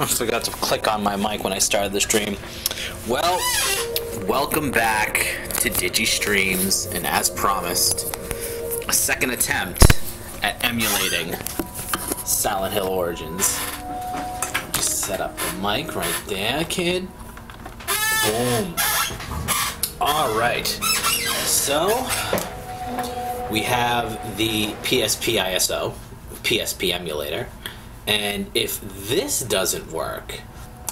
I forgot to click on my mic when I started the stream. Well, welcome back to Digi Streams, and as promised, a second attempt at emulating Silent Hill Origins. Just set up the mic right there, kid. Boom. Alright. So, we have the PSP ISO, PSP emulator, and if this doesn't work,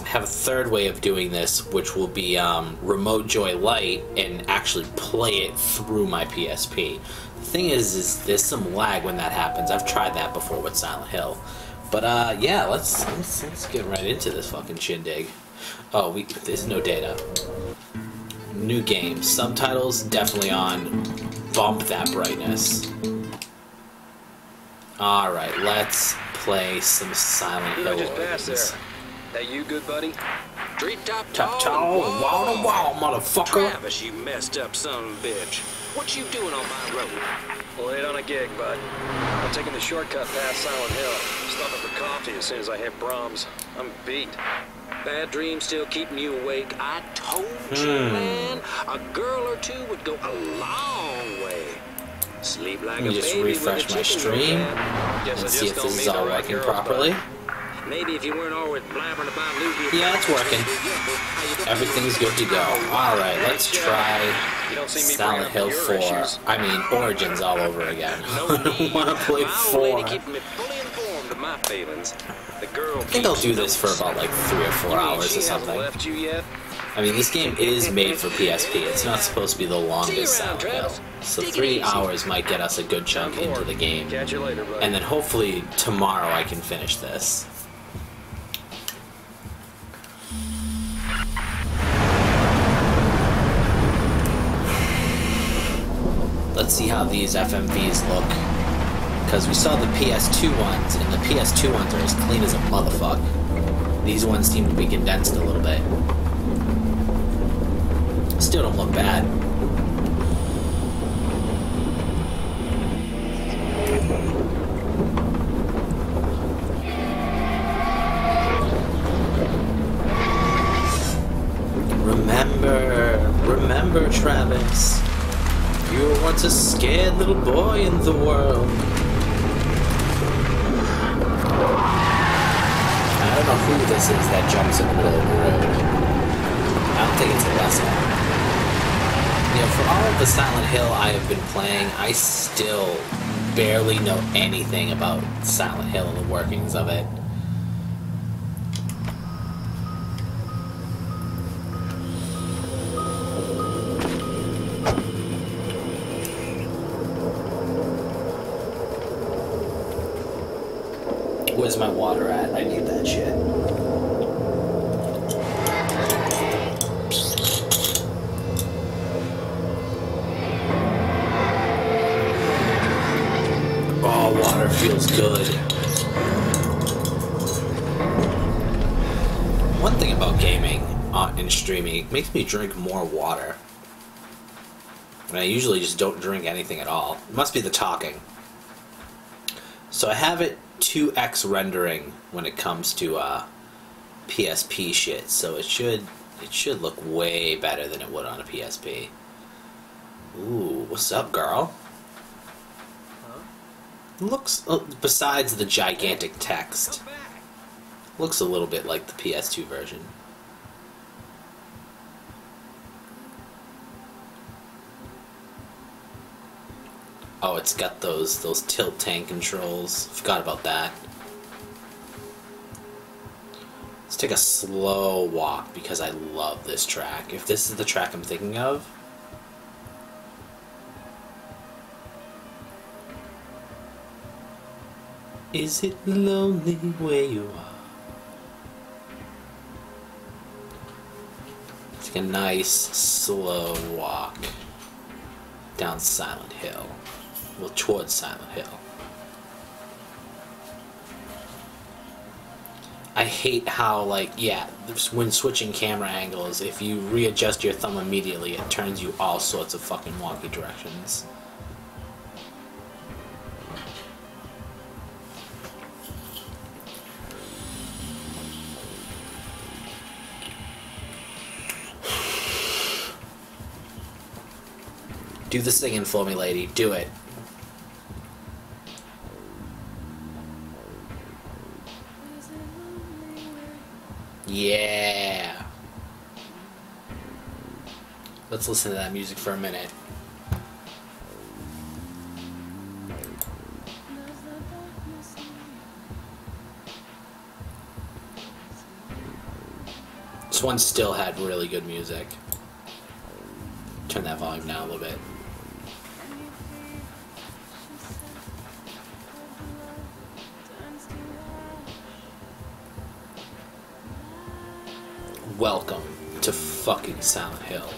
I have a third way of doing this, which will be um, Remote Joy Lite and actually play it through my PSP. The thing is, is there's some lag when that happens. I've tried that before with Silent Hill. But uh, yeah, let's, let's let's get right into this fucking shindig. Oh, we there's no data. New game. Subtitles definitely on. Bump that brightness. Alright, let's play some Silent You Hill. just passed there. Origins. That you, good buddy? Street top Top tall, tall, wall to wall, motherfucker. Travis, you messed up son of a bitch. What you doing on my road? Late on a gig, bud. I'm taking the shortcut past Silent Hill. Stopping for coffee as soon as I hit Brahms. I'm beat. Bad dreams still keeping you awake. I told you, Hmm. man. A girl or two would go a long way. Sleep like Let me just baby with a refresh my stream. And see if this is all working properly. Maybe if you weren't always blabbering about losing Yeah, it's working. Everything's good to go. Alright, let's try Silent Hill 4. I mean, Origins all over again. I don't want to play 4. I think I'll do this for about like 3 or 4 hours or something. Left you yet? I mean, this game is made for PSP. It's not supposed to be the longest Silent Hill. So 3 hours might get us a good chunk into the game. Catch you later, buddy. And then hopefully tomorrow I can finish this. Let's see how these FMVs look. Because we saw the PS2 ones, and the PS2 ones are as clean as a motherfucker. These ones seem to be condensed a little bit. Still don't look bad. Remember, remember, Travis. You were once a scared little boy in the world. I don't know who this is that jumps in the middle of the road. I don't think it's a lesson. You know, for all of the Silent Hill I have been playing, I still barely know anything about Silent Hill and the workings of it. Where's my water at? I need that shit. Makes me drink more water. And I usually just don't drink anything at all. It must be the talking. So I have it 2x rendering when it comes to uh, PSP shit, so it should it should look way better than it would on a PSP. Ooh, what's up, girl? Huh? Looks uh, besides the gigantic text, looks a little bit like the PS2 version. Oh, it's got those those tilt tank controls. Forgot about that. Let's take a slow walk because I love this track. If this is the track I'm thinking of, Is it lonely where you are? Take a nice slow walk down Silent Hill well, towards Silent Hill. I hate how, like, yeah, when switching camera angles, if you readjust your thumb immediately, it turns you all sorts of fucking wonky directions. Do this thing for me, lady. Do it. Yeah. Let's listen to that music for a minute. This one still had really good music. Turn that volume down a little bit. Welcome to fucking Silent Hill.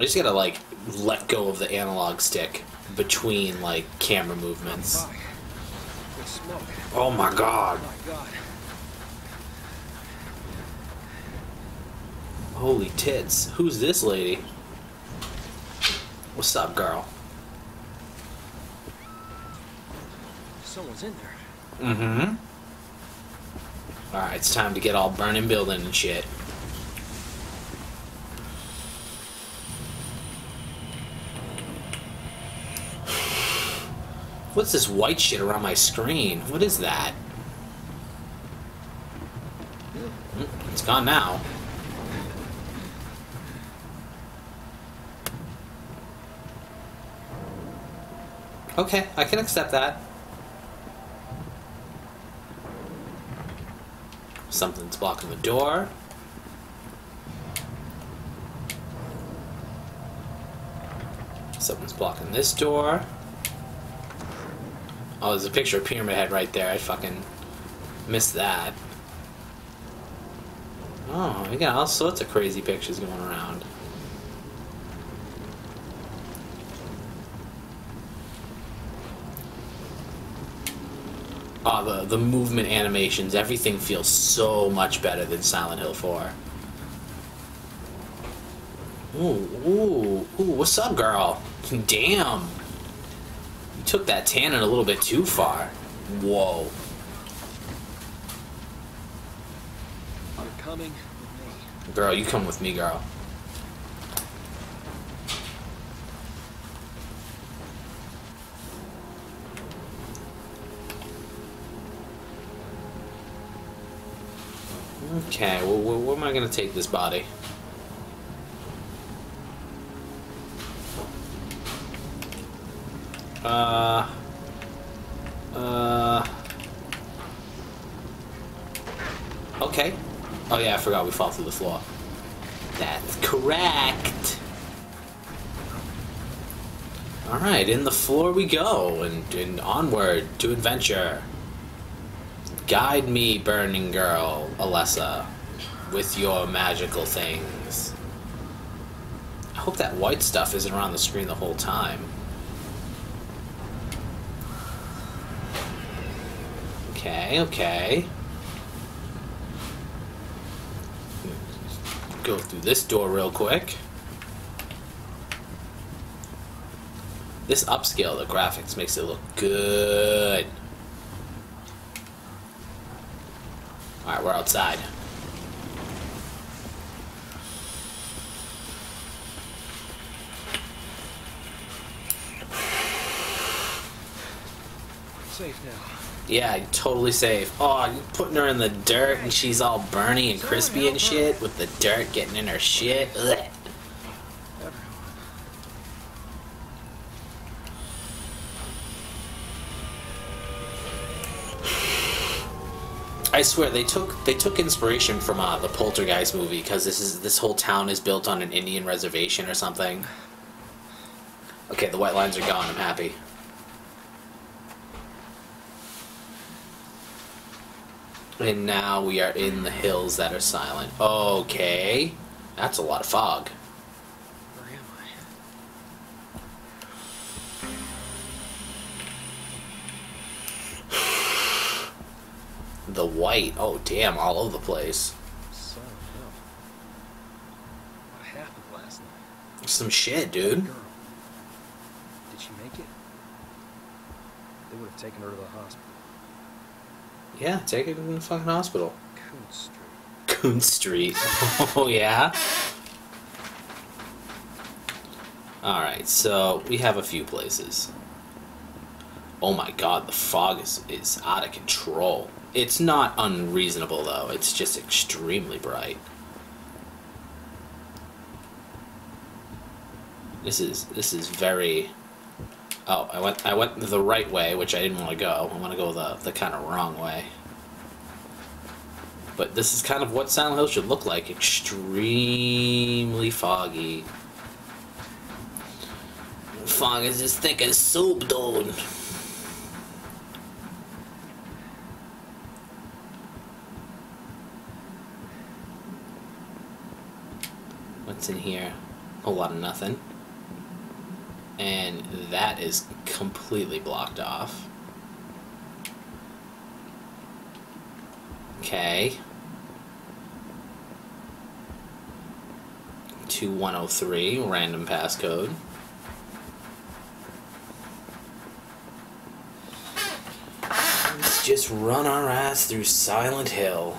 I just gotta like let go of the analog stick between like camera movements. Oh my god. Holy tits. Who's this lady? What's up, girl? Someone's in there. Mm-hmm. Alright, it's time to get all burning building and shit. What's this white shit around my screen? What is that? Mm, It's gone now. Okay, I can accept that. Something's blocking the door. Something's blocking this door. Oh, there's a picture of Pyramid Head right there. I fucking missed that. Oh, we got all sorts of crazy pictures going around. The, the movement animations, everything feels so much better than Silent Hill 4. Ooh, ooh, ooh, what's up, girl? Damn. You took that tannin a little bit too far. Whoa. You're coming with me. Girl, you come with me, girl. Okay, well, where, am I gonna take this body? Uh. Uh. Okay. Oh yeah, I forgot we fall through the floor. That's correct. Alright, in the floor we go, and, and onward to adventure. Guide me, burning girl, Alessa, with your magical things. I hope that white stuff isn't around the screen the whole time. Okay, okay. Go through this door real quick. This upscale the graphics makes it look good. We're outside. Safe now. Yeah, totally safe. Oh, you putting her in the dirt and she's all burny and crispy and shit with the dirt getting in her shit. Ugh. Everyone. I swear they took they took inspiration from uh, the Poltergeist movie because this is this whole town is built on an Indian reservation or something. Okay, the white lines are gone. I'm happy. And now we are in the hills that are silent. Okay, that's a lot of fog. The white, oh damn, all over the place. Son of. What happened last night? Some shit, dude. Girl. Did she make it? They would have taken her to the hospital. Yeah, take it to the fucking hospital. Coon Street. Coon Street. oh yeah. All right, so we have a few places. Oh my god, the fog is is out of control. It's not unreasonable though. It's just extremely bright. This is this is very. Oh, I went I went the right way, which I didn't want to go. I want to go the the kind of wrong way. But this is kind of what Silent Hill should look like. Extremely foggy. Fog is as thick as soup, dude. What's in here? A lot of nothing. And that is completely blocked off. Okay. 2103, random passcode. Let's just run our ass through Silent Hill.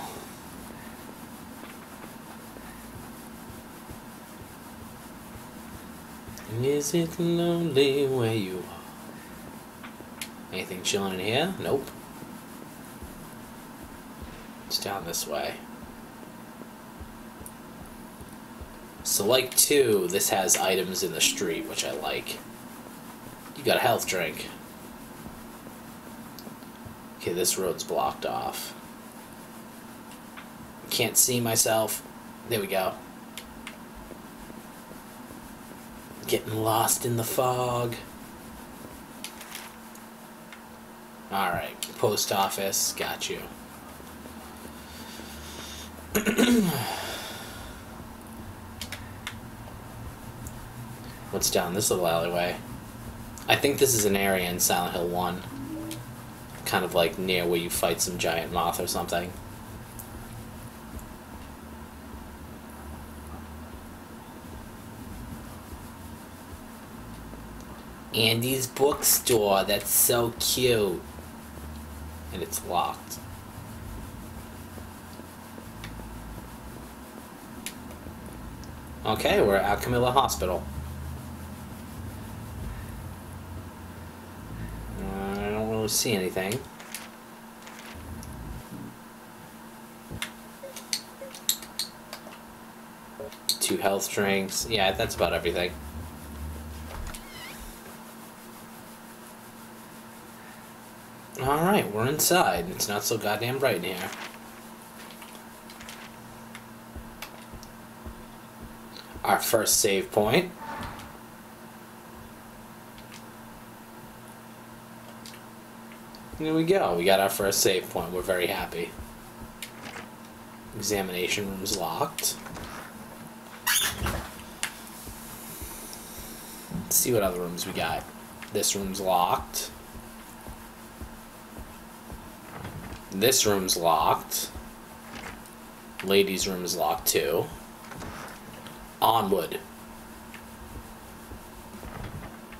Is it lonely where you are? Anything chilling in here? Nope. It's down this way. So like 2, this has items in the street, which I like. You got a health drink. Okay, this road's blocked off. Can't see myself. There we go. Getting lost in the fog. Alright, post office, got you. What's down this little alleyway? I think this is an area in Silent Hill 1. Kind of like near where you fight some giant moth or something. Andy's bookstore, that's so cute. And it's locked. Okay, we're at Camilla Hospital. I don't really see anything. Two health drinks. Yeah, that's about everything. Inside. It's not so goddamn bright in here. Our first save point. There we go. We got our first save point. We're very happy. Examination room's locked. Let's see what other rooms we got. This room's locked. This room's locked. Ladies' room is locked too. Onwood.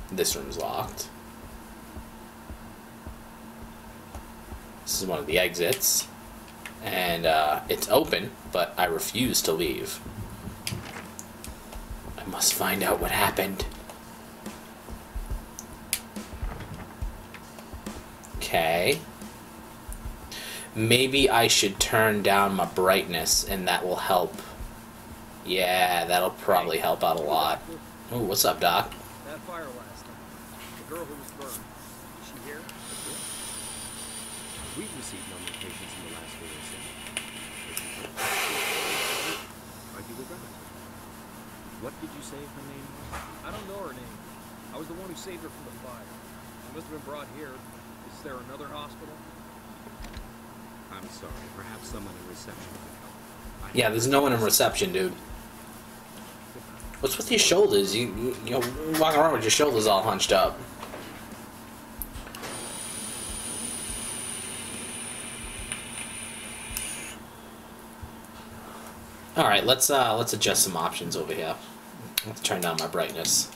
This room's locked. This is one of the exits. And uh, it's open, but I refuse to leave. I must find out what happened. Okay. Maybe I should turn down my brightness and that will help. Yeah, that'll probably help out a lot. Oh, what's up, Doc? That fire last night. The girl who was burned. Is she here? We've received no new patients in the last day or so. Are you the relative? What did you say her name was? I don't know her name. I was the one who saved her from the fire. She must have been brought here. Is there another hospital? I'm sorry. Perhaps someone in reception could help. Yeah, there's no one in reception, dude. What's with your shoulders? You, you, you know, walking around with your shoulders all hunched up. All right, let's uh, let's adjust some options over here. Let's turn down my brightness.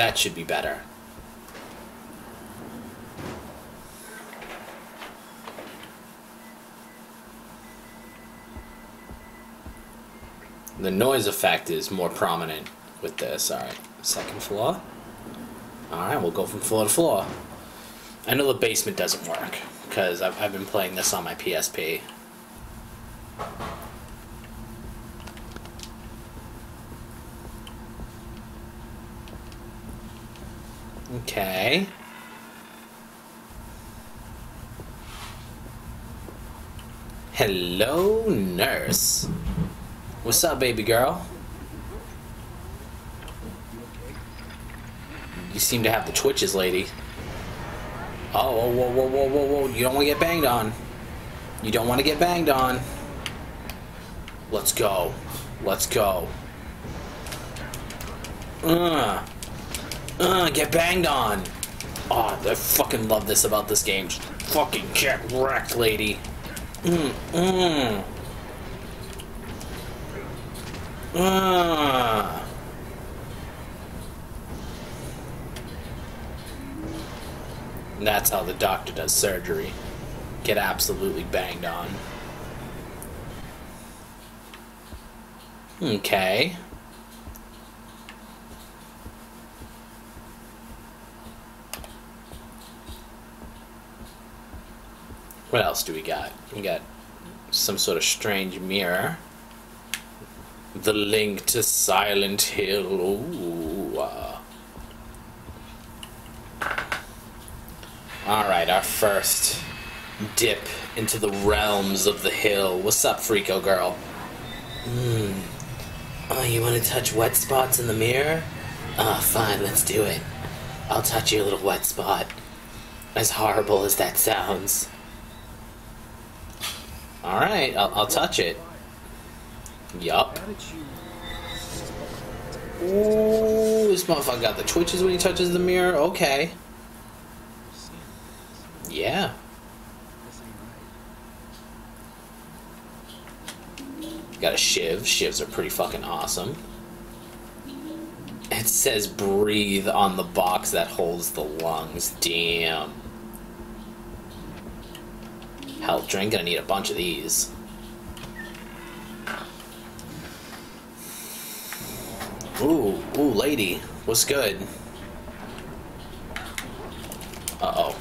That should be better. The noise effect is more prominent with this. Alright, second floor. Alright, we'll go from floor to floor. I know the basement doesn't work, because I've, I've been playing this on my PSP. Okay. Hello, nurse. What's up, baby girl? You seem to have the twitches, lady. Oh, whoa, whoa, whoa, whoa, whoa, whoa. You don't want to get banged on. You don't want to get banged on. Let's go. Let's go. Uh. Uh, get banged on. Oh, I fucking love this about this game. Just fucking get wrecked, lady. Mm, mm. Uh. And that's how the doctor does surgery. Get absolutely banged on. Okay. What else do we got? We got some sort of strange mirror. The link to Silent Hill. Ooh, uh. Alright, our first dip into the realms of the hill. What's up, Freako girl? Hmm. Oh, you want to touch wet spots in the mirror? Ah, oh, fine, let's do it. I'll touch your little wet spot. As horrible as that sounds. Alright, I'll, I'll touch it. Yup. Ooh, this motherfucker got the twitches when he touches the mirror. Okay. Yeah. Got a shiv. Shivs are pretty fucking awesome. It says breathe on the box that holds the lungs. Damn. Health drink, gonna need a bunch of these. Ooh, ooh, lady. What's good? Uh-oh.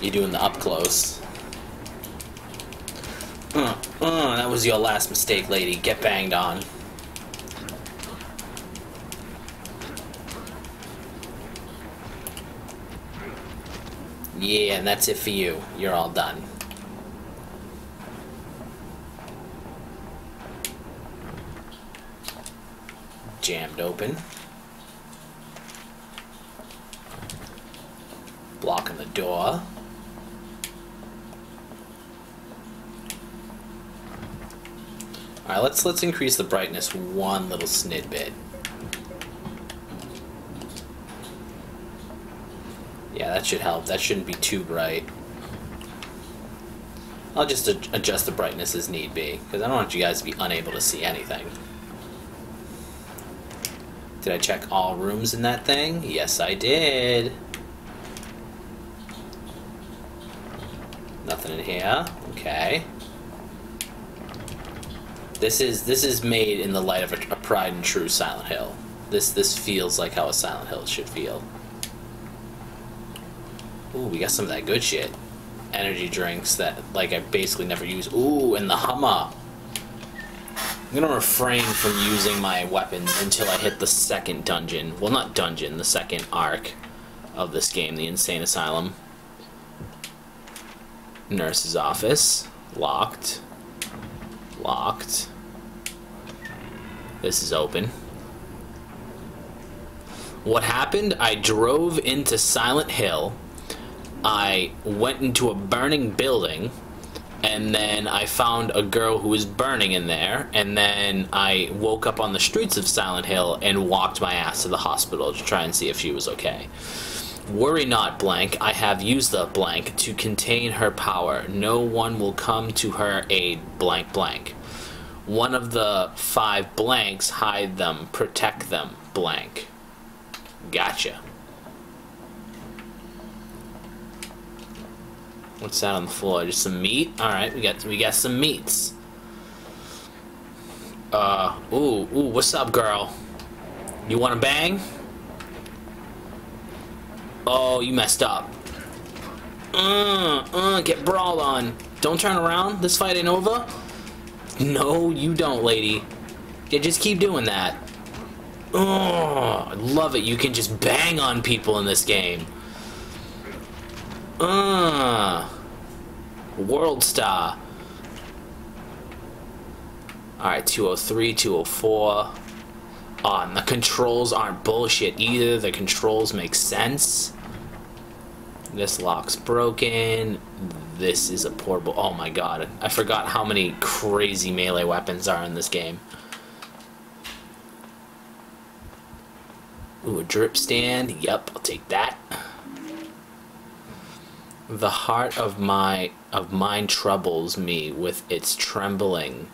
You doing the up close. Uh, uh, that was your last mistake, lady. Get banged on. Yeah, and that's it for you. You're all done. Jammed open. Blocking the door. Alright, let's let's increase the brightness one little snid bit. Yeah, that should help. That shouldn't be too bright. I'll just adjust the brightness as need be, because I don't want you guys to be unable to see anything. Did I check all rooms in that thing? Yes, I did. Nothing in here. Okay. This is this is made in the light of a, a pride and true Silent Hill. This this feels like how a Silent Hill should feel. Ooh, we got some of that good shit. Energy drinks that like I basically never use. Ooh, and the Hummer. I'm gonna refrain from using my weapons until I hit the second dungeon. Well, not dungeon, the second arc of this game, the Insane Asylum. Nurse's office. Locked. Locked. This is open. What happened? I drove into Silent Hill. I went into a burning building and then I found a girl who was burning in there, and then I woke up on the streets of Silent Hill and walked my ass to the hospital to try and see if she was okay. Worry not, blank, I have used the blank to contain her power. No one will come to her aid, blank blank. One of the five blanks hide them, protect them, blank. Gotcha. What's that on the floor? Just some meat? Alright, we got we got some meats. Uh ooh, ooh, what's up girl? You wanna bang? Oh, you messed up. Uh, uh, get brawled on. Don't turn around. This fight ain't over. No, you don't, lady. Yeah, just keep doing that. Oh, I love it. You can just bang on people in this game. Uh, World Star. Alright, 203, 204. Oh, and the controls aren't bullshit either. The controls make sense. This lock's broken. This is a portable. Oh my god. I forgot how many crazy melee weapons are in this game. Ooh, a drip stand. Yep, I'll take that. The heart of my of mine troubles me with its trembling.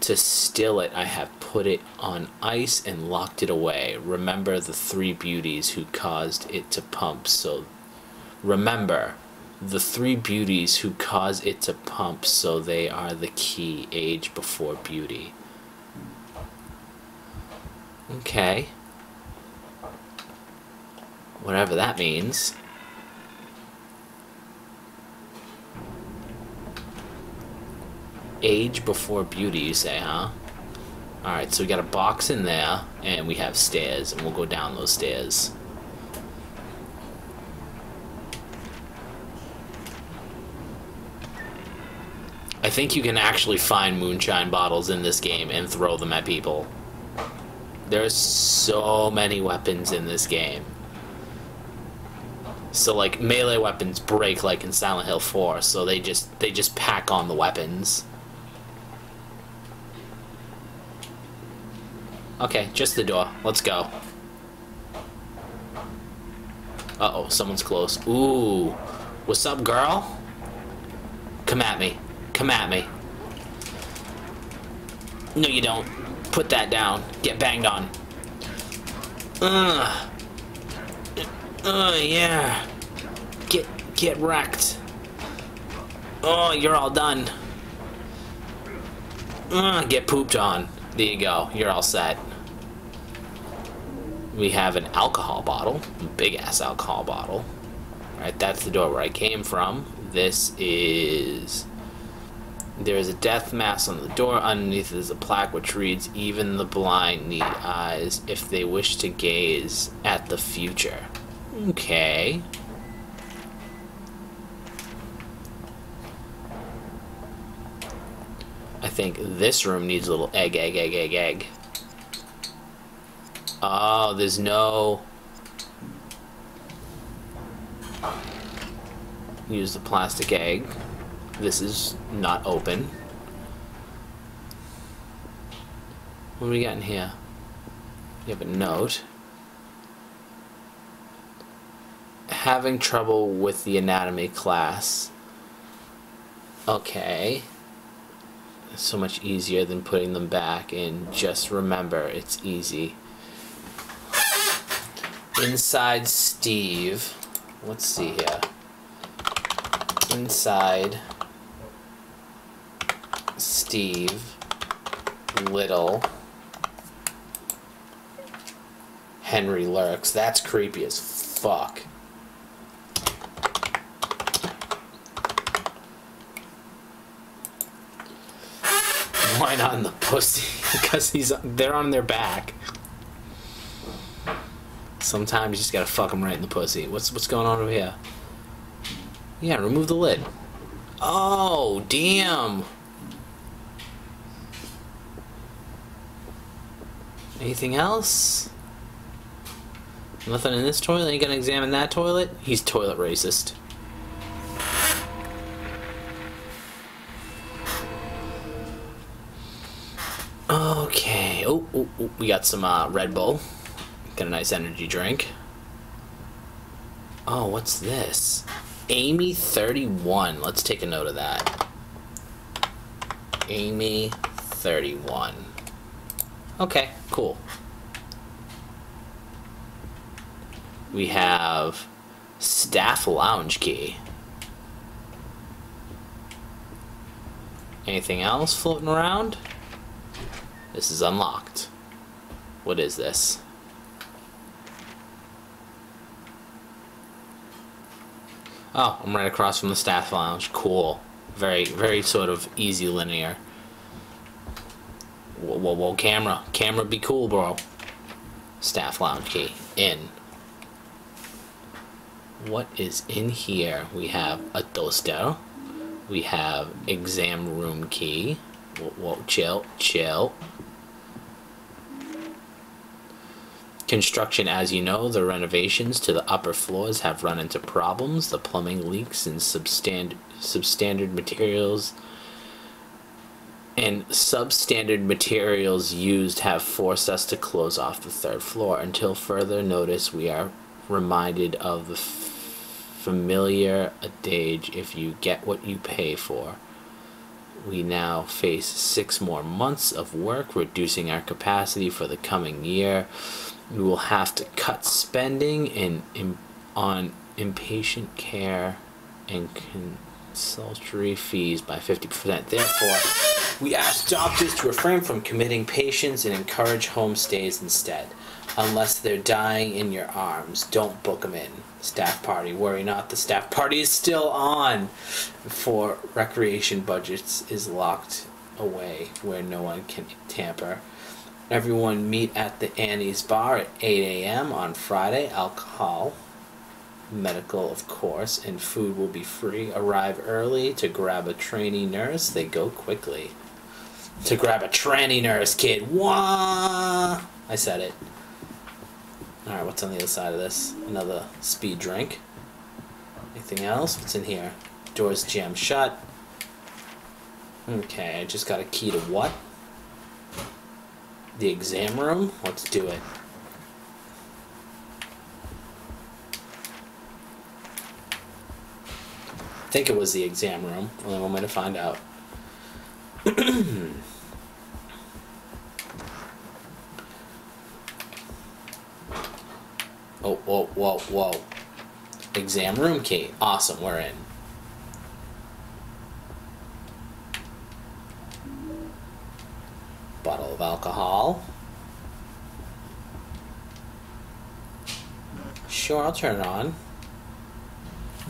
To still it, I have put it on ice and locked it away. Remember the three beauties who caused it to pump so Remember, the three beauties who cause it to pump, so they are the key, age before beauty. Okay. Whatever that means. Age before beauty, you say, huh? Alright, so we got a box in there, and we have stairs, and we'll go down those stairs. I think you can actually find moonshine bottles in this game and throw them at people. There's so many weapons in this game. So like melee weapons break like in Silent Hill 4, so they just they just pack on the weapons. Okay, just the door. Let's go. Uh-oh, someone's close. Ooh. What's up, girl? Come at me. Come at me. No, you don't. Put that down. Get banged on. Ugh. Uh, yeah. Get, get wrecked. Oh, you're all done. Uh, get pooped on. There you go. You're all set. We have an alcohol bottle. Big ass alcohol bottle. Right, that's the door where I came from. This is there is a death mask on the door. Underneath is a plaque which reads, Even the blind need eyes if they wish to gaze at the future. Okay. I think this room needs a little egg, egg, egg, egg, egg. Oh, there's no... Use the plastic egg. This is not open. What do we got in here? You have a note. Having trouble with the anatomy class. Okay. So much easier than putting them back in. Just remember, it's easy. Inside Steve. Let's see here. Inside Steve, Little, Henry lurks. That's creepy as fuck. Why not in the pussy? because he's they're on their back. Sometimes you just gotta fuck them right in the pussy. What's what's going on over here? Yeah, remove the lid. Oh, damn. Anything else? Nothing in this toilet? You gonna examine that toilet? He's toilet racist. Okay. Oh, oh, oh. we got some uh, Red Bull. Got a nice energy drink. Oh, what's this? Amy 31. Let's take a note of that. Amy 31. Okay, cool. We have staff lounge key. Anything else floating around? This is unlocked. What is this? Oh, I'm right across from the staff lounge. Cool. Very, very sort of easy linear. Whoa, whoa, whoa, camera. Camera be cool, bro. Staff lounge key. In. What is in here? We have a toaster. We have exam room key. Whoa, whoa, chill, chill. Construction, as you know, the renovations to the upper floors have run into problems. The plumbing leaks and substand substandard materials and substandard materials used have forced us to close off the third floor. Until further notice, we are reminded of the familiar adage if you get what you pay for. We now face six more months of work, reducing our capacity for the coming year. We will have to cut spending in, in on inpatient care and consultory fees by 50%. Therefore, we ask doctors to refrain from committing patients and encourage home stays instead. Unless they're dying in your arms, don't book them in. Staff party, worry not, the staff party is still on. For recreation budgets is locked away where no one can tamper. Everyone meet at the Annie's Bar at 8 a.m. on Friday. Alcohol, medical, of course, and food will be free. Arrive early to grab a trainee nurse. They go quickly. To grab a tranny nurse, kid. Wah! I said it. Alright, what's on the other side of this? Another speed drink. Anything else? What's in here? Doors jammed shut. Okay, I just got a key to what? The exam room? Let's do it. I think it was the exam room. Only one way to find out. oh, whoa, whoa, whoa. Exam room key. Awesome, we're in. Bottle of alcohol. Sure, I'll turn it on.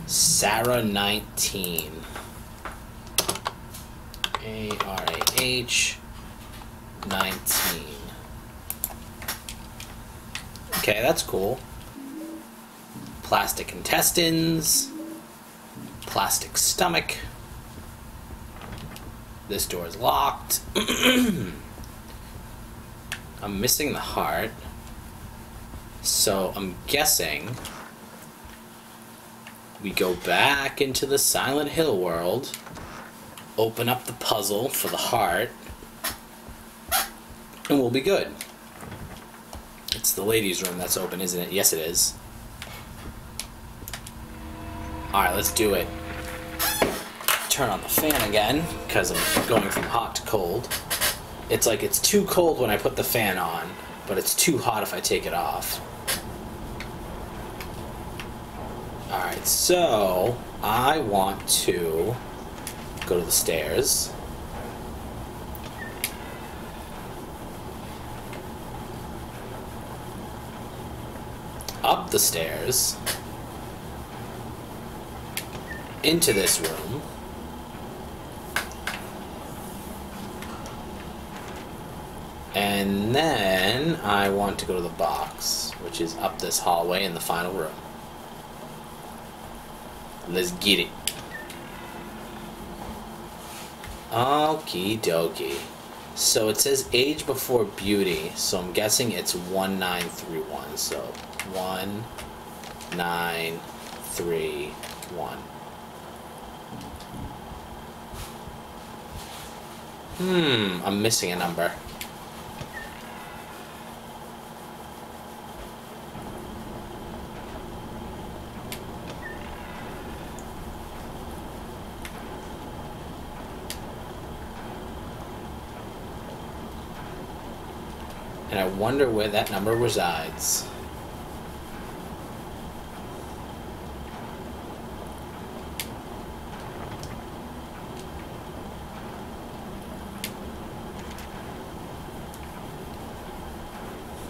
Sarah 19. A R A H 19. Okay, that's cool. Plastic intestines. Plastic stomach. This door is locked. I'm missing the heart. So I'm guessing we go back into the Silent Hill world, open up the puzzle for the heart, and we'll be good. It's the ladies' room that's open, isn't it? Yes, it is. Alright, let's do it. Turn on the fan again, because I'm going from hot to cold. It's like it's too cold when I put the fan on, but it's too hot if I take it off. Alright, so I want to go to the stairs. Up the stairs. Into this room. And then I want to go to the box, which is up this hallway in the final room. Let's get it. Okie dokie. So it says age before beauty, so I'm guessing it's 1931. So 1931. Hmm, I'm missing a number. and I wonder where that number resides.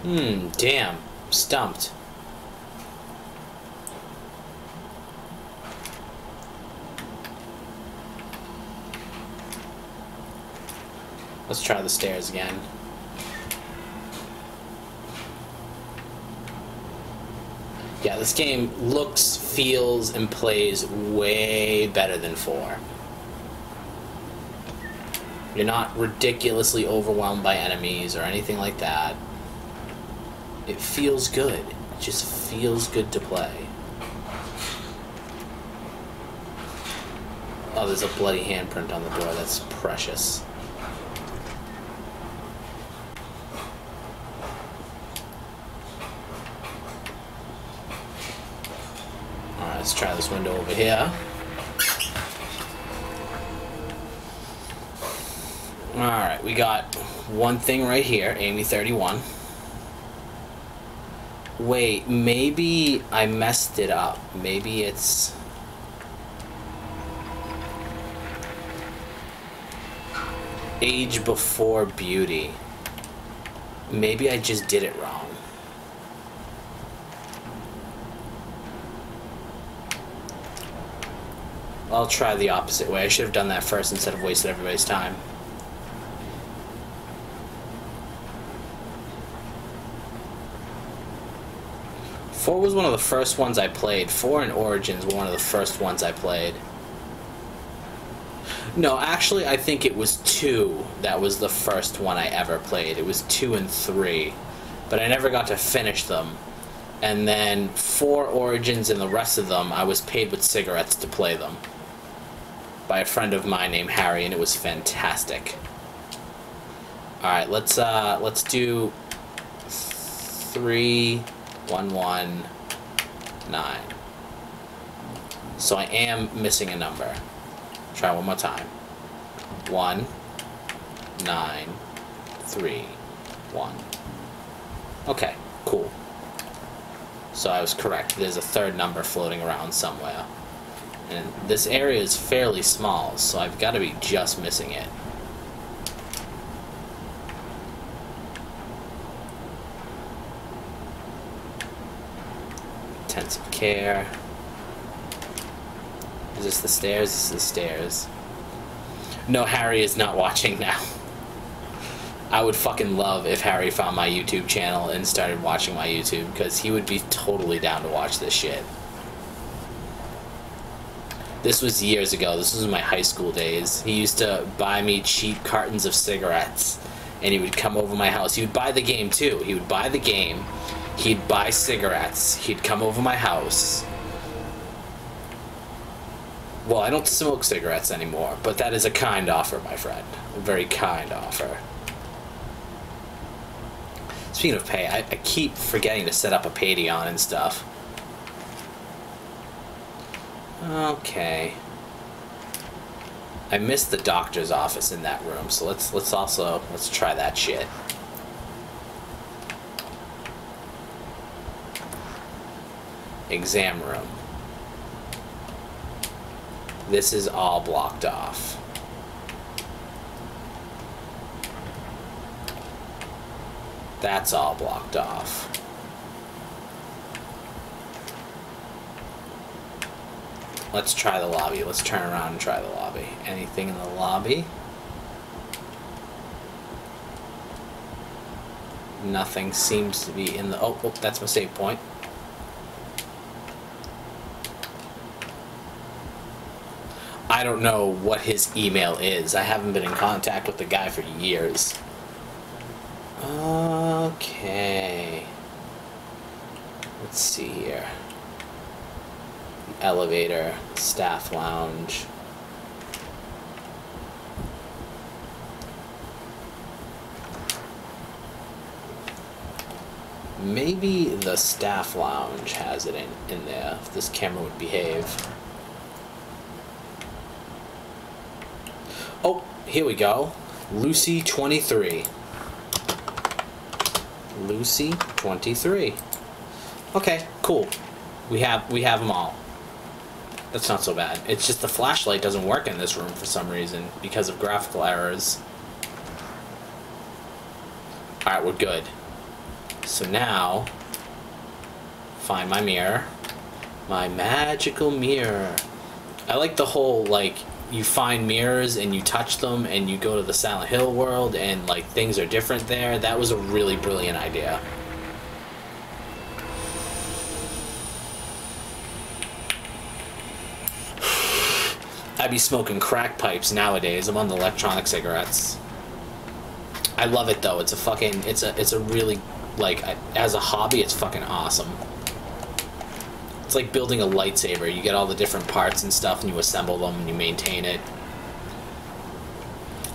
Hmm, damn. Stumped. Let's try the stairs again. Yeah, this game looks, feels, and plays way better than 4. You're not ridiculously overwhelmed by enemies or anything like that. It feels good. It just feels good to play. Oh, there's a bloody handprint on the door. That's precious. Alright, let's try this window over here. Alright, we got one thing right here, Amy 31. Wait, maybe I messed it up. Maybe it's... Age before beauty. Maybe I just did it wrong. I'll try the opposite way. I should have done that first instead of wasted everybody's time. Four was one of the first ones I played. Four and Origins were one of the first ones I played. No, actually, I think it was two that was the first one I ever played. It was two and three, but I never got to finish them. And then four Origins and the rest of them, I was paid with cigarettes to play them by a friend of mine named Harry, and it was fantastic. All right, let's uh, let's do three, one, one, nine. So I am missing a number. Try one more time. One, nine, three, one. Okay, cool. So I was correct. There's a third number floating around somewhere. And this area is fairly small, so I've got to be just missing it. Intensive care. Is this the stairs? This is the stairs. No, Harry is not watching now. I would fucking love if Harry found my YouTube channel and started watching my YouTube, because he would be totally down to watch this shit. This was years ago. This was my high school days. He used to buy me cheap cartons of cigarettes, and he would come over my house. He would buy the game too. He would buy the game. He'd buy cigarettes. He'd come over my house. Well, I don't smoke cigarettes anymore, but that is a kind offer, my friend. A very kind offer. Speaking of pay, I, I keep forgetting to set up a Patreon and stuff. Okay. I missed the doctor's office in that room, so let's let's also let's try that shit. Exam room. This is all blocked off. That's all blocked off. Let's try the lobby. Let's turn around and try the lobby. Anything in the lobby? Nothing seems to be in the... Oh, oh that's my save point. I don't know what his email is. I haven't been in contact with the guy for years. Okay. Let's see here. Elevator, staff lounge. Maybe the staff lounge has it in, in there, if this camera would behave. Oh, here we go. Lucy 23. Lucy 23. Okay, cool. We have we have them all. That's not so bad. It's just the flashlight doesn't work in this room for some reason because of graphical errors. Alright, we're good. So now, find my mirror. My magical mirror. I like the whole, like, you find mirrors and you touch them and you go to the Silent Hill world and, like, things are different there. That was a really brilliant idea. I'd be smoking crack pipes nowadays. I'm on the electronic cigarettes. I love it though. It's a fucking. It's a. It's a really like as a hobby. It's fucking awesome. It's like building a lightsaber. You get all the different parts and stuff, and you assemble them, and you maintain it.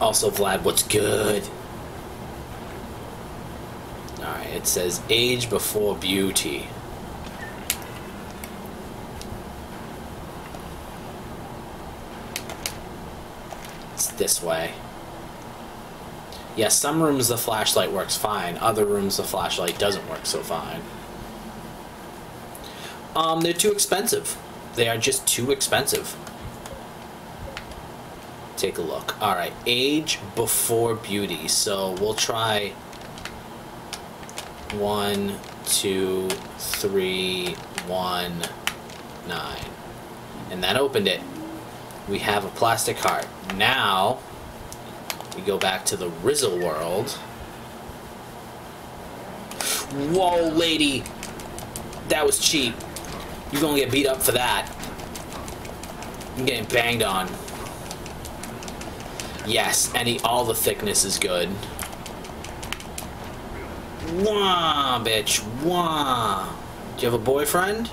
Also, Vlad, what's good? Alright, it says age before beauty. This way. Yes, yeah, some rooms the flashlight works fine, other rooms the flashlight doesn't work so fine. Um, they're too expensive. They are just too expensive. Take a look. Alright, age before beauty. So we'll try one, two, three, one, nine. And that opened it. We have a plastic heart. Now, we go back to the Rizzle world. Whoa, lady! That was cheap. You're gonna get beat up for that. I'm getting banged on. Yes, any all the thickness is good. Wah, bitch. Wah. Do you have a boyfriend?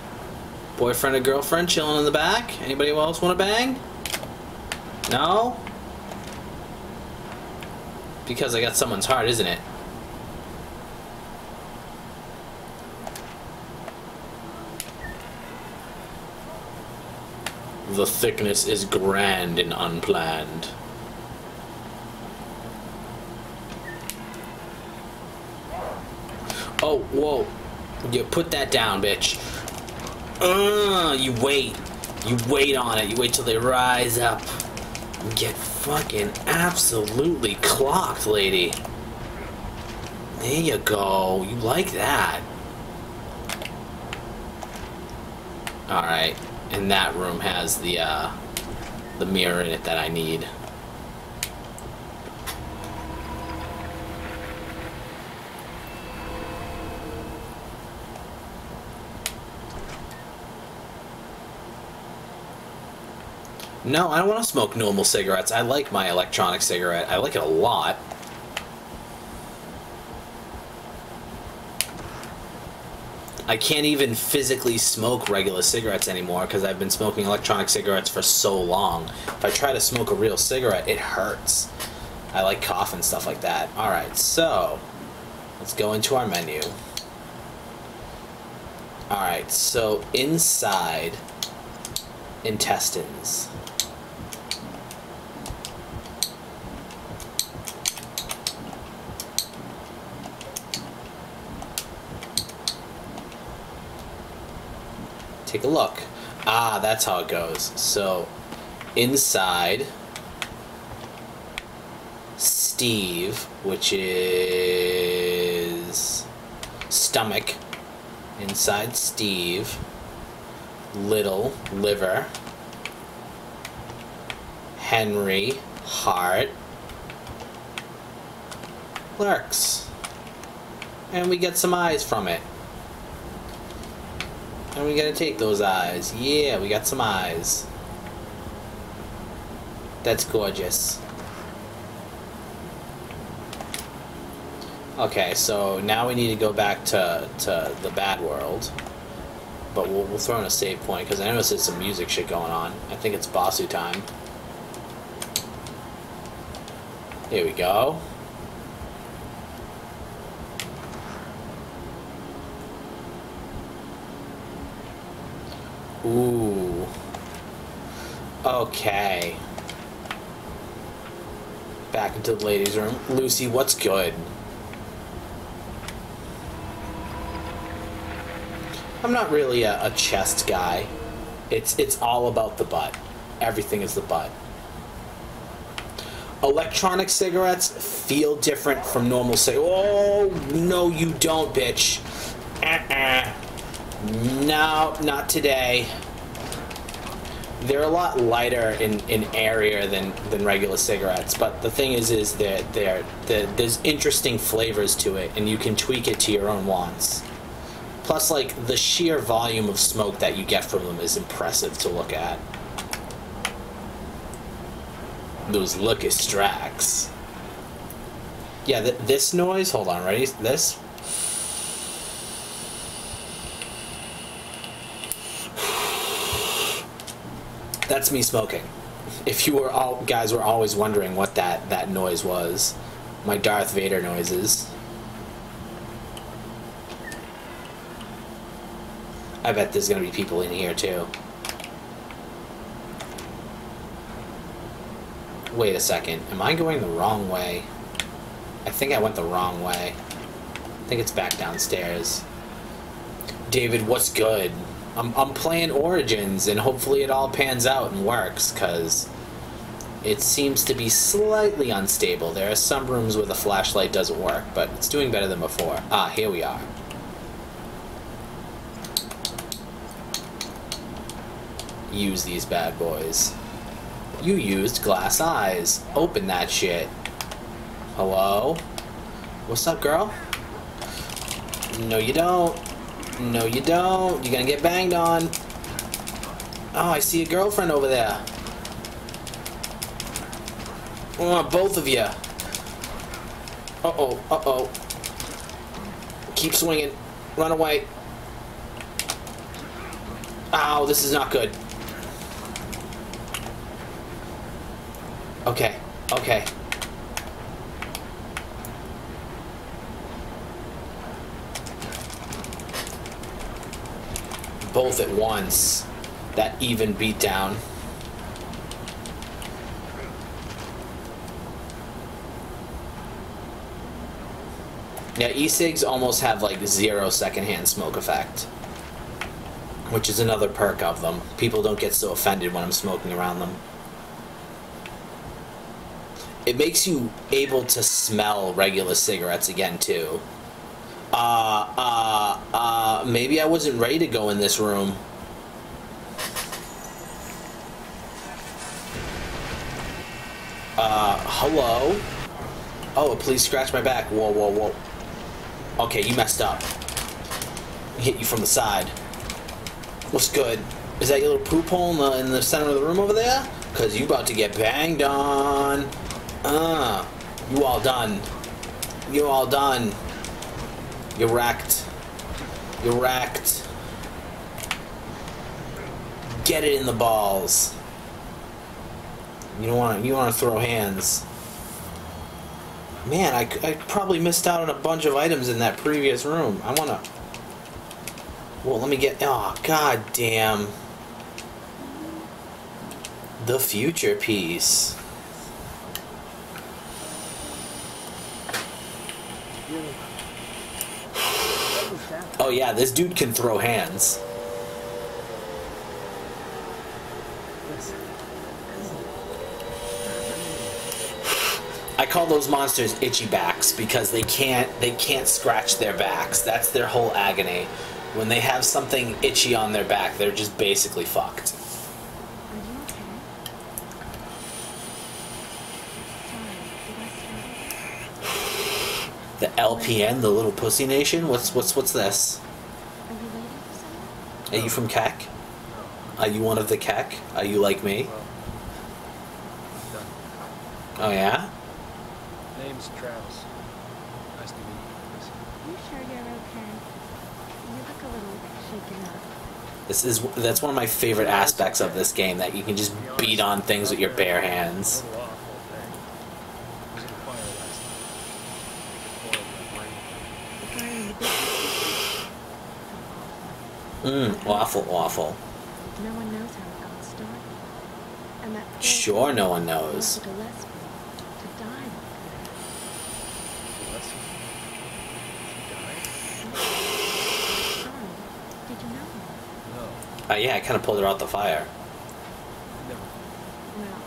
Boyfriend or girlfriend chilling in the back? Anybody else want to bang? No? Because I got someone's heart, isn't it? The thickness is grand and unplanned. Oh, whoa. You put that down, bitch. Uh, you wait. You wait on it. You wait till they rise up. Get fucking absolutely clocked, lady. There you go. You like that. Alright. And that room has the, uh, the mirror in it that I need. No, I don't want to smoke normal cigarettes. I like my electronic cigarette. I like it a lot. I can't even physically smoke regular cigarettes anymore because I've been smoking electronic cigarettes for so long. If I try to smoke a real cigarette, it hurts. I like cough and stuff like that. Alright, so let's go into our menu. Alright, so inside intestines. Take a look. Ah, that's how it goes. So, inside Steve, which is stomach, inside Steve, little liver, Henry, heart, lurks. And we get some eyes from it. And we gotta take those eyes. Yeah, we got some eyes. That's gorgeous. Okay, so now we need to go back to, to the bad world. But we'll, we'll throw in a save point, because I noticed there's some music shit going on. I think it's Basu time. Here we go. Ooh. Okay. Back into the ladies' room. Lucy, what's good? I'm not really a, a chest guy. It's it's all about the butt. Everything is the butt. electronic cigarettes feel different from normal cigarettes. Oh, no, you don't, bitch. Uh-uh. No, not today. They're a lot lighter in, in area than, than regular cigarettes, but the thing is, is that they're, they're, there's interesting flavors to it, and you can tweak it to your own wants. Plus, like, the sheer volume of smoke that you get from them is impressive to look at. Those Lucky Strikes. Yeah, th this noise, hold on, ready? This? That's me smoking. If you were all guys were always wondering what that that noise was, my Darth Vader noises. I bet there's gonna be people in here too. Wait a second. Am I going the wrong way? I think I went the wrong way. I think it's back downstairs. David, what's good? I'm, I'm playing Origins, and hopefully it all pans out and works, because it seems to be slightly unstable. There are some rooms where the flashlight doesn't work, but it's doing better than before. Ah, here we are. Use these bad boys. You used glass eyes. Open that shit. Hello? What's up, girl? No, you don't. No, you don't. You're gonna get banged on. Oh, I see a girlfriend over there. Oh, both of you. Uh-oh, uh-oh. Keep swinging. Run away. Ow, this is not good. Okay, okay. Both at once. That even beat down. Yeah, e-cigs almost have like zero secondhand smoke effect. Which is another perk of them. People don't get so offended when I'm smoking around them it makes you able to smell regular cigarettes again too. Uh, uh, uh, maybe I wasn't ready to go in this room. Uh, hello? Oh, please scratch my back. Whoa, whoa, whoa. Okay, you messed up. Hit you from the side. What's good? Is that your little poop hole in the, in the center of the room over there? Because you about to get banged on. Ah, you all done. You all done. You're wrecked. You're wrecked. Get it in the balls. You don't want to. You want to throw hands. Man, I, I probably missed out on a bunch of items in that previous room. I want to. Well, let me get. Oh, god damn. The future piece. Oh, yeah, this dude can throw hands. I call those monsters itchy backs because they can't they can't scratch their backs. That's their whole agony. When they have something itchy on their back, they're just basically fucked. The LPN, the Little Pussy Nation. What's what's what's this? Are you waiting for someone? Are you from Keck? Are you one of the Keck? Are you like me? Oh yeah. Name's Travis. Nice to meet you. You sure you're okay? You look a little shaken up. This is that's one of my favorite aspects of this game that you can just beat on things with your bare hands. A little off all day. Was in a fire last night. Boiled my brain. The guy in the business. Mmm, awful, awful. No one knows how it got started. And that Sure, no one knows. Jessica to die like Gillespie. She died? that. Sorry. Did you know? No. Uh, yeah, I kind of pulled her out the fire. Never. Well,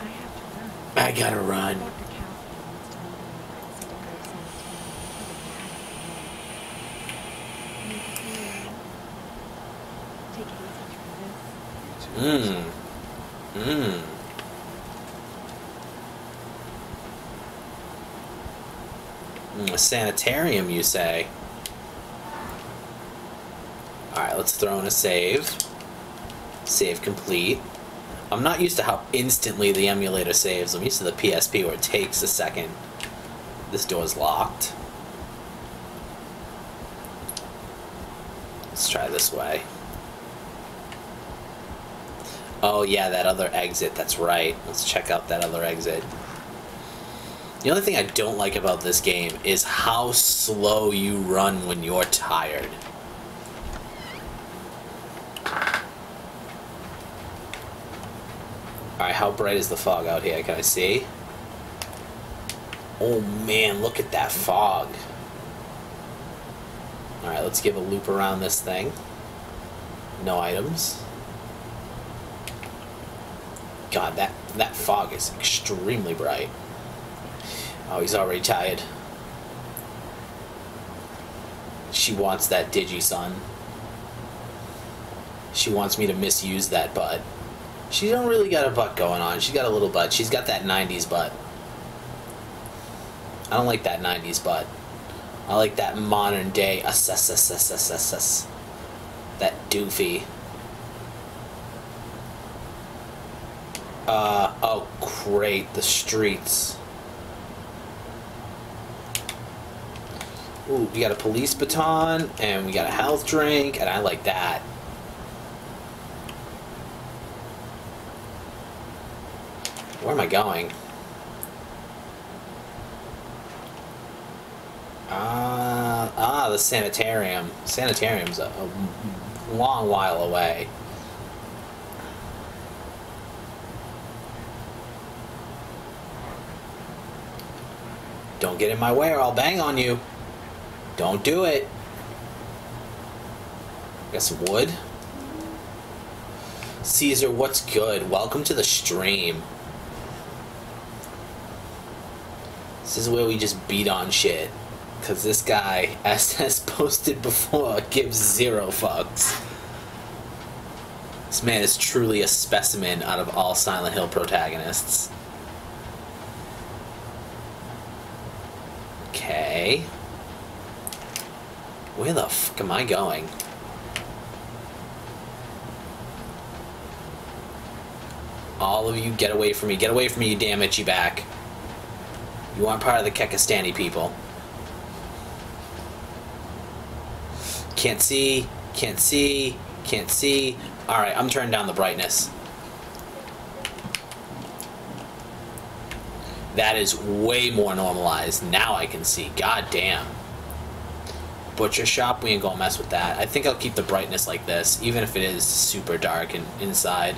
I have to run. I gotta run. Dr. Kaufman wants to meet in the Cedar Grove Sanitarium. Take it easy, Travis. You too. Mmm. Mmm. Mm, a sanitarium, you say? Alright, let's throw in a save. Save complete. I'm not used to how instantly the emulator saves. I'm used to the PSP where it takes a second. This door's locked. Let's try this way. Oh yeah, that other exit, that's right. Let's check out that other exit. The only thing I don't like about this game is how slow you run when you're tired. Alright, how bright is the fog out here? Can I see? Oh man, look at that fog. Alright, let's give a loop around this thing. No items. God, that, that fog is extremely bright. Oh, he's already tired. She wants that Digi son. She wants me to misuse that butt. She don't really got a butt going on. She's got a little butt. She's got that 90s butt. I don't like that 90s butt. I like that modern day assess assess assess assess. That doofy. Uh oh great, the streets. Ooh, we got a police baton and we got a health drink and I like that. Where am I going? Ah, ah, the sanitarium. Sanitarium's a, a long while away. Don't get in my way or I'll bang on you. Don't do it. Got some wood. Caesar, what's good? Welcome to the stream. This is where we just beat on shit. Because this guy, as has posted before, gives zero fucks. This man is truly a specimen out of all Silent Hill protagonists. Okay. Where the fuck am I going? All of you, get away from me. Get away from me, you damn itchy back. You aren't part of the Kekistani people. Can't see, can't see, can't see. Alright, I'm turning down the brightness. That is way more normalized. Now I can see. God damn. Butcher shop, we ain't gonna mess with that. I think I'll keep the brightness like this, even if it is super dark and inside.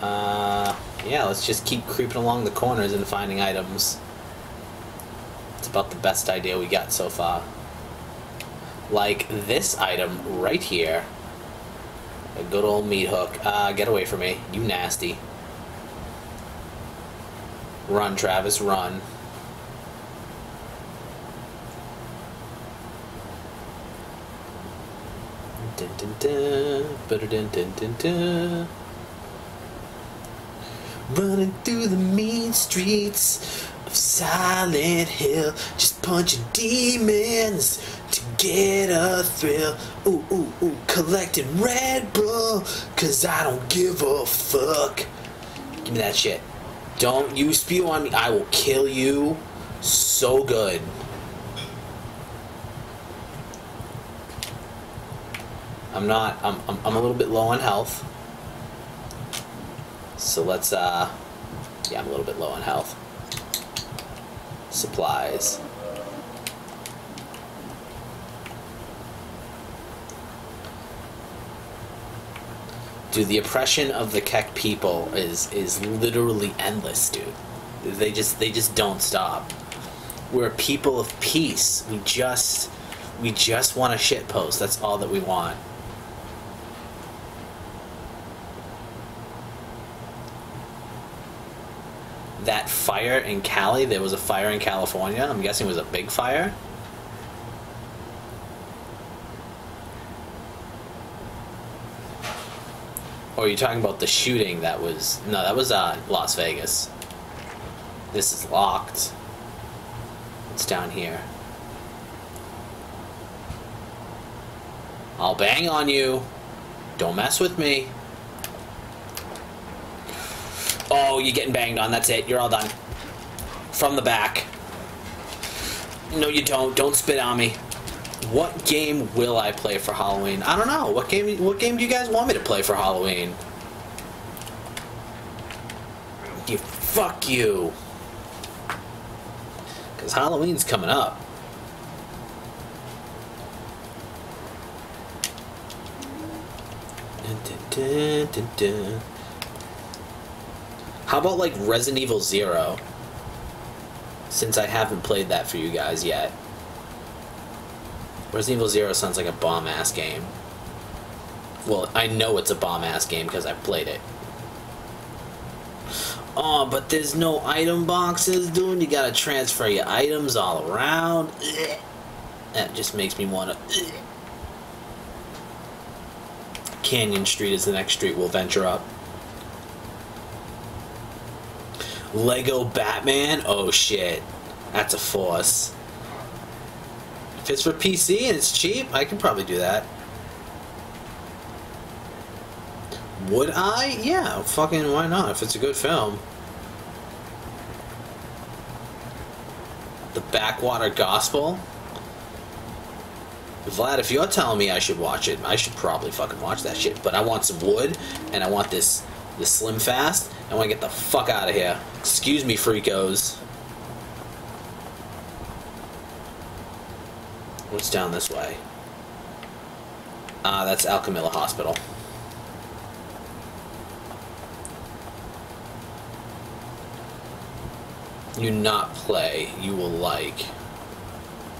Uh, yeah, let's just keep creeping along the corners and finding items. It's about the best idea we got so far. Like this item right here. A good old meat hook. Ah, uh, get away from me. You nasty. Run, Travis, run. Dun, dun, dun. Running through the mean streets of Silent Hill, just punching demons get a thrill. Ooh, ooh, ooh, collecting Red Bull, cause I don't give a fuck. Give me that shit. Don't you spew on me, I will kill you so good. I'm not, I'm, I'm, I'm a little bit low on health. So let's, uh, yeah, I'm a little bit low on health. Supplies. dude, the oppression of the Keck people is is literally endless, dude. They just they just don't stop. We're a people of peace. We just we just want a shit post. That's all that we want. That fire in Cali, there was a fire in California. I'm guessing it was a big fire. Or are you talking about the shooting that was no, that was uh Las Vegas. This is locked. It's down here. I'll bang on you. Don't mess with me. Oh, you're getting banged on. That's it. You're all done. From the back. No, you don't. Don't spit on me. What game will I play for Halloween? I don't know. What game? What game do you guys want me to play for Halloween? You fuck you. Cause Halloween's coming up. Dun, dun, dun. How about like Resident Evil Zero? Since I haven't played that for you guys yet. Resident Evil Zero sounds like a bomb ass game. Well, I know it's a bomb ass game because I've played it. Oh, but there's no item boxes, dude. You gotta transfer your items all around. Ugh. That just makes me wanna. Ugh. Canyon Street is the next street we'll venture up. Lego Batman? Oh shit. That's a force. If it's for PC and it's cheap, I can probably do that. Would I? Yeah, fucking why not? If it's a good film. The Backwater Gospel? Vlad, if you're telling me I should watch it, I should probably fucking watch that shit. But I want some wood, and I want this this slim fast. I want to get the fuck out of here. Excuse me, freakos. What's down this way? Ah, that's Alchemilla Hospital. You not play, you will like.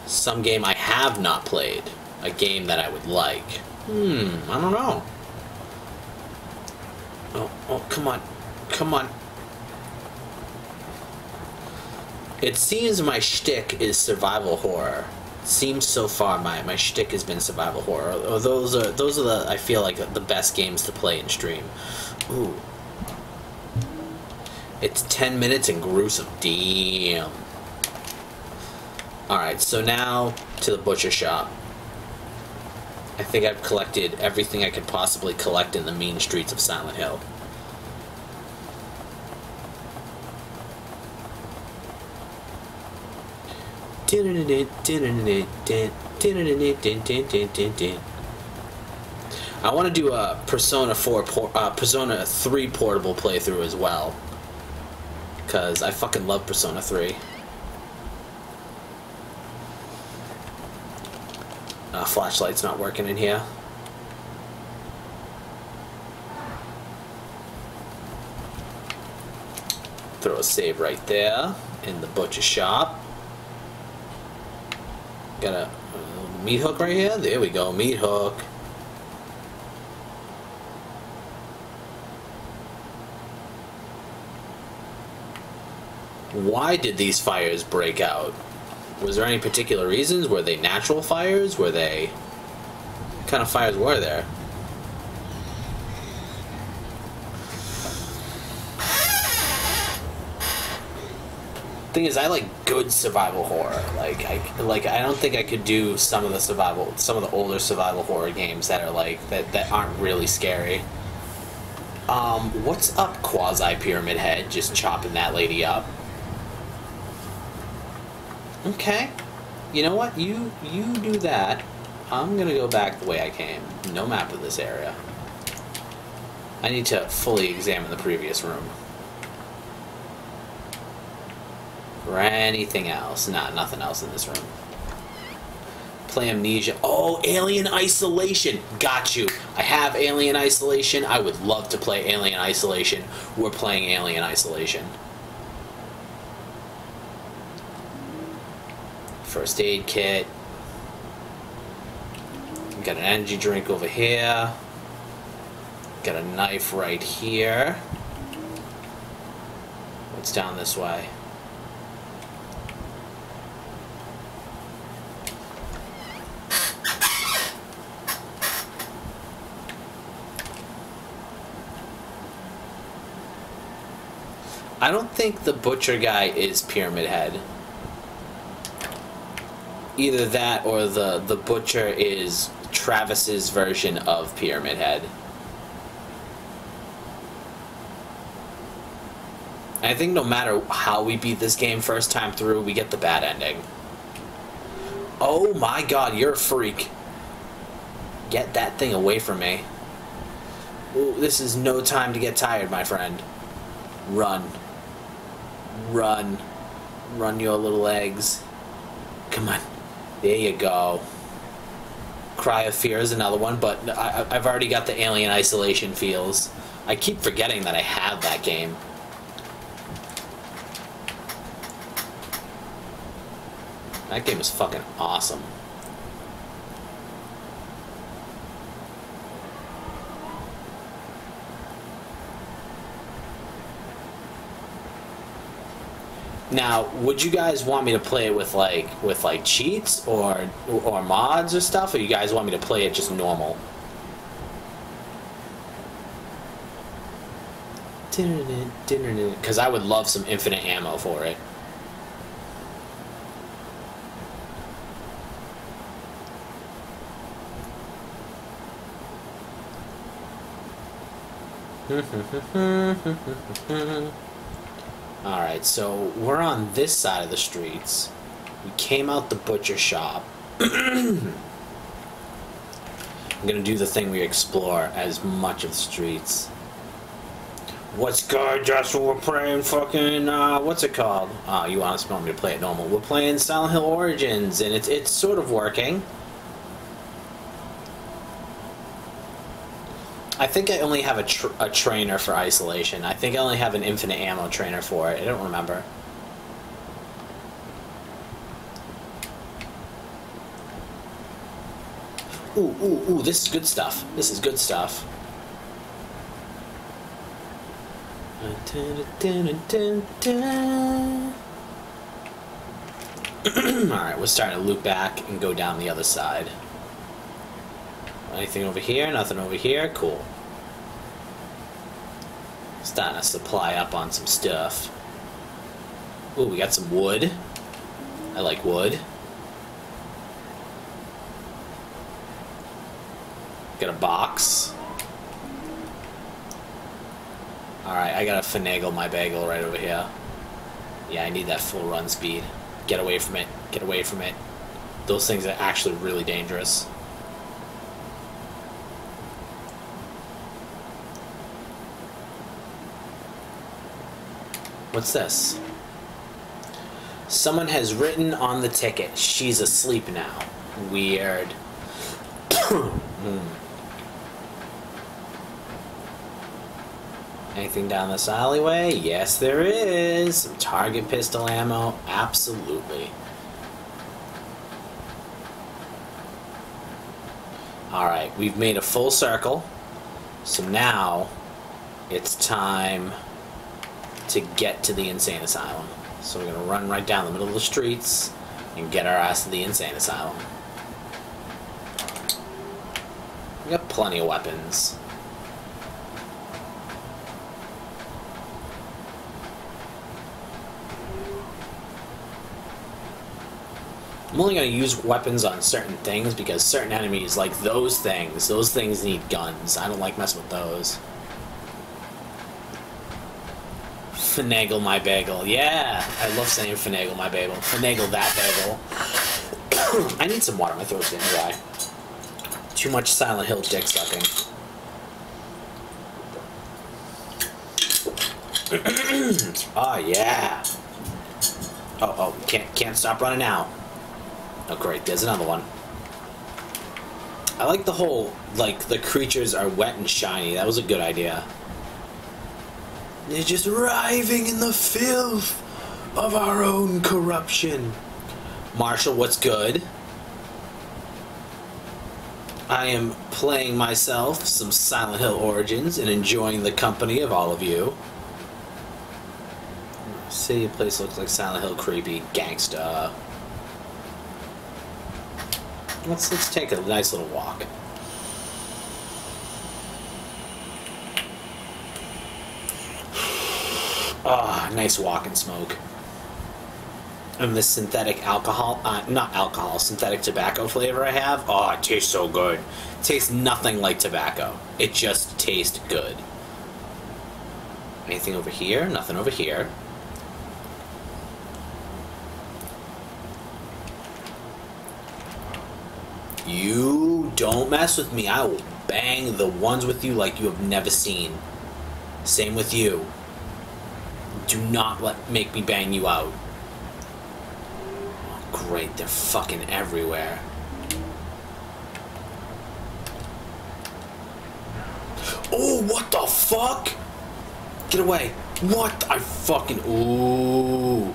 Some game I have not played. A game that I would like. Hmm, I don't know. Oh, oh, come on. Come on. It seems my shtick is survival horror. Seems so far my my shtick has been survival horror. Or those are those are the I feel like the best games to play in stream. Ooh. It's 10 minutes and gruesome. Damn. Alright, so now to the butcher shop. I think I've collected everything I could possibly collect in the mean streets of Silent Hill. I want to do a Persona 4, uh, Persona 3 portable playthrough as well. Because I fucking love Persona 3. Uh, flashlight's not working in here. Throw a save right there in the butcher shop. Got a meat hook right here. There we go, meat hook. Why did these fires break out? Was there any particular reasons? Were they natural fires? Were they... What kind of fires were there? Thing is, I like good survival horror. Like, I like I don't think I could do some of the survival, some of the older survival horror games that are like that that aren't really scary. Um, what's up, Quasi Pyramid Head? Just chopping that lady up. Okay. You know what? You you do that. I'm gonna go back the way I came. No map of this area. I need to fully examine the previous room. For anything else. Nah, nothing else in this room. Play Amnesia. Oh, Alien Isolation. Got you. I have Alien Isolation. I would love to play Alien Isolation. We're playing Alien Isolation. First aid kit. Got an energy drink over here. Got a knife right here. What's down this way? I don't think the butcher guy is Pyramid Head. Either that or the the butcher is Travis's version of Pyramid Head. I think no matter how we beat this game first time through, we get the bad ending. Oh my god, you're a freak. Get that thing away from me. Ooh, this is no time to get tired, my friend. Run. Run. Run your little eggs. Come on. There you go. Cry of Fear is another one, but I, I've already got the Alien Isolation feels. I keep forgetting that I have that game. That game is fucking awesome. Now, would you guys want me to play it with like with like cheats or or mods or stuff, or you guys want me to play it just normal? Because I would love some infinite ammo for it. Alright, so we're on this side of the streets. We came out the butcher shop. I'm gonna do the thing we explore as much of the streets. What's good, Joshua? We're playing fucking, uh, what's it called? Oh, you honestly want me to play it normal. We're playing Silent Hill Origins, and it's, it's sort of working. I think I only have a, a trainer for isolation. I think I only have an infinite ammo trainer for it. I don't remember. Ooh, ooh, ooh, this is good stuff. This is good stuff. Alright, we're starting to loop back and go down the other side. Anything over here? Nothing over here? Cool. Starting to supply up on some stuff. Ooh, we got some wood. I like wood. Got a box. Alright, I gotta finagle my bagel right over here. Yeah, I need that full run speed. Get away from it. Get away from it. Those things are actually really dangerous. What's this? Someone has written on the ticket, she's asleep now. Weird. Anything down this alleyway? Yes, there is. Some target pistol ammo. Absolutely. Alright, we've made a full circle. So now, it's time to get to the insane asylum. So we're gonna run right down the middle of the streets and get our ass to the insane asylum. We got plenty of weapons. I'm only going to use weapons on certain things because certain enemies, like those things, those things need guns. I don't like messing with those. Finagle my bagel. Yeah, I love saying finagle my bagel. Finagle that bagel. I need some water. My throat's getting dry. Too much Silent Hill dick sucking. oh yeah. Oh oh, can't can't stop running out. Oh great, there's another one. I like the whole like the creatures are wet and shiny. That was a good idea. They're just writhing in the filth of our own corruption. Marshall, what's good? I am playing myself some Silent Hill Origins and enjoying the company of all of you. City place looks like Silent Hill creepy gangsta. Let's let's take a nice little walk. Ah, nice walk and smoke. And this synthetic alcohol, uh, not alcohol, synthetic tobacco flavor I have, oh, it tastes so good. It tastes nothing like tobacco. It just tastes good. Anything over here? Nothing over here. You don't mess with me. I will bang the ones with you like you have never seen. Same with you. Do not let make me bang you out. Oh, great, they're fucking everywhere. Oh, what the fuck? Get away. What? I fucking. Ooh.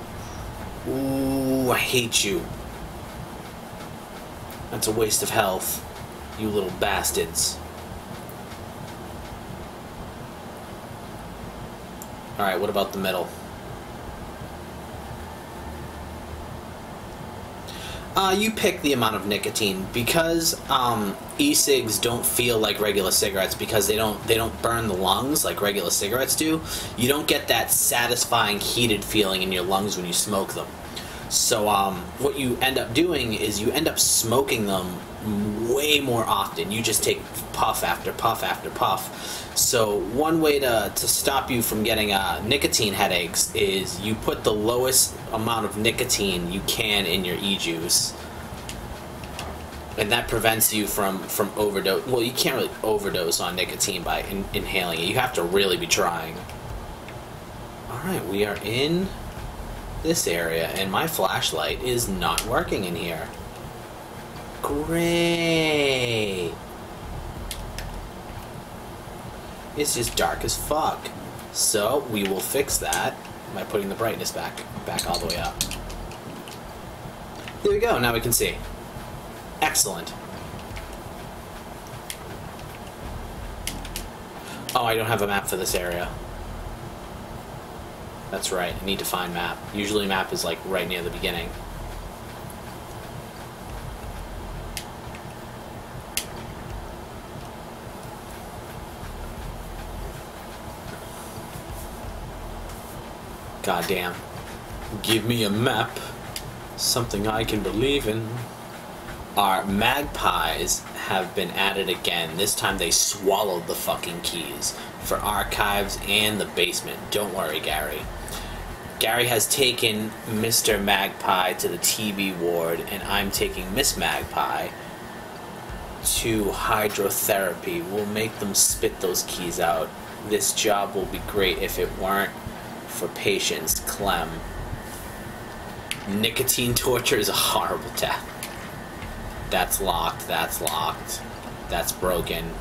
Ooh, I hate you. That's a waste of health. You little bastards. Alright, what about the middle? Uh, you pick the amount of nicotine because um, e-cigs don't feel like regular cigarettes because they don't they don't burn the lungs like regular cigarettes do. You don't get that satisfying heated feeling in your lungs when you smoke them. So um, what you end up doing is you end up smoking them way more often. You just take puff after puff after puff. So one way to, to stop you from getting uh, nicotine headaches is you put the lowest amount of nicotine you can in your e-juice. And that prevents you from, from overdose. Well, you can't really overdose on nicotine by in, inhaling it. You have to really be trying. Alright, we are in this area, and my flashlight is not working in here. Great. It's just dark as fuck. So we will fix that by putting the brightness back back all the way up. There we go, now we can see. Excellent. Oh, I don't have a map for this area. That's right, I need to find map. Usually map is like right near the beginning. Goddamn. Give me a map. Something I can believe in. Our magpies have been added again. This time they swallowed the fucking keys for archives and the basement. Don't worry, Gary. Gary has taken Mr. Magpie to the TB ward, and I'm taking Miss Magpie to hydrotherapy. We'll make them spit those keys out. This job will be great if it weren't for patients. Clem. Nicotine torture is a horrible death. That's locked, that's locked. That's broken.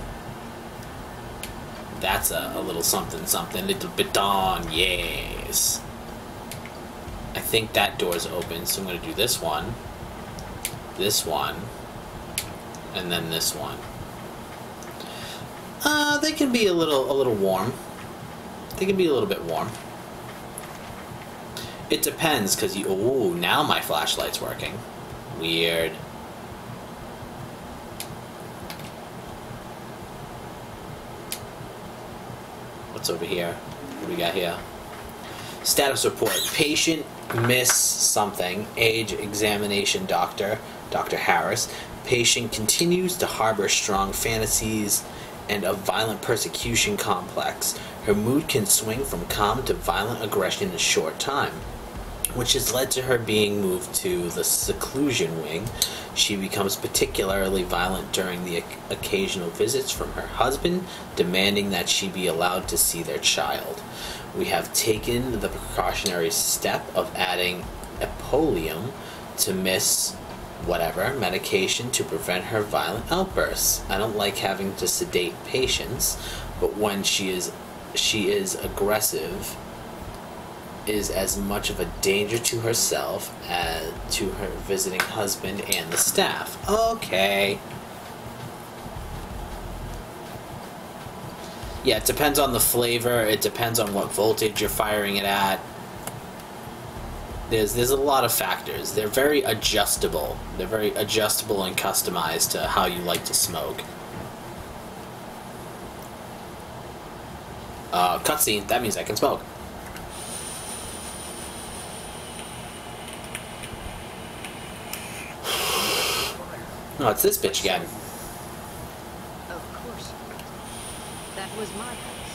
That's a, a little something something. Little bit on, yes. I think that door's open, so I'm gonna do this one, this one, and then this one. Uh, they can be a little a little warm. They can be a little bit warm. It depends, because you... Oh, now my flashlight's working. Weird. What's over here? What do we got here? Status report. Patient miss something. Age examination doctor. Dr. Harris. Patient continues to harbor strong fantasies and a violent persecution complex. Her mood can swing from calm to violent aggression in a short time which has led to her being moved to the seclusion wing. She becomes particularly violent during the occasional visits from her husband, demanding that she be allowed to see their child. We have taken the precautionary step of adding Epolium to Miss whatever medication to prevent her violent outbursts. I don't like having to sedate patients, but when she is she is aggressive is as much of a danger to herself as to her visiting husband and the staff. Okay. Yeah, it depends on the flavor, it depends on what voltage you're firing it at. There's there's a lot of factors. They're very adjustable. They're very adjustable and customized to how you like to smoke. Uh, cutscene. That means I can smoke. Oh, it's this bitch again. Of course you did. That was my house.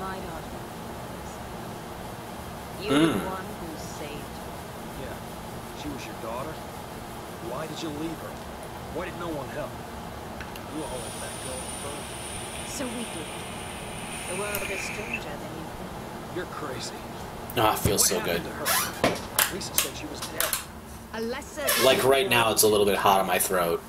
My daughter. You were the Mm. one who saved her. Yeah. She was your daughter? Why did you leave her? Why did no one help? You all let that go first. So we did. The world is stranger than you think. You're crazy. Oh, it feels what so good. happened to her? Lisa said she was dead. Alessa Like right now, it's a little bit hot on my throat.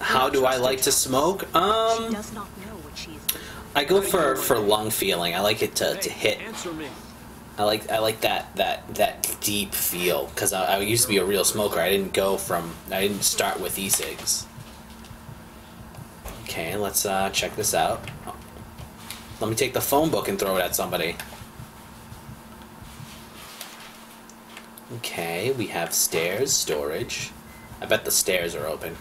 How do I like to smoke? Um, does not know what she is doing. I go for for lung feeling. I like it to, to hit. I like I like that that that deep feel because I, I used to be a real smoker. I didn't go from I didn't start with e-cigs. Okay, let's uh, check this out. Let me take the phone book and throw it at somebody. Okay, we have stairs, storage. I bet the stairs are open.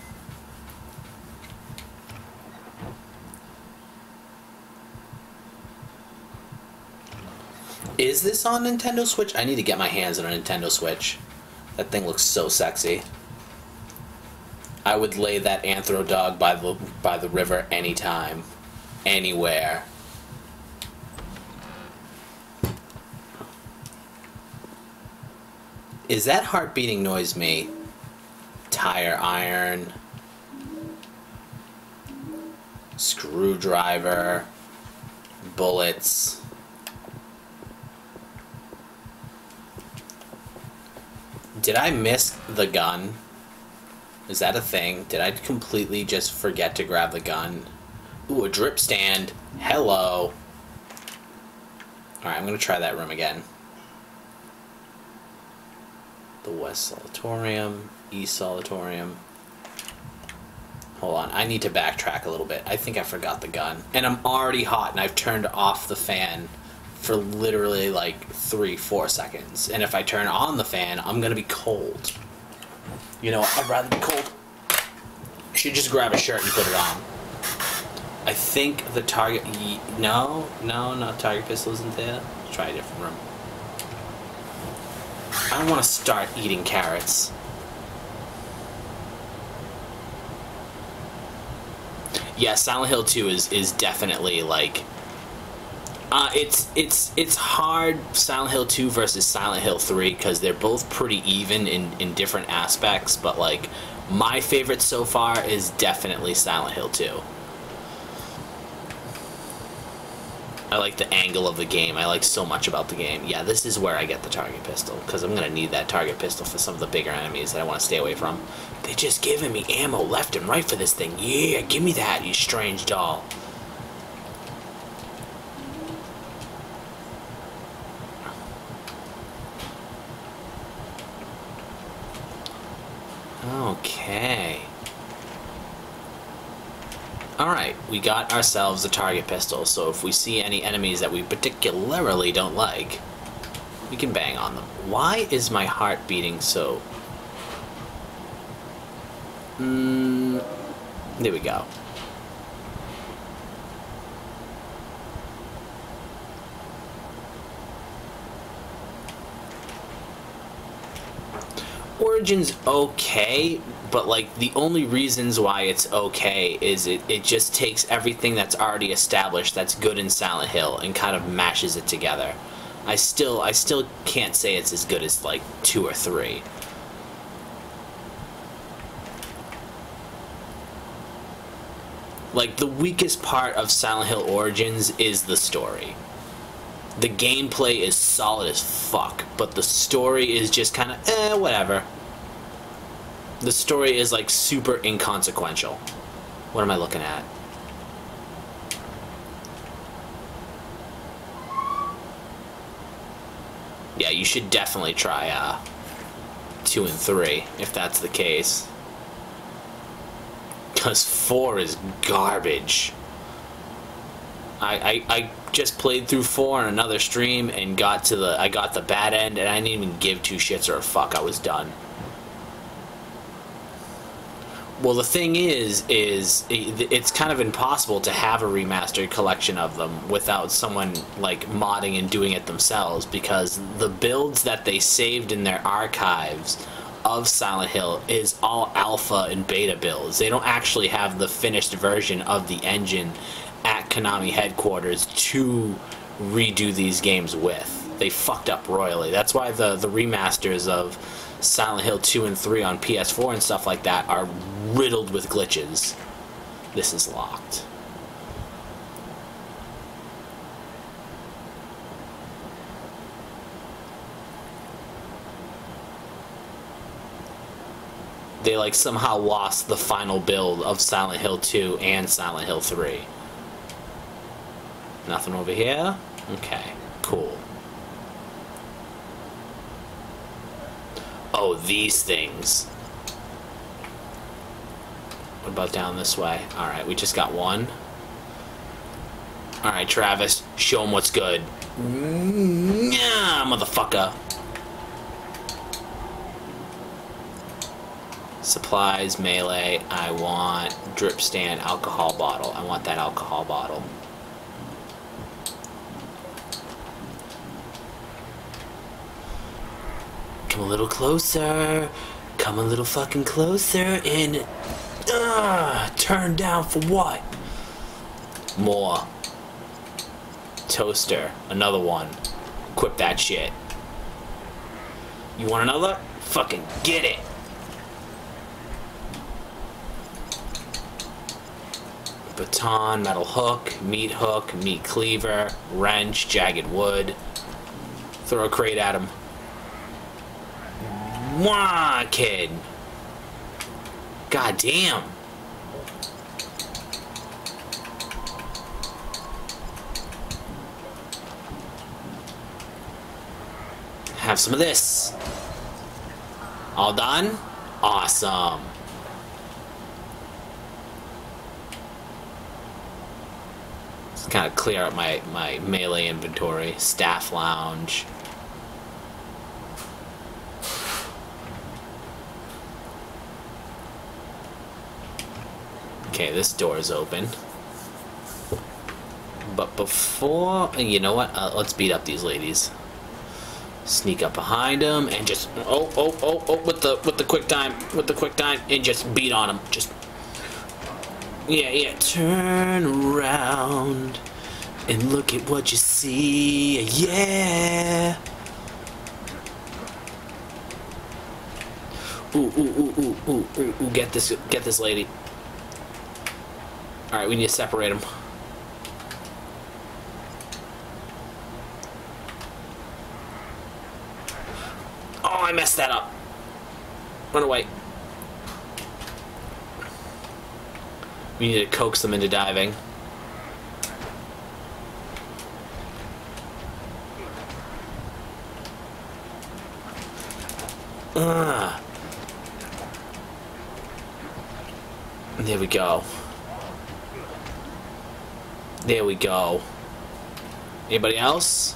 Is this on Nintendo Switch? I need to get my hands on a Nintendo Switch. That thing looks so sexy. I would lay that anthro dog by the by the river anytime, anywhere. Is that heart beating noise me? Tire iron. Screwdriver. Bullets. Did I miss the gun? Is that a thing? Did I completely just forget to grab the gun? Ooh, a drip stand. Hello. Alright, I'm gonna try that room again. The West Solatorium, East Solatorium. Hold on, I need to backtrack a little bit. I think I forgot the gun. And I'm already hot and I've turned off the fan for literally like three, four seconds. And if I turn on the fan, I'm gonna be cold. You know. I'd rather be cold. Should just grab a shirt and put it on. I think the target. No, no, no. Target pistol isn't there. Let's try a different room. I don't want to start eating carrots. Yeah, Silent Hill 2 is is definitely like uh, it's it's it's hard Silent Hill 2 versus Silent Hill 3 because they're both pretty even in in different aspects, but like my favorite so far is definitely Silent Hill 2. I like the angle of the game. I like so much about the game. Yeah, this is where I get the target pistol because I'm gonna need that target pistol for some of the bigger enemies that I want to stay away from. They're just giving me ammo left and right for this thing. Yeah, give me that, you strange doll. Okay. Alright, we got ourselves a target pistol, so if we see any enemies that we particularly don't like, we can bang on them. Why is my heart beating so... Mm, there we go. Origin's okay, but like the only reasons why it's okay is it, it just takes everything that's already established that's good in Silent Hill and kind of mashes it together. I still I still can't say it's as good as like two or three. Like the weakest part of Silent Hill Origins is the story the gameplay is solid as fuck, but the story is just kind of eh, whatever. The story is like super inconsequential. What am I looking at? Yeah, you should definitely try uh, two and three if that's the case. Cause four is garbage. I, I, I just played through four on another stream and got to the I got the bad end and I didn't even give two shits or a fuck. I was done. Well, the thing is, is it- it's kind of impossible to have a remastered collection of them without someone like modding and doing it themselves because the builds that they saved in their archives of Silent Hill is all alpha and beta builds. They don't actually have the finished version of the engine at Konami headquarters to redo these games with. They fucked up royally. That's why the the remasters of Silent Hill 2 and 3 on PS4 and stuff like that are riddled with glitches. This is locked. They like somehow lost the final build of Silent Hill 2 and Silent Hill 3. Nothing over here? Okay, cool. Oh, these things. What about down this way? Alright, we just got one. Alright, Travis, show him what's good. Yeah, motherfucker. Supplies, melee. I want drip stand, alcohol bottle. I want that alcohol bottle. Come a little closer. Come a little fucking closer and uh, turn down for what? More. Toaster. Another one. Equip that shit. You want another? Fucking get it. Baton, metal hook, meat hook, meat cleaver, wrench, jagged wood. Throw a crate at him. Wah, kid. God damn. Have some of this. All done? Awesome. Let's kind of clear out my, my melee inventory. Staff lounge. Okay, this door is open. But before, you know what? Uh, let's beat up these ladies. Sneak up behind them and just oh oh oh oh with the with the quick time with the quick time and just beat on them. Just yeah yeah. Turn around and look at what you see. Yeah. Ooh ooh ooh ooh ooh ooh ooh. Get this get this lady. Alright, we need to separate them. Oh, I messed that up. Run away. We need to coax them into diving. Ah. There we go. There we go. Anybody else?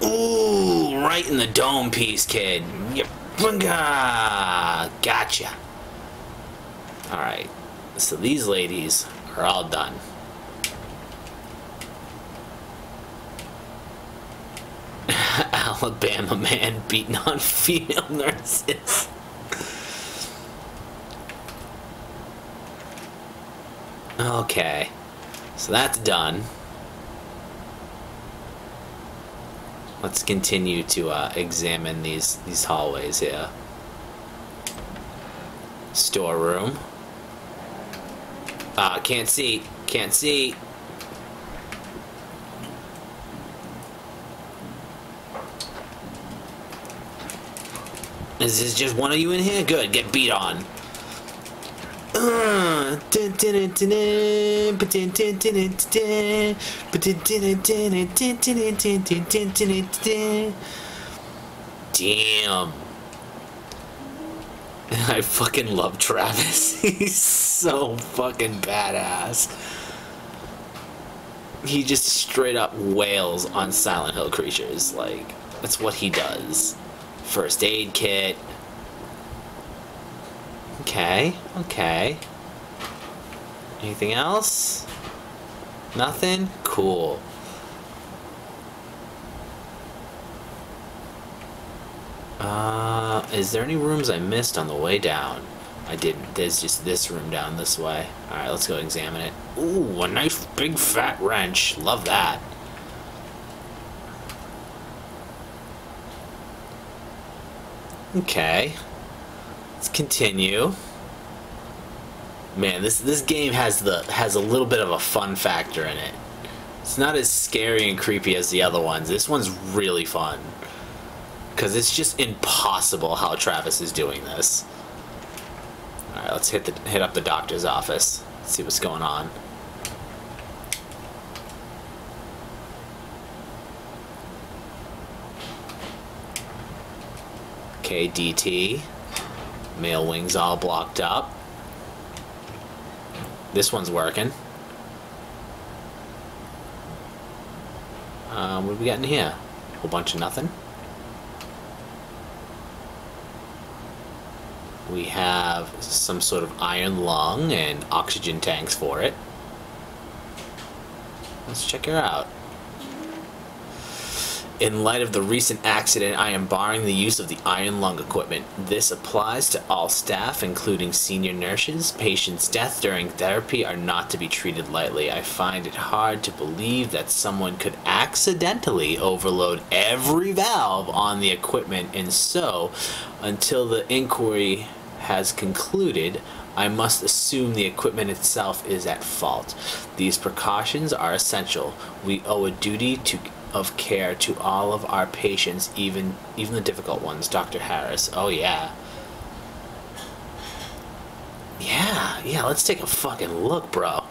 Ooh, right in the dome piece, kid. Yep. Gotcha. Alright. So these ladies are all done. Alabama man beating on female nurses. Okay. So that's done. Let's continue to uh, examine these these hallways here. Storeroom. Uh, can't see. Can't see. Is this just one of you in here? Good. Get beat on. Damn. I fucking love Travis. He's so fucking badass. He just straight up wails on Silent Hill creatures. Like, that's what he does. First aid kit. Okay, okay. Anything else? Nothing? Cool. Uh, is there any rooms I missed on the way down? I didn't. There's just this room down this way. Alright, let's go examine it. Ooh, a nice big fat wrench. Love that. Okay. Let's continue. Man, this this game has the has a little bit of a fun factor in it. It's not as scary and creepy as the other ones. This one's really fun. Cause it's just impossible how Travis is doing this. Alright, let's hit the hit up the doctor's office. See what's going on. KDT. Male wings all blocked up. This one's working. Um, what have we got in here? A whole bunch of nothing. We have some sort of iron lung and oxygen tanks for it. Let's check her out. In light of the recent accident, I am barring the use of the iron lung equipment. This applies to all staff, including senior nurses. Patients' death during therapy are not to be treated lightly. I find it hard to believe that someone could accidentally overload every valve on the equipment, and so, until the inquiry has concluded, I must assume the equipment itself is at fault. These precautions are essential. We owe a duty to of care to all of our patients, even even the difficult ones, Dr. Harris. Oh yeah. Yeah, yeah, let's take a fucking look, bro.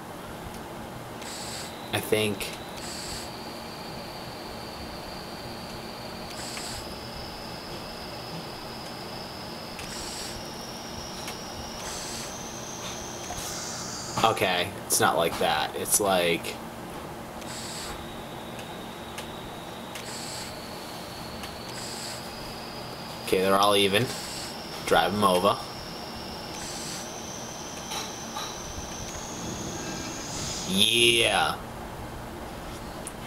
I think Okay, it's not like that. It's like Okay, they're all even. Drive them over. Yeah.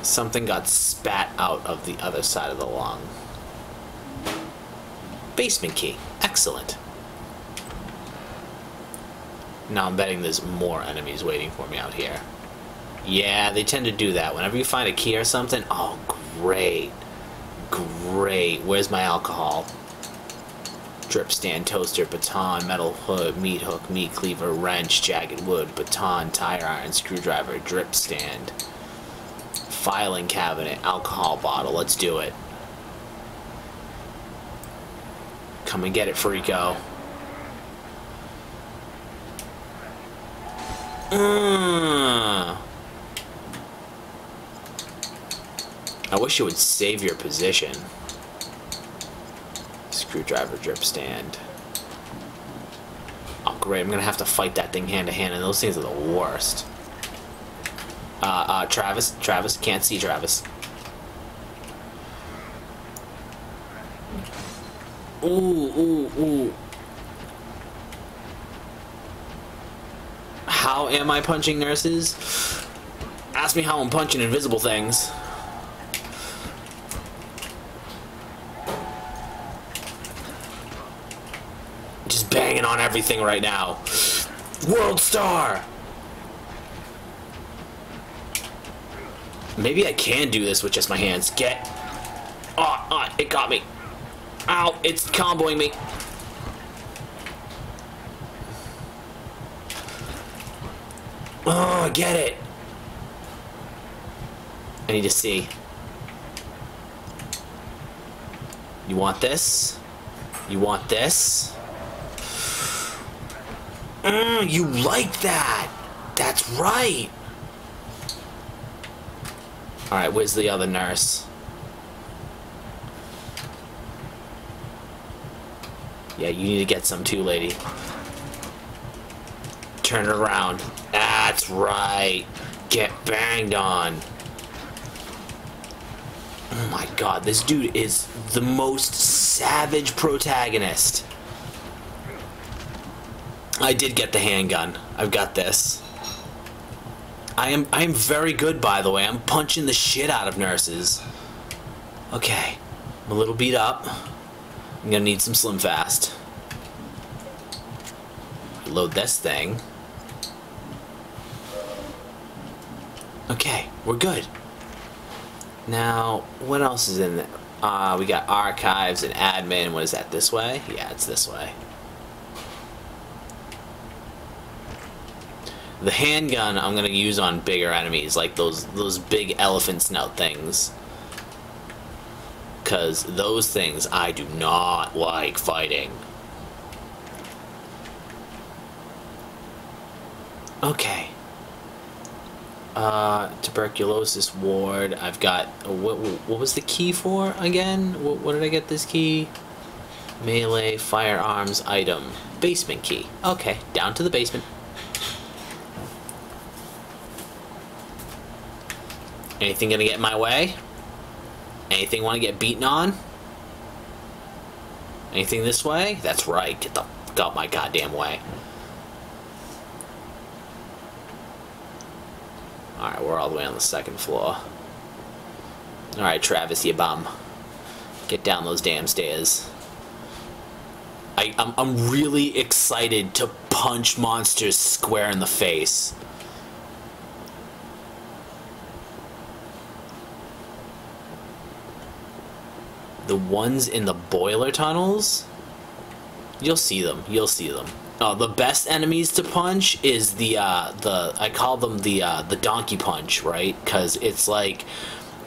Something got spat out of the other side of the lung. Basement key. Excellent. Now I'm betting there's more enemies waiting for me out here. Yeah, they tend to do that. Whenever you find a key or something, oh, great. Great. Where's my alcohol? Drip stand, toaster, baton, metal hood, meat hook, meat cleaver, wrench, jagged wood, baton, tire iron, screwdriver, drip stand, filing cabinet, alcohol bottle. Let's do it. Come and get it, Freako. Uh. I wish it would save your position screwdriver drip stand. Oh great, I'm gonna have to fight that thing hand to hand, and those things are the worst. Uh, uh, Travis, Travis, can't see Travis. Ooh, ooh, ooh. How am I punching nurses? Ask me how I'm punching invisible things. Banging on everything right now. World Star! Maybe I can do this with just my hands. Get. Oh, oh, it got me. Ow, it's comboing me. Oh, get it. I need to see. You want this? You want this? Mm, you like that. That's right. Alright, where's the other nurse? Yeah, you need to get some too, lady. Turn around. That's right. Get banged on. Oh my god, this dude is the most savage protagonist. I did get the handgun. I've got this. I am I am very good by the way. I'm punching the shit out of nurses. Okay. I'm a little beat up. I'm gonna need some slim fast. Load this thing. Okay, we're good. Now, what else is in there? Uh, we got archives and admin. What is that, this way? Yeah, it's this way. The handgun I'm gonna use on bigger enemies, like those those big elephant snout things. Cause those things I do not like fighting. Okay. Uh, tuberculosis ward. I've got what? What was the key for again? What, what did I get this key? Melee firearms item basement key. Okay, down to the basement. Anything gonna get in my way? Anything want to get beaten on? Anything this way? That's right. Get the fuck out my goddamn way. Alright, we're all the way on the second floor. Alright, Travis, you bum. Get down those damn stairs. I, I'm, I'm really excited to punch monsters square in the face. The ones in the boiler tunnels, you'll see them. You'll see them. Oh, the best enemies to punch is the uh, the I call them the uh, the donkey punch, right? Because it's like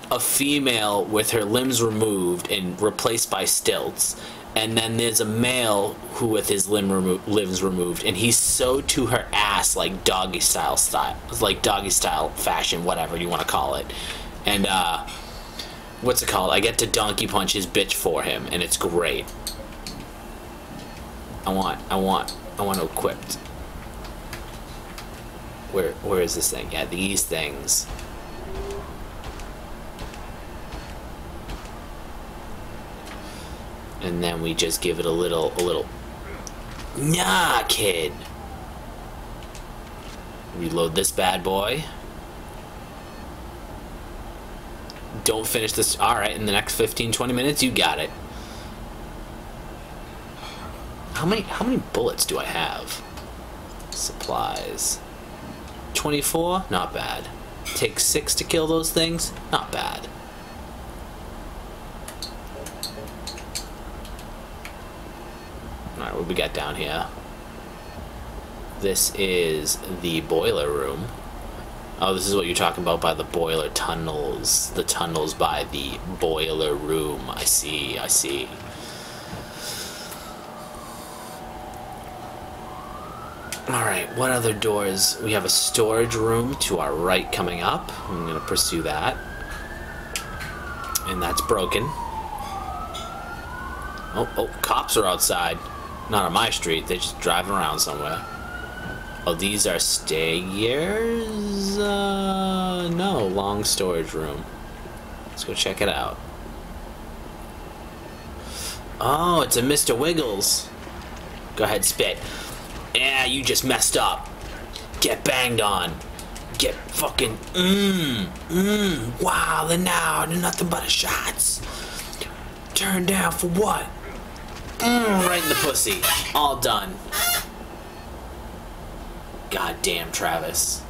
a female with her limbs removed and replaced by stilts, and then there's a male who with his limb remo- limbs removed, and he's sewed to her ass like doggy style style, like doggy style fashion, whatever you want to call it, and uh, what's it called? I get to donkey punch his bitch for him, and it's great. I want, I want, I want to equipped. Where, where is this thing? Yeah, these things. And then we just give it a little, a little. Nah, kid. Reload this bad boy. Don't finish this all right in the next 15 20 minutes you got it. How many how many bullets do i have? Supplies. 24 not bad. Take six to kill those things? Not bad. All right what we got down here? This is the boiler room Oh, this is what you're talking about by the boiler tunnels. The tunnels by the boiler room. I see, I see. Alright, what other doors? We have a storage room to our right coming up. I'm going to pursue that. And that's broken. Oh, oh, cops are outside. Not on my street, they're just driving around somewhere. Oh, these are stairs? Uh, no, long storage room. Let's go check it out. Oh, it's a Mr. Wiggles. Go ahead, spit. Yeah, you just messed up. Get banged on. Get fucking mmm, mmm. Wow, then now nothing but a shots. Turn down for what? Mmm, right in the pussy. All done. God damn, Travis.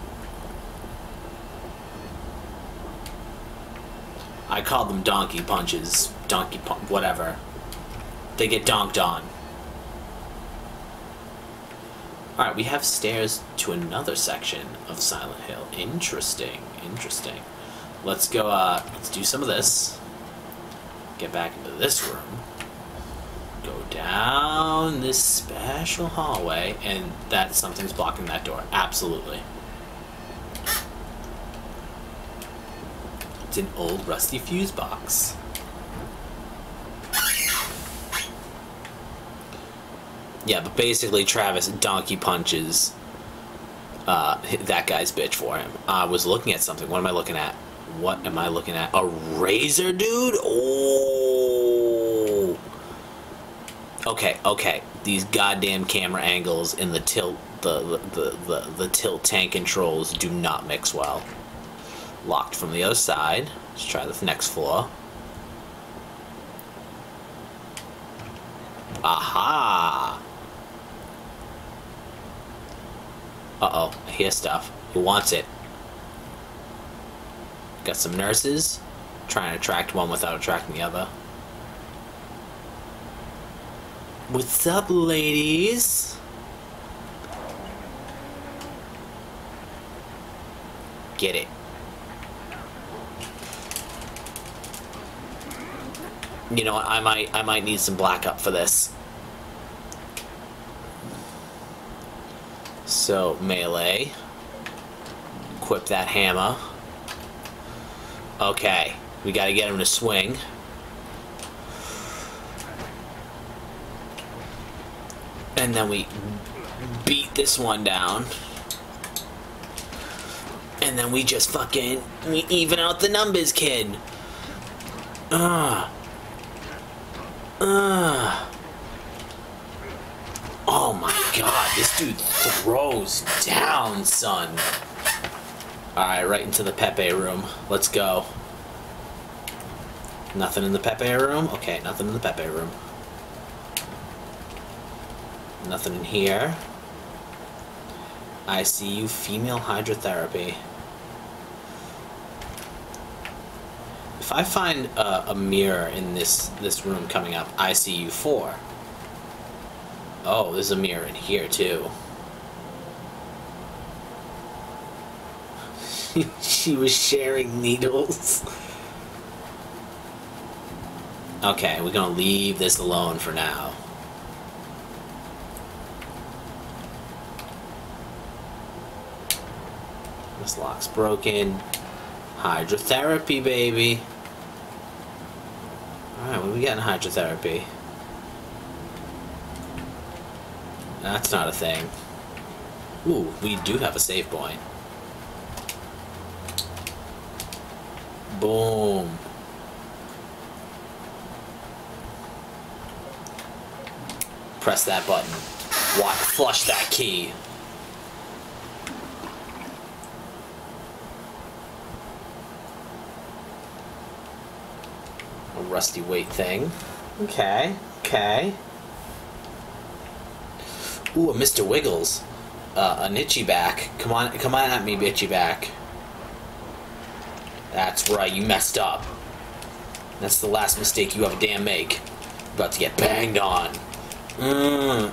I call them donkey punches. Donkey punch, whatever. They get donked on. Alright, we have stairs to another section of Silent Hill. Interesting, interesting. Let's go, uh, let's do some of this. Get back into this room go down this special hallway and that something's blocking that door. Absolutely. It's an old rusty fuse box. Yeah, but basically Travis donkey punches uh, that guy's bitch for him. I was looking at something. What am I looking at? What am I looking at? A razor, dude? Oh. Okay, okay. These goddamn camera angles and the tilt, the the, the, the, tilt tank controls do not mix well. Locked from the other side. Let's try the next floor. Aha! Uh-oh, I hear stuff. Who wants it? Got some nurses. Trying to attract one without attracting the other. What's up, ladies? Get it. You know what? I might I might need some black up for this. So melee. Equip that hammer. Okay, we got to get him to swing. And then we beat this one down. And then we just fucking we even out the numbers, kid. Ah. Ah. Oh my god, this dude throws down, son. Alright, right into the Pepe room. Let's go. Nothing in the Pepe room? Okay, nothing in the Pepe room. Nothing in here. ICU female hydrotherapy. If I find a mirror in this this room coming up, ICU 4. Oh, there's a mirror in here too. she was sharing needles. Okay, we're gonna leave this alone for now. This lock's broken. Hydrotherapy, baby. Alright, what we got in hydrotherapy? That's not a thing. Ooh, we do have a save point. Boom. Press that button. Flush that key. Rusty weight thing. Okay, okay. Ooh, a Mr. Wiggles. Uh, a Itchy back. Come on, come on at me, bitchy back. That's right, you messed up. That's the last mistake you ever damn make. You're about to get banged on. Mmm.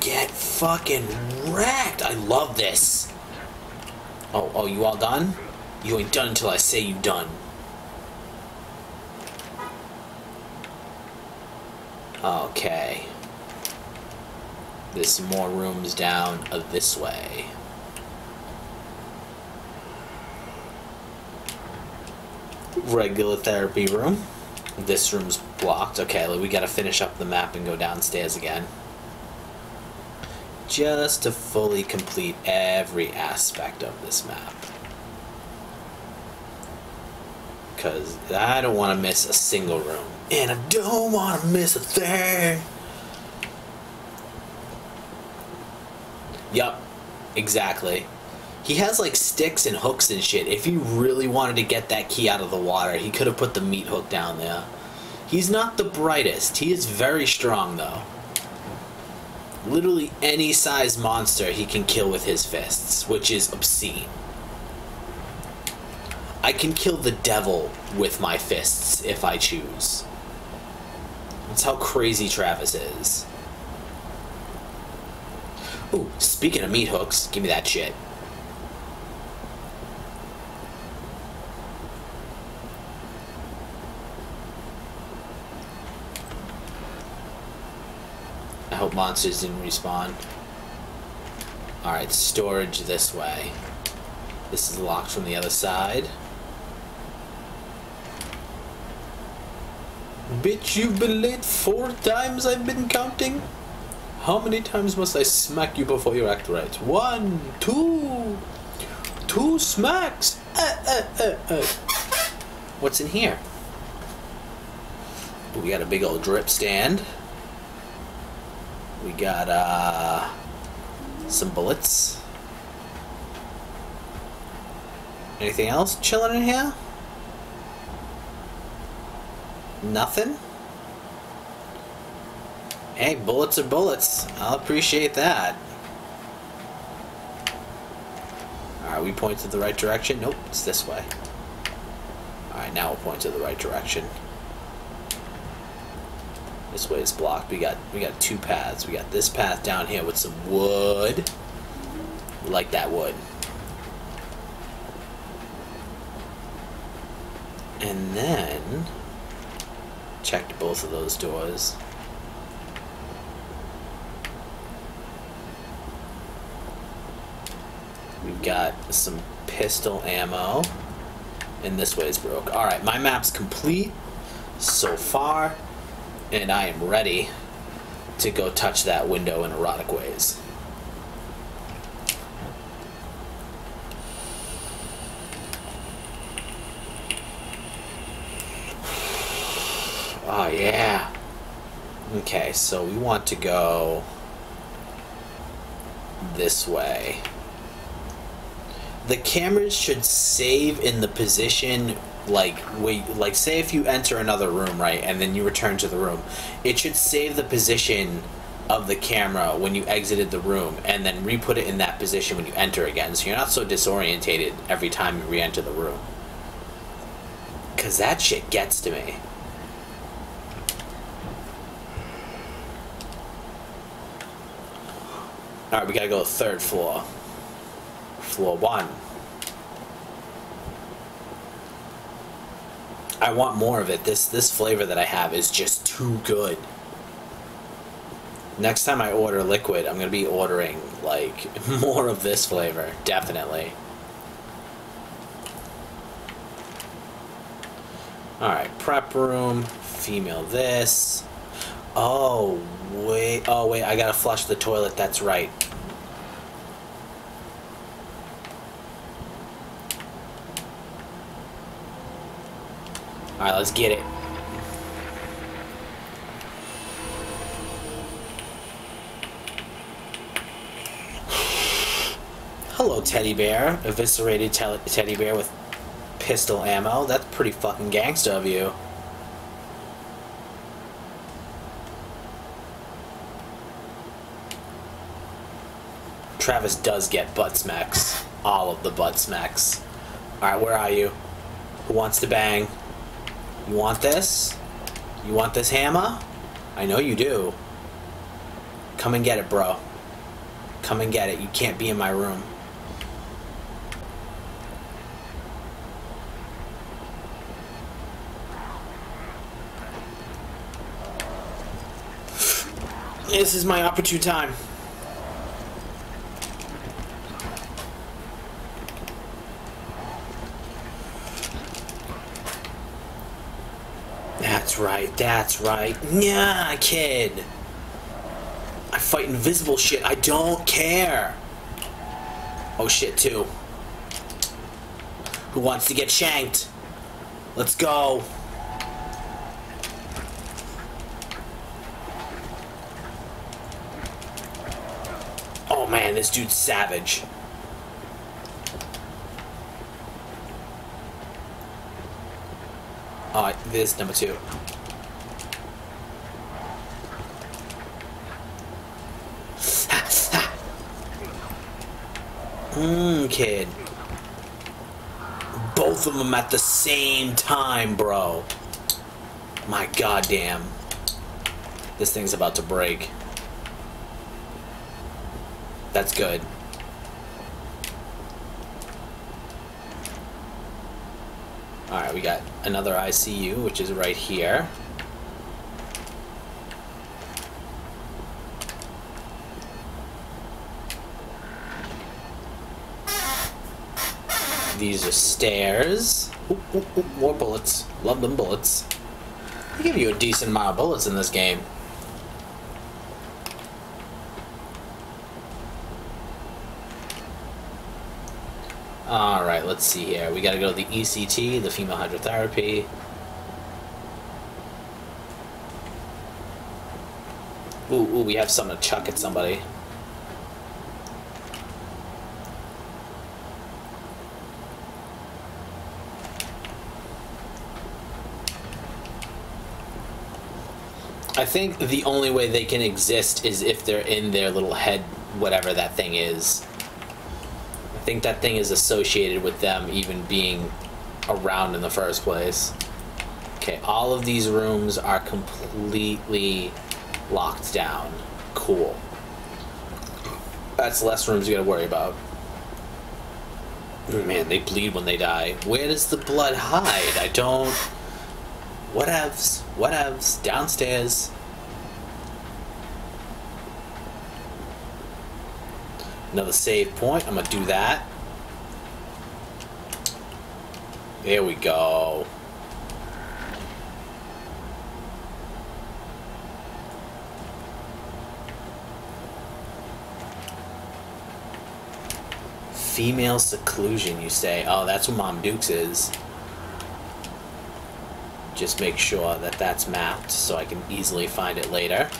Get fucking wrecked. I love this. Oh, oh, you all done? You ain't done until I say you done. Okay. There's some more rooms down uh, this way. Regular therapy room. This room's blocked. Okay, we gotta finish up the map and go downstairs again. Just to fully complete every aspect of this map. Because I don't want to miss a single room. And I don't want to miss a thing. Yup, exactly. He has like sticks and hooks and shit. If he really wanted to get that key out of the water, he could have put the meat hook down there. He's not the brightest. He is very strong though. Literally any size monster he can kill with his fists, which is obscene. I can kill the devil with my fists if I choose. That's how crazy Travis is. Ooh, speaking of meat hooks, give me that shit. I hope monsters didn't respawn. Alright, storage this way. This is locked from the other side. Bitch, you've been late four times I've been counting? How many times must I smack you before you act right? One, two, two smacks. Uh, uh, uh. What's in here? We got a big old drip stand. We got uh, some bullets. Anything else chilling in here? Nothing? Hey, bullets are bullets. I'll appreciate that. Alright, we point to the right direction. Nope, it's this way. Alright, now we'll point to the right direction. This way is blocked. We got we got two paths. We got this path down here with some wood. We like that wood. And then checked both of those doors. We've got some pistol ammo. And this way is broke. Alright, my map's complete so far. And I am ready to go touch that window in erotic ways. Oh, yeah. Okay, so we want to go this way. The cameras should save in the position like wait like say if you enter another room right and then you return to the room it should save the position of the camera when you exited the room and then re-put it in that position when you enter again so you're not so disorientated every time you re-enter the room because that shit gets to me all right we gotta go third floor floor one I want more of it. This this flavor that I have is just too good. Next time I order liquid, I'm gonna be ordering like more of this flavor, definitely. Alright, prep room, female this. Oh wait oh wait, I gotta flush the toilet, that's right. Alright, let's get it. Hello, teddy bear. Eviscerated te teddy bear with pistol ammo. That's pretty fucking gangsta of you. Travis does get butt smacks. All of the butt smacks. Alright, where are you? Who wants to bang? You want this? You want this hammer? I know you do. Come and get it, bro. Come and get it. You can't be in my room. This is my opportune time. That's right, that's right. Yeah, kid. I fight invisible shit. I don't care. Oh shit, too. Who wants to get shanked? Let's go. Oh man, this dude's savage. Uh, this number two. Mmm, kid. Both of them at the same time, bro. My goddamn. This thing's about to break. That's good. Alright, we got another ICU, which is right here. These are stairs. Ooh, ooh, ooh, more bullets. Love them bullets. They give you a decent amount of bullets in this game. Alright, let's see here. We gotta go to the ECT, the female hydrotherapy. Ooh, ooh, we have something to chuck at somebody. I think the only way they can exist is if they're in their little head, whatever that thing is. Think that thing is associated with them even being around in the first place. Okay, all of these rooms are completely locked down. Cool. That's less rooms you gotta worry about. Man, they bleed when they die. Where does the blood hide? I don't. Whatevs. Whatevs. Downstairs. Another save point. I'm gonna do that. There we go. Female seclusion, you say? Oh, that's what Mom Dukes is. Just make sure that that's mapped so I can easily find it later.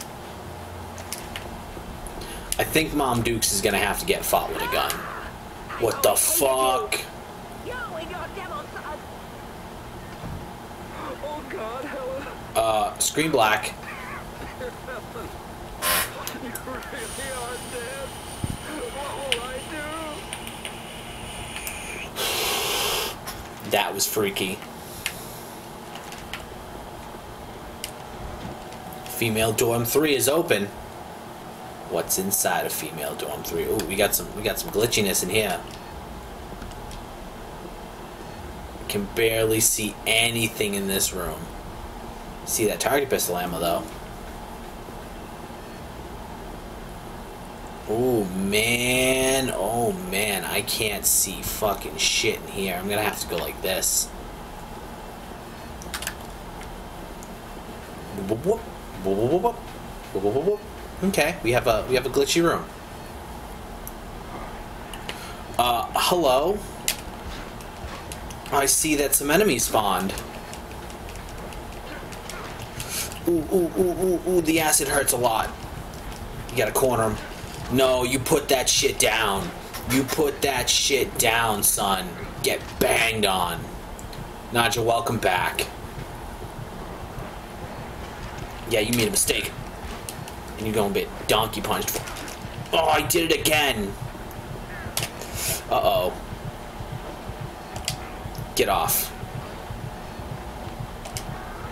I think Mom Dukes is gonna have to get fought with a gun. What the fuck? Uh, screen black. That was freaky. Female dorm three is open. What's inside of female dorm three? Ooh, we got some we got some glitchiness in here. Can barely see anything in this room. See that target pistol ammo though. Oh man, oh man, I can't see fucking shit in here. I'm gonna have to go like this. Whoop, whoop, whoop, whoop, whoop, whoop, whoop, whoop. Okay, we have a we have a glitchy room. Uh, hello. I see that some enemies spawned. Ooh, ooh, ooh, ooh, ooh, the acid hurts a lot. You gotta corner him. No, you put that shit down. You put that shit down, son. Get banged on. Naja, welcome back. Yeah, you made a mistake. And you're gonna get donkey punched. Oh, I did it again. Uh-oh. Get off.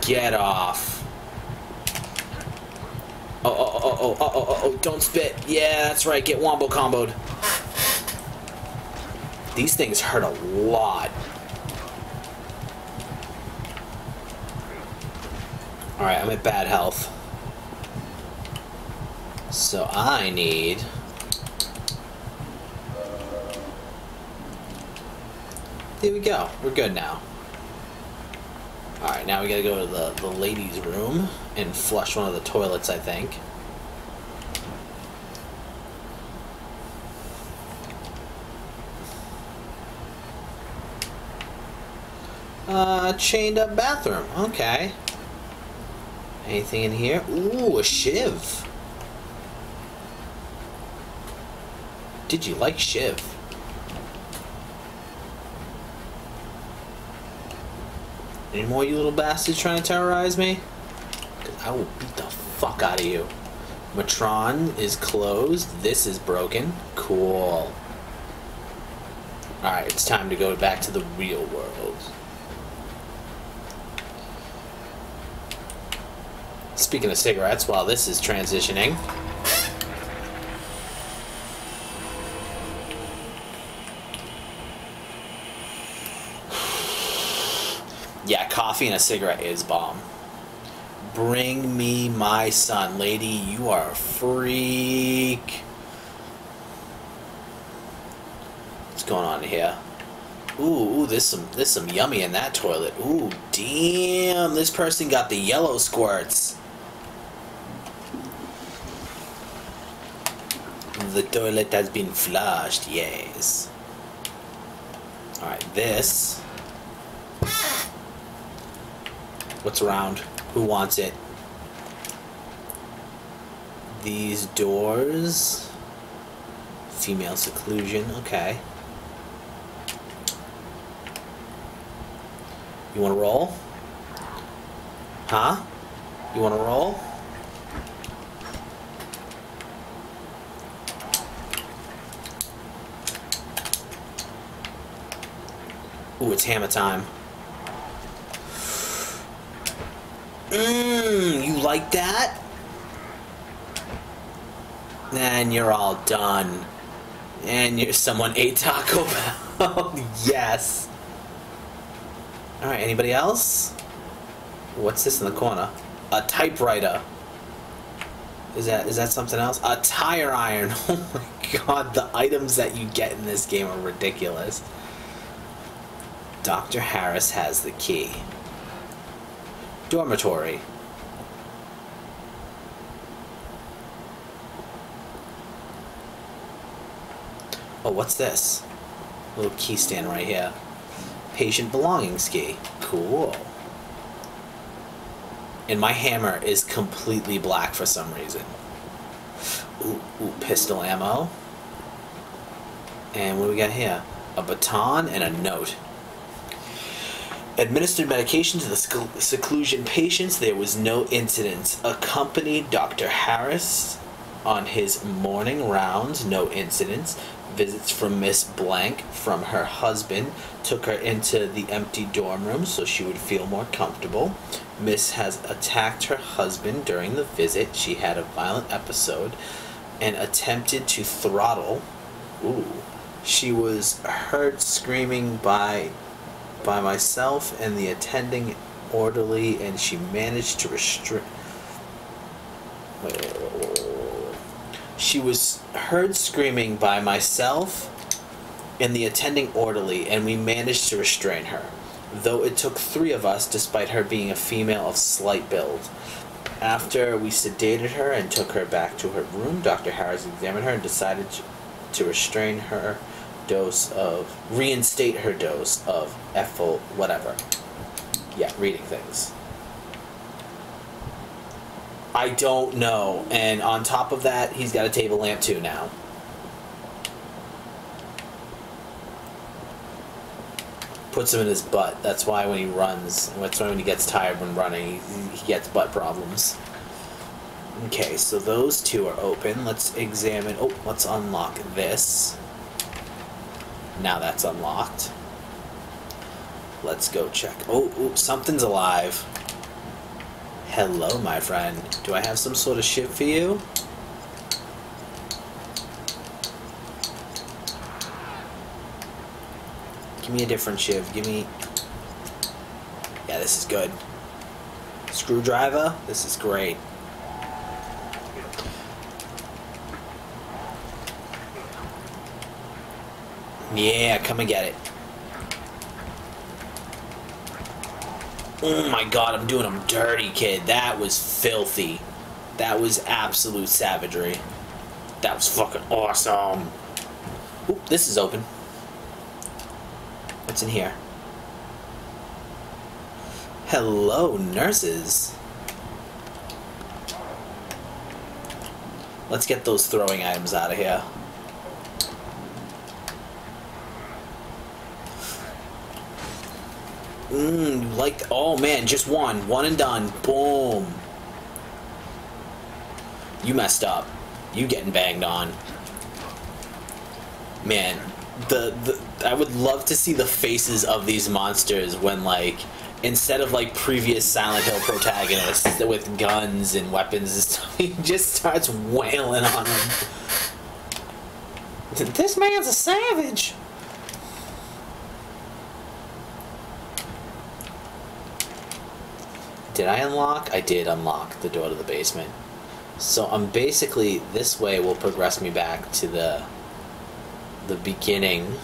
Get off. Oh, oh, oh, oh, oh, oh, oh, oh, don't spit. Yeah, that's right, get wombo comboed. These things hurt a lot. Alright, I'm at bad health. So I need... There we go. We're good now. Alright, now we gotta go to the, the ladies' room and flush one of the toilets, I think. Uh, chained up bathroom. Okay. Anything in here? Ooh, a shiv. Did you like shiv? Any more you little bastards trying to terrorize me? Because I will beat the fuck out of you. Matron is closed. This is broken. Cool. Alright, it's time to go back to the real world. Speaking of cigarettes, while this is transitioning. Yeah, coffee and a cigarette is bomb. Bring me my son, lady. You are a freak. What's going on here? Ooh, ooh, there's some there's some yummy in that toilet. Ooh, damn, this person got the yellow squirts. The toilet has been flushed, yes. Alright, this. What's around? Who wants it? These doors. Female seclusion, okay. You wanna roll? Huh? You wanna roll? Ooh, it's hammer time. Mmm, you like that? Then you're all done. And you're someone ate Taco Bell. yes. Alright, anybody else? What's this in the corner? A typewriter. Is that is that something else? A tire iron. Oh my god, the items that you get in this game are ridiculous. Dr. Harris has the key. Dormitory. Oh, what's this? little key stand right here. Patient belongings key. Cool. And my hammer is completely black for some reason. Ooh, ooh, pistol ammo. And what do we got here? A baton and a note. Administered medication to the seclusion patients. There was no incidents. Accompanied Dr. Harris on his morning rounds. No incidents. Visits from Miss Blank from her husband took her into the empty dorm room so she would feel more comfortable. Miss has attacked her husband during the visit. She had a violent episode and attempted to throttle. Ooh. She was heard screaming by by myself and the attending orderly, and she managed to restrain. She was heard screaming by myself and the attending orderly, and we managed to restrain her, though it took three of us despite her being a female of slight build. After we sedated her and took her back to her room, Dr. Harris examined her and decided to restrain her dose of reinstate her dose of ethyl whatever. Yeah, reading things. I don't know. And on top of that, he's got a table lamp too now. Puts him in his butt. That's why when he runs, that's why when he gets tired when running, he, he gets butt problems. Okay, so those two are open. Let's examine. Oh, let's unlock this. Now that's unlocked. Let's go check. Oh, ooh, something's alive. Hello, my friend. Do I have some sort of shit for you? Give me a different shiv. Give me... Yeah, this is good. Screwdriver? This is great. Yeah, come and get it. Oh my god, I'm doing them dirty, kid. That was filthy. That was absolute savagery. That was fucking awesome. Oop, this is open. What's in here? Hello, nurses. Let's get those throwing items out of here. Mmm, like, oh man, just one. One and done. Boom. You messed up. You getting banged on. Man, the, the I would love to see the faces of these monsters when like instead of like previous Silent Hill protagonists with guns and weapons and stuff, he just starts wailing on them. This man's a savage. Did I unlock? I did unlock the door to the basement. So I'm basically this way will progress me back to the the beginning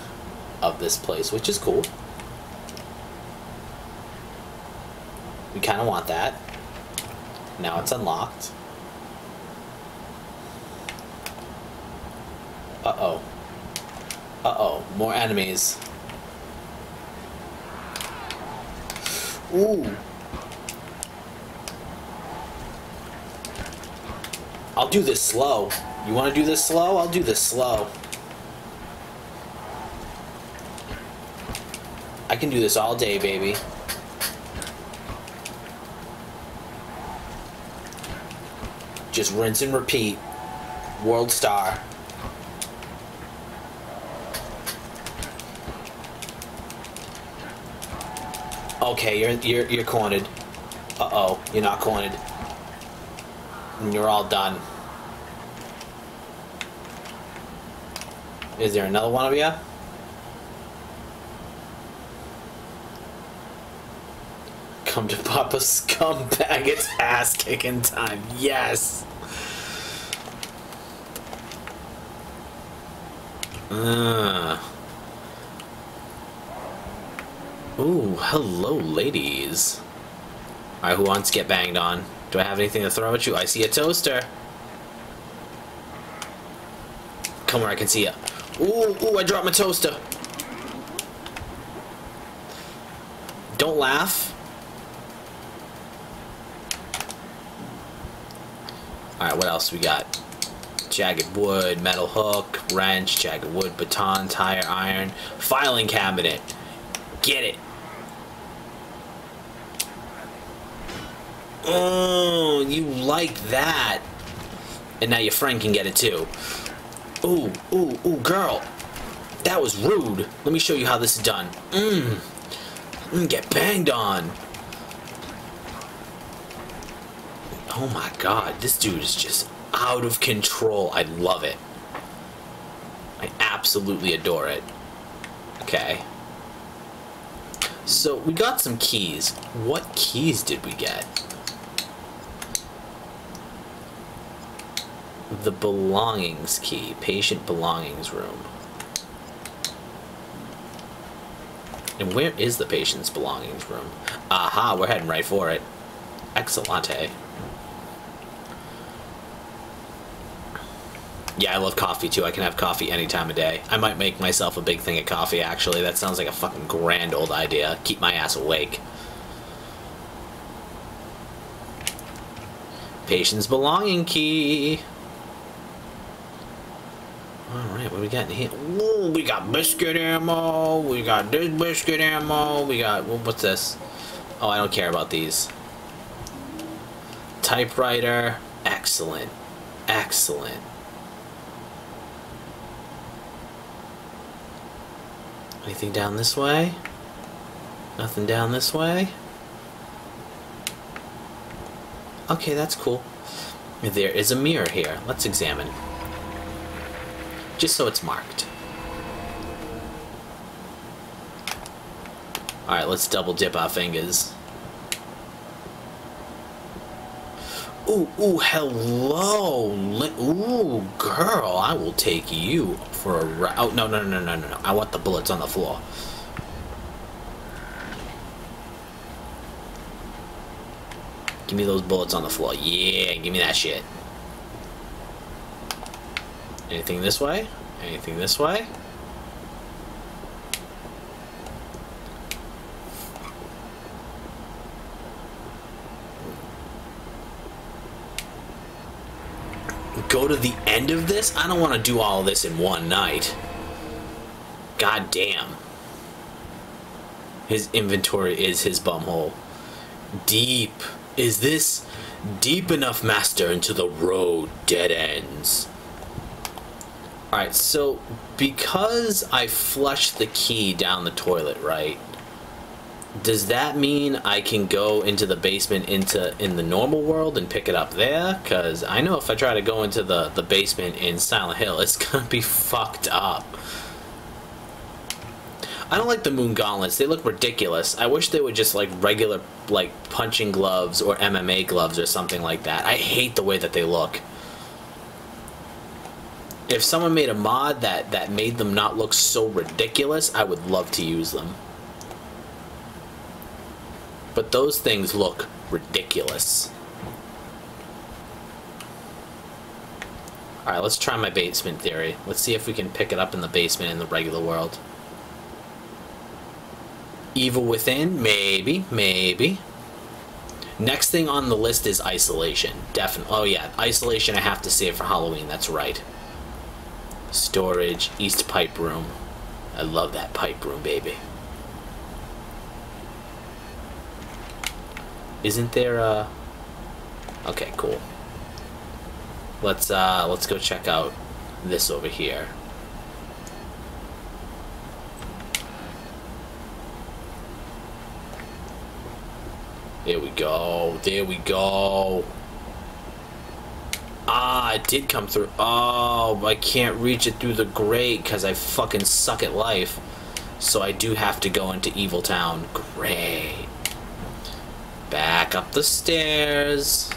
of this place, which is cool. We kind of want that. Now it's unlocked. Uh-oh. Uh-oh. More enemies. Ooh. I'll do this slow. You want to do this slow? I'll do this slow. I can do this all day, baby. Just rinse and repeat. World star. Okay, you're you're you're cornered. Uh oh, you're not cornered. And you're all done. Is there another one of you? Come to Papa Scumbag, it's ass kicking time. Yes! Uh. Ooh, hello, ladies. Alright, who wants to get banged on? Do I have anything to throw at you? I see a toaster. Come where I can see you. Ooh, ooh, I dropped my toaster. Don't laugh. Alright, what else we got? Jagged wood, metal hook, wrench, jagged wood, baton, tire, iron, filing cabinet. Get it. Oh, you like that. And now your friend can get it too. Ooh, ooh, ooh, girl. That was rude. Let me show you how this is done. Mmm. Mm, get banged on. Oh my god, this dude is just out of control. I love it. I absolutely adore it. Okay. So, we got some keys. What keys did we get? The belongings key. Patient belongings room. And where is the patient's belongings room? Aha, we're heading right for it. Excellent. Yeah, I love coffee too. I can have coffee any time of day. I might make myself a big thing of coffee actually. That sounds like a fucking grand old idea. Keep my ass awake. Patient's belonging key. Alright, what we got in here? Ooh, we got biscuit ammo. We got this biscuit ammo. We got, what's this? Oh, I don't care about these. Typewriter. Excellent. Excellent. Anything down this way? Nothing down this way? Okay, that's cool. There is a mirror here. Let's examine. Just so it's marked. Alright, let's double dip our fingers. Ooh, ooh, hello. Ooh, girl, I will take you for a ride. Oh, no, no, no, no, no, no. I want the bullets on the floor. Give me those bullets on the floor. Yeah, give me that shit. Anything this way? Anything this way? Go to the end of this? I don't want to do all this in one night. God damn. His inventory is his bumhole. Deep. Is this deep enough, master, into the road dead ends? Alright, so because I flushed the key down the toilet, right? Does that mean I can go into the basement into in the normal world and pick it up there? Cause I know if I try to go into the, the basement in Silent Hill, it's gonna be fucked up. I don't like the moon gauntlets. They look ridiculous. I wish they were just like regular like punching gloves or MMA gloves or something like that. I hate the way that they look if someone made a mod that that made them not look so ridiculous, I would love to use them. But those things look ridiculous. Alright, let's try my basement theory. Let's see if we can pick it up in the basement in the regular world. Evil Within, maybe, maybe. Next thing on the list is Isolation. Definitely. Oh yeah, Isolation I have to save for Halloween. That's right. Storage, East Pipe Room. I love that pipe room, baby. Isn't there a... Okay, cool. Let's uh let's go check out this over here. There we go. There we go. Ah, it did come through. Oh, I can't reach it through the grate because I fucking suck at life. So I do have to go into Evil Town. Great. Back up the stairs.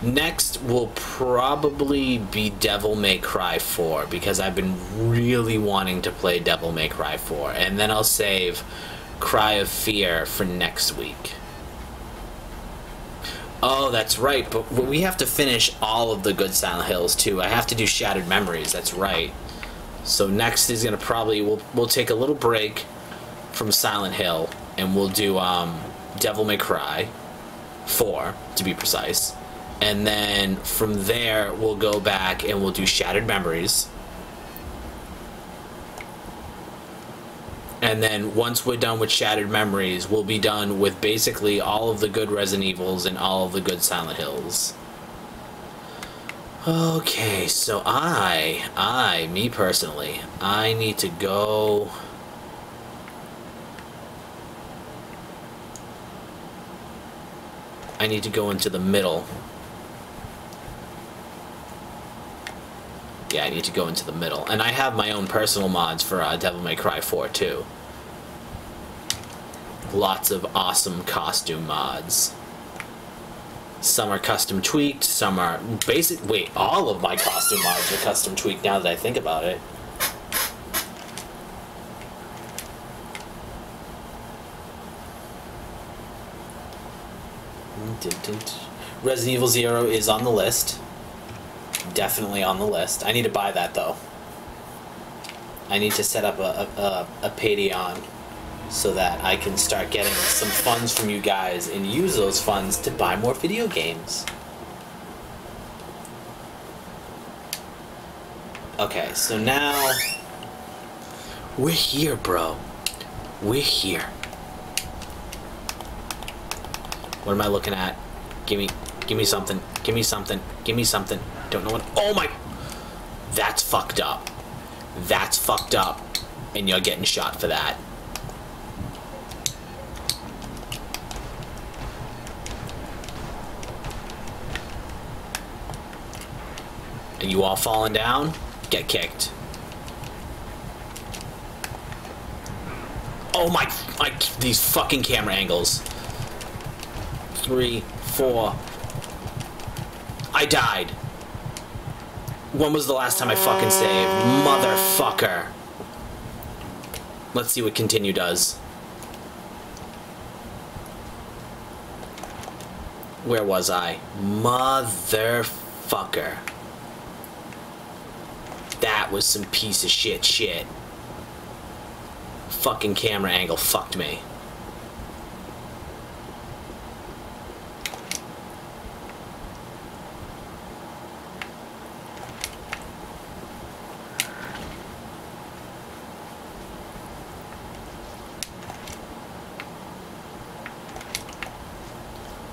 Next will probably be Devil May Cry 4 because I've been really wanting to play Devil May Cry 4. And then I'll save Cry of Fear for next week. Oh, that's right, but we have to finish all of the good Silent Hills too. I have to do Shattered Memories, that's right. So next is gonna probably we'll we'll take a little break from Silent Hill and we'll do um, Devil May Cry 4 to be precise. And then from there we'll go back and we'll do Shattered Memories. And then once we're done with Shattered Memories, we'll be done with basically all of the good Resident Evils and all of the good Silent Hills. Okay, so I, I, me personally, I need to go... I need to go into the middle. Yeah, I need to go into the middle. And I have my own personal mods for uh, Devil May Cry 4 too. Lots of awesome costume mods. Some are custom tweaked, some are basic. Wait, all of my costume mods are custom tweaked now that I think about it. Resident Evil Zero is on the list. Definitely on the list. I need to buy that though. I need to set up a, a, a Patreon so that I can start getting some funds from you guys and use those funds to buy more video games. Okay, so now we're here, bro. We're here. What am I looking at? Give me, give me something. Give me something. Give me something. Don't know what. Oh my! That's fucked up. That's fucked up, and you're getting shot for that. and you all falling down, get kicked. Oh my, my, these fucking camera angles. Three, four. I died. When was the last time I fucking saved? Motherfucker. Let's see what continue does. Where was I? Motherfucker. That was some piece of shit shit. Fucking camera angle fucked me.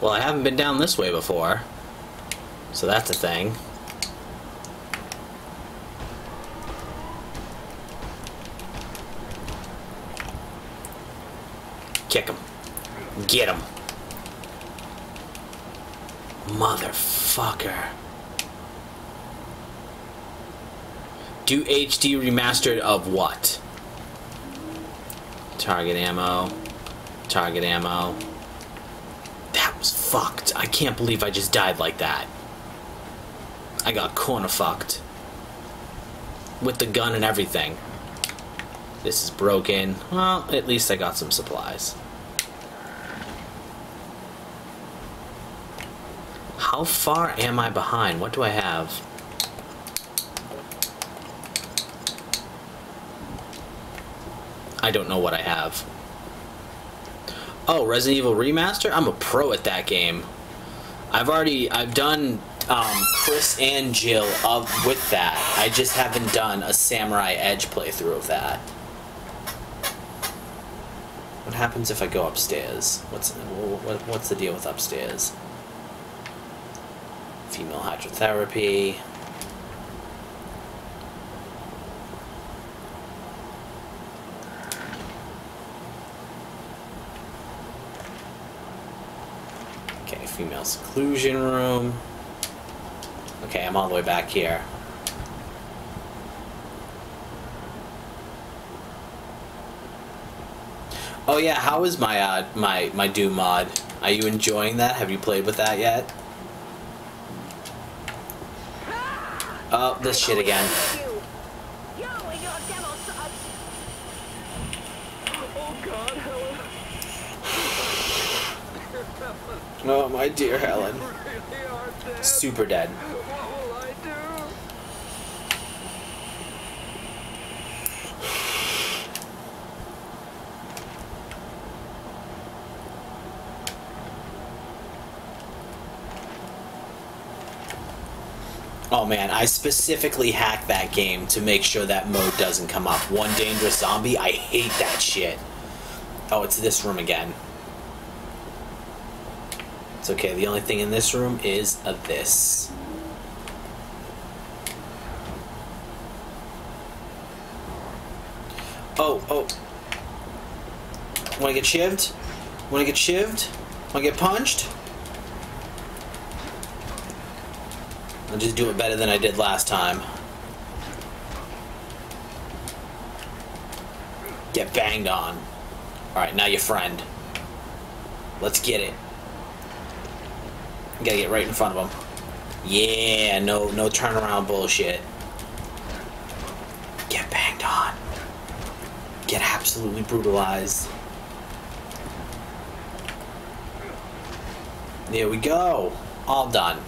Well, I haven't been down this way before. So that's a thing. Kick him. Get him. Motherfucker. Do HD remastered of what? Target ammo. Target ammo. That was fucked. I can't believe I just died like that. I got corner fucked. With the gun and everything. This is broken. Well, at least I got some supplies. How far am I behind? What do I have? I don't know what I have. Oh, Resident Evil Remaster? I'm a pro at that game. I've already I've done um, Chris and Jill of with that. I just haven't done a Samurai Edge playthrough of that. What happens if I go upstairs? What's what, what's the deal with upstairs? Female hydrotherapy. Female seclusion room. Okay, I'm all the way back here. Oh yeah, how is my uh, my my Doom mod? Are you enjoying that? Have you played with that yet? Oh, this shit again. Oh God. Oh, my dear Helen. Super dead. Oh man, I specifically hacked that game to make sure that mode doesn't come up. One dangerous zombie, I hate that shit. Oh, it's this room again. It's okay, the only thing in this room is a this. Oh, oh. Wanna get shivved? Wanna get shivved? Wanna get punched? I'll just do it better than I did last time. Get banged on. Alright, now your friend. Let's get it. Gotta get right in front of him. Yeah, no no turnaround bullshit. Get banged on. Get absolutely brutalized. There we go. All done.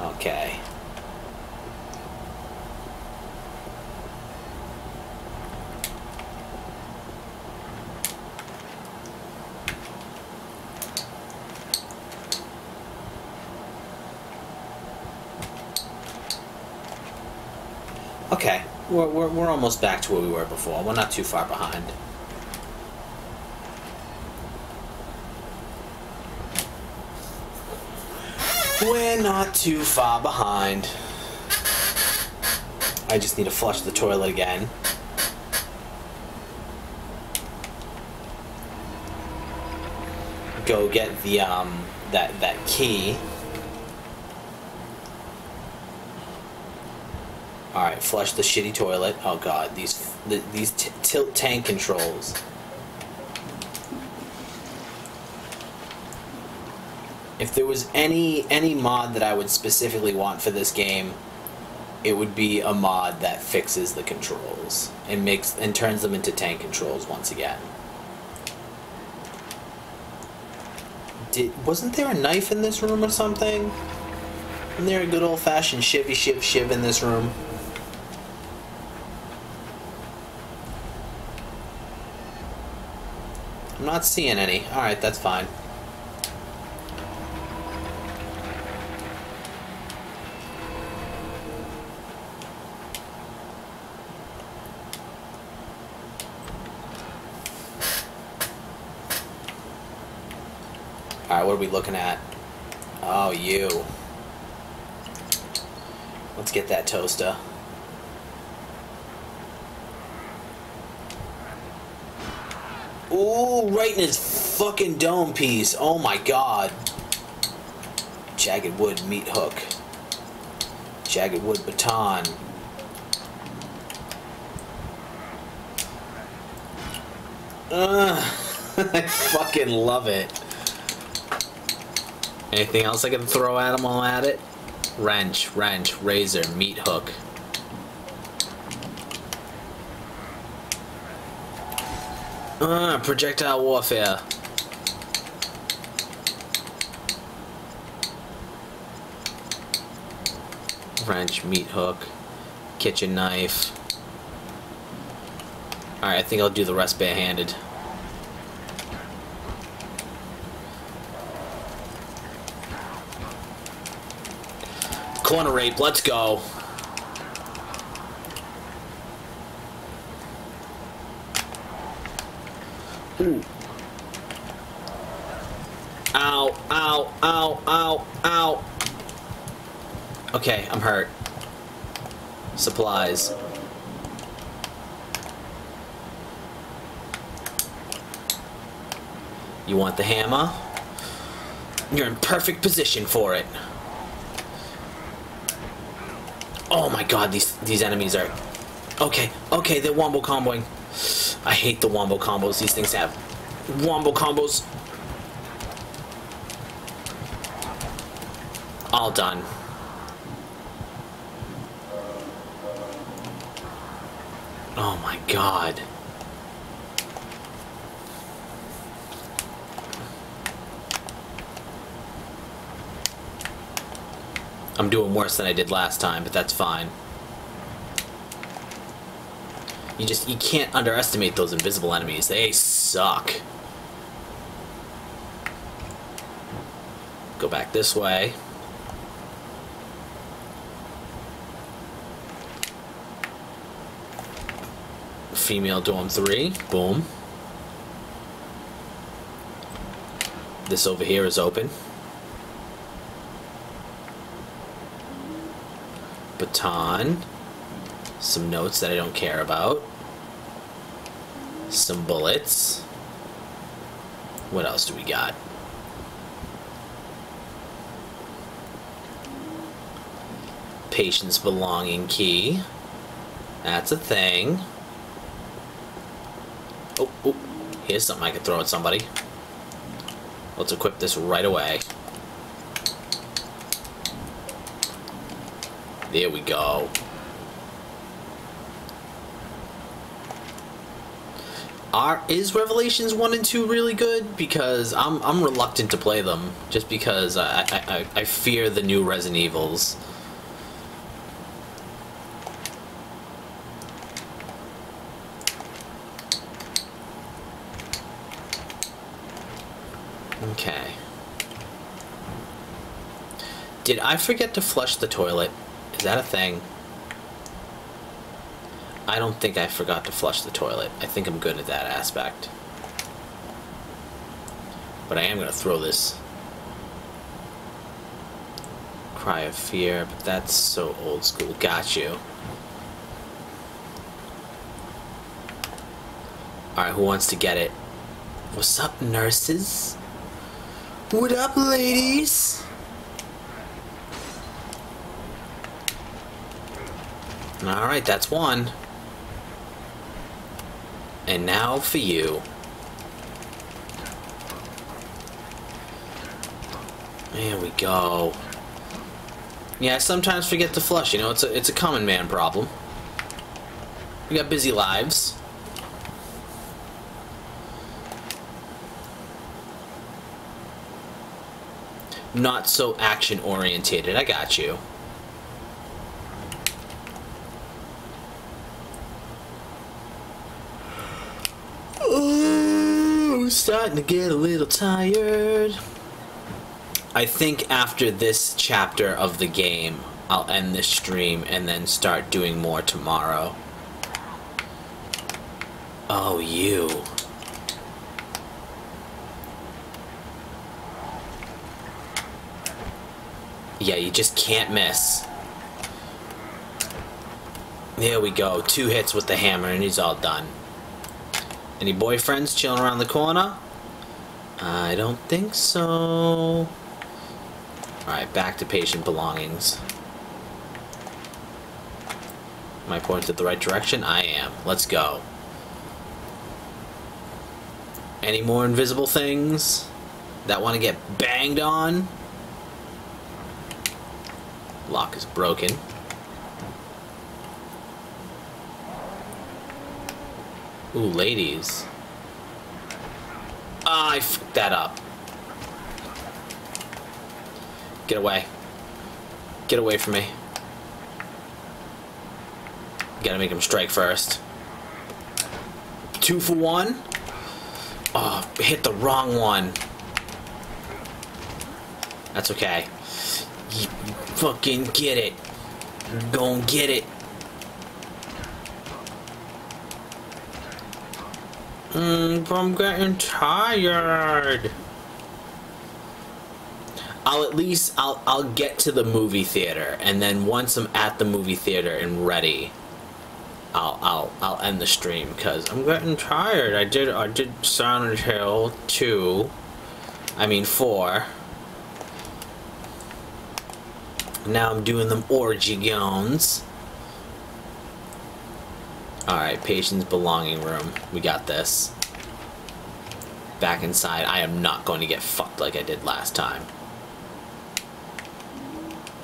Okay. Okay, we're, we're, we're almost back to where we were before. We're not too far behind. We're not too far behind. I just need to flush the toilet again. Go get the um that that key. All right, flush the shitty toilet. Oh god, these the, these tilt tank controls. if there was any any mod that I would specifically want for this game, it would be a mod that fixes the controls and makes and turns them into tank controls once again. Did wasn't there a knife in this room or something? Wasn't there a good old fashioned shivy shiv shiv in this room? I'm not seeing any. Alright, that's fine. Alright, what are we looking at? Oh, you. Let's get that toaster. Ooh, right in his fucking dome piece. Oh my god. Jagged wood meat hook. Jagged wood baton. Ugh. I fucking love it. Anything else I can throw at him while I'm at it? Wrench, wrench, razor, meat hook. Ah, projectile warfare. Wrench, meat hook, kitchen knife. Alright, I think I'll do the rest barehanded. Corner rape, let's go. Ow, ow, ow, ow, ow. Okay, I'm hurt. Supplies. You want the hammer? You're in perfect position for it. Oh my god, these these enemies are... Okay, okay, they're wombo comboing. Hate the wombo combos these things have. Wombo combos. All done. Oh my god. I'm doing worse than I did last time, but that's fine. You just, you can't underestimate those invisible enemies. They suck. Go back this way. Female dorm 3. Boom. This over here is open. Baton. Some notes that I don't care about. Some bullets. What else do we got? Patient's belonging key. That's a thing. Oh, oh, here's something I can throw at somebody. Let's equip this right away. There we go. Are is Revelations one and two really good? Because I'm I'm reluctant to play them just because I I, I fear the new Resident Evils. Okay. Did I forget to flush the toilet? Is that a thing? I don't think I forgot to flush the toilet. I think I'm good at that aspect. But I am going to throw this Cry of Fear, but that's so old school. Got you. Alright, who wants to get it? What's up, nurses? What up, ladies? Alright, that's one. And now for you. There we go. Yeah, I sometimes forget to flush, you know, it's a, it's a common man problem. We got busy lives. Not so action orientated, I got you. Ooh, starting to get a little tired. I think after this chapter of the game, I'll end this stream and then start doing more tomorrow. Oh, you. Yeah, you just can't miss. There we go. Two hits with the hammer and he's all done. Any boyfriends chilling around the corner? I don't think so. Alright, back to patient belongings. Am I pointed in the right direction? I am. Let's go. Any more invisible things that want to get banged on? Lock is broken. Ooh, ladies. Ah, I fucked that up. Get away. Get away from me. Gotta make him strike first. Two for one. Oh, hit the wrong one. That's okay. You fucking get it. Go and get it. Mm, I'm getting tired. I'll at least I'll I'll get to the movie theater and then once I'm at the movie theater and ready, I'll I'll I'll end the stream because I'm getting tired. I did I did Silent Hill two, I mean four. Now I'm doing them Origins. Alright, patient's belonging room. We got this. Back inside, I am not going to get fucked like I did last time.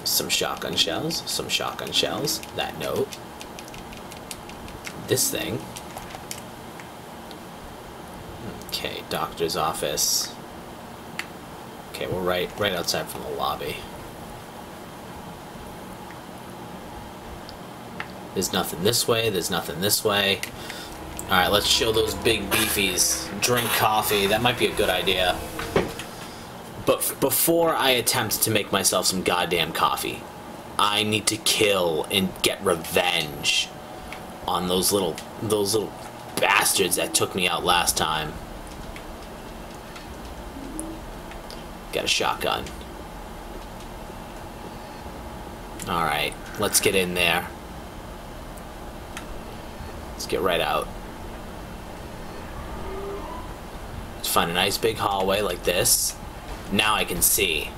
Some shotgun shells, some shotgun shells. That note. This thing. Okay, doctor's office. Okay, we're right right outside from the lobby. There's nothing this way, there's nothing this way. Alright, let's show those big beefies. Drink coffee, that might be a good idea. But before I attempt to make myself some goddamn coffee, I need to kill and get revenge on those little those little bastards that took me out last time. Got a shotgun. Alright, let's get in there. Let's get right out. Let's find a nice big hallway like this. Now I can see.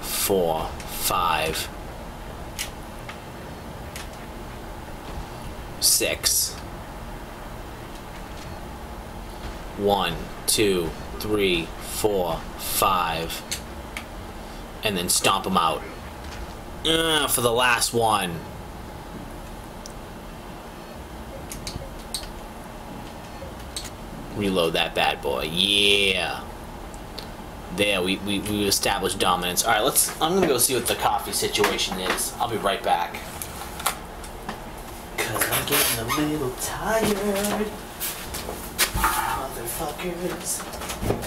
Four, five, six. One, two, three, four, five. And then stomp them out. Uh, for the last one. Reload that bad boy. Yeah. There, we, we, we established dominance. Alright, let's... I'm gonna go see what the coffee situation is. I'll be right back. Cause I'm getting a little tired. Ah, motherfuckers.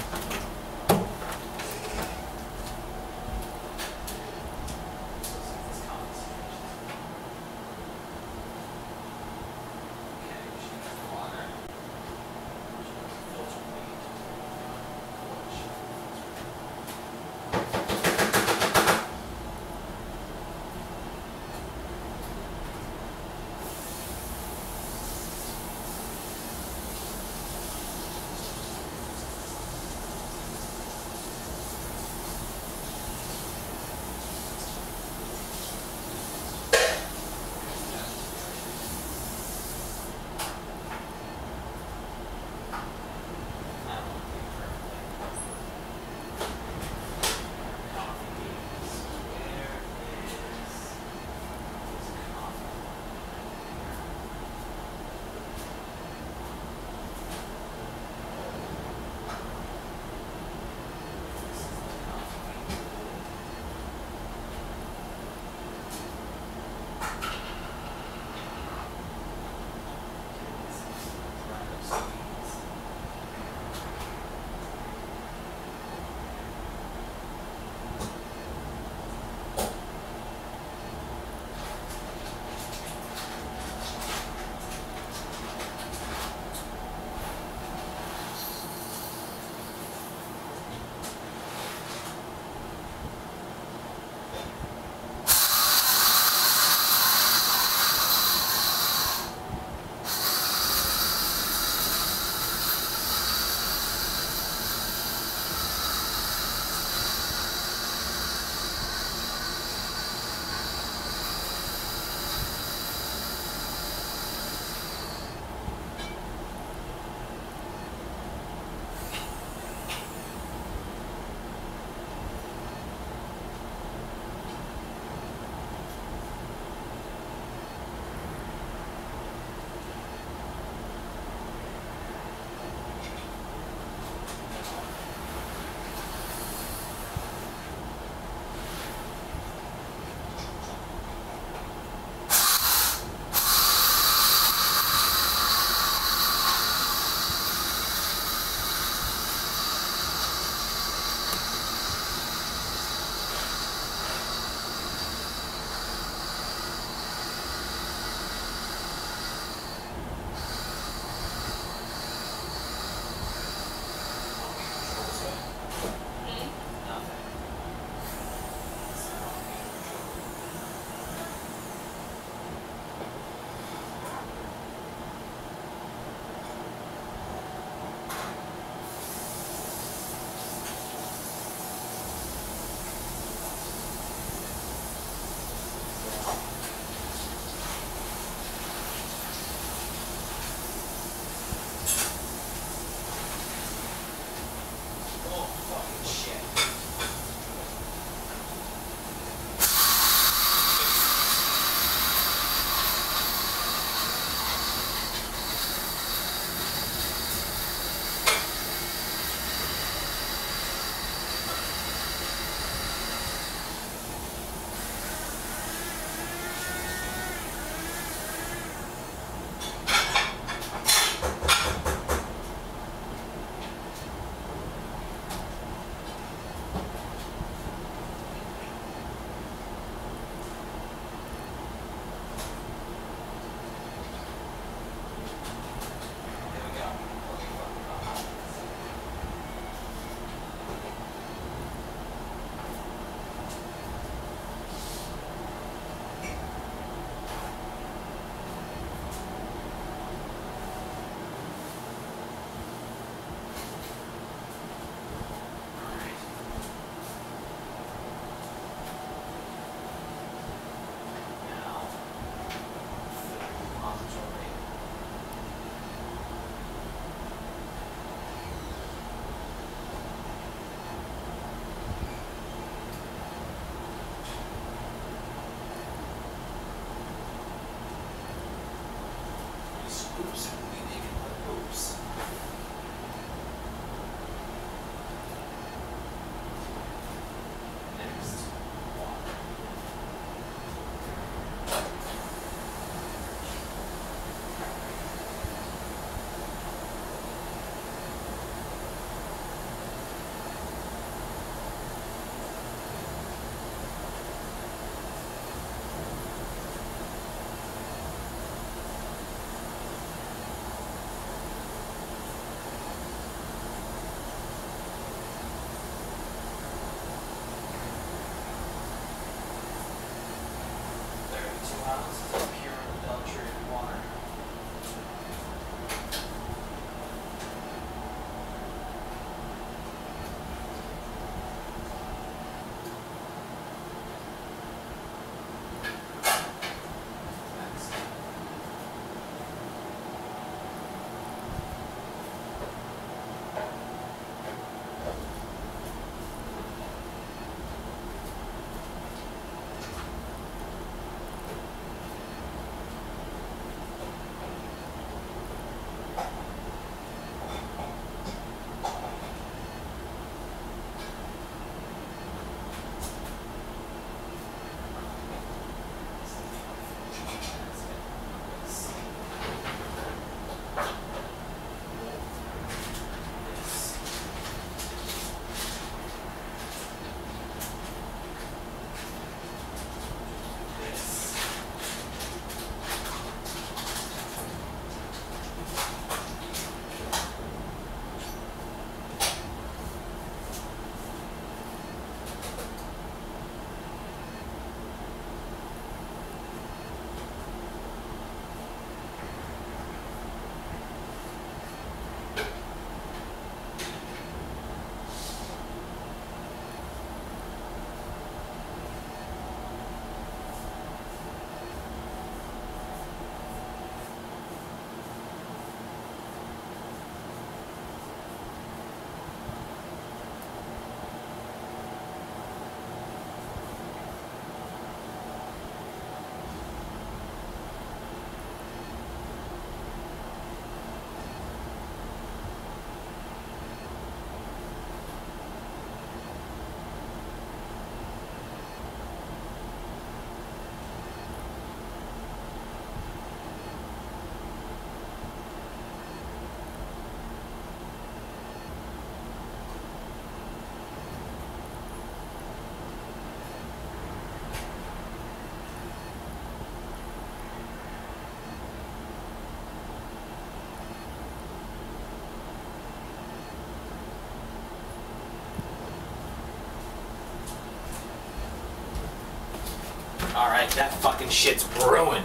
That fucking shit's brewing.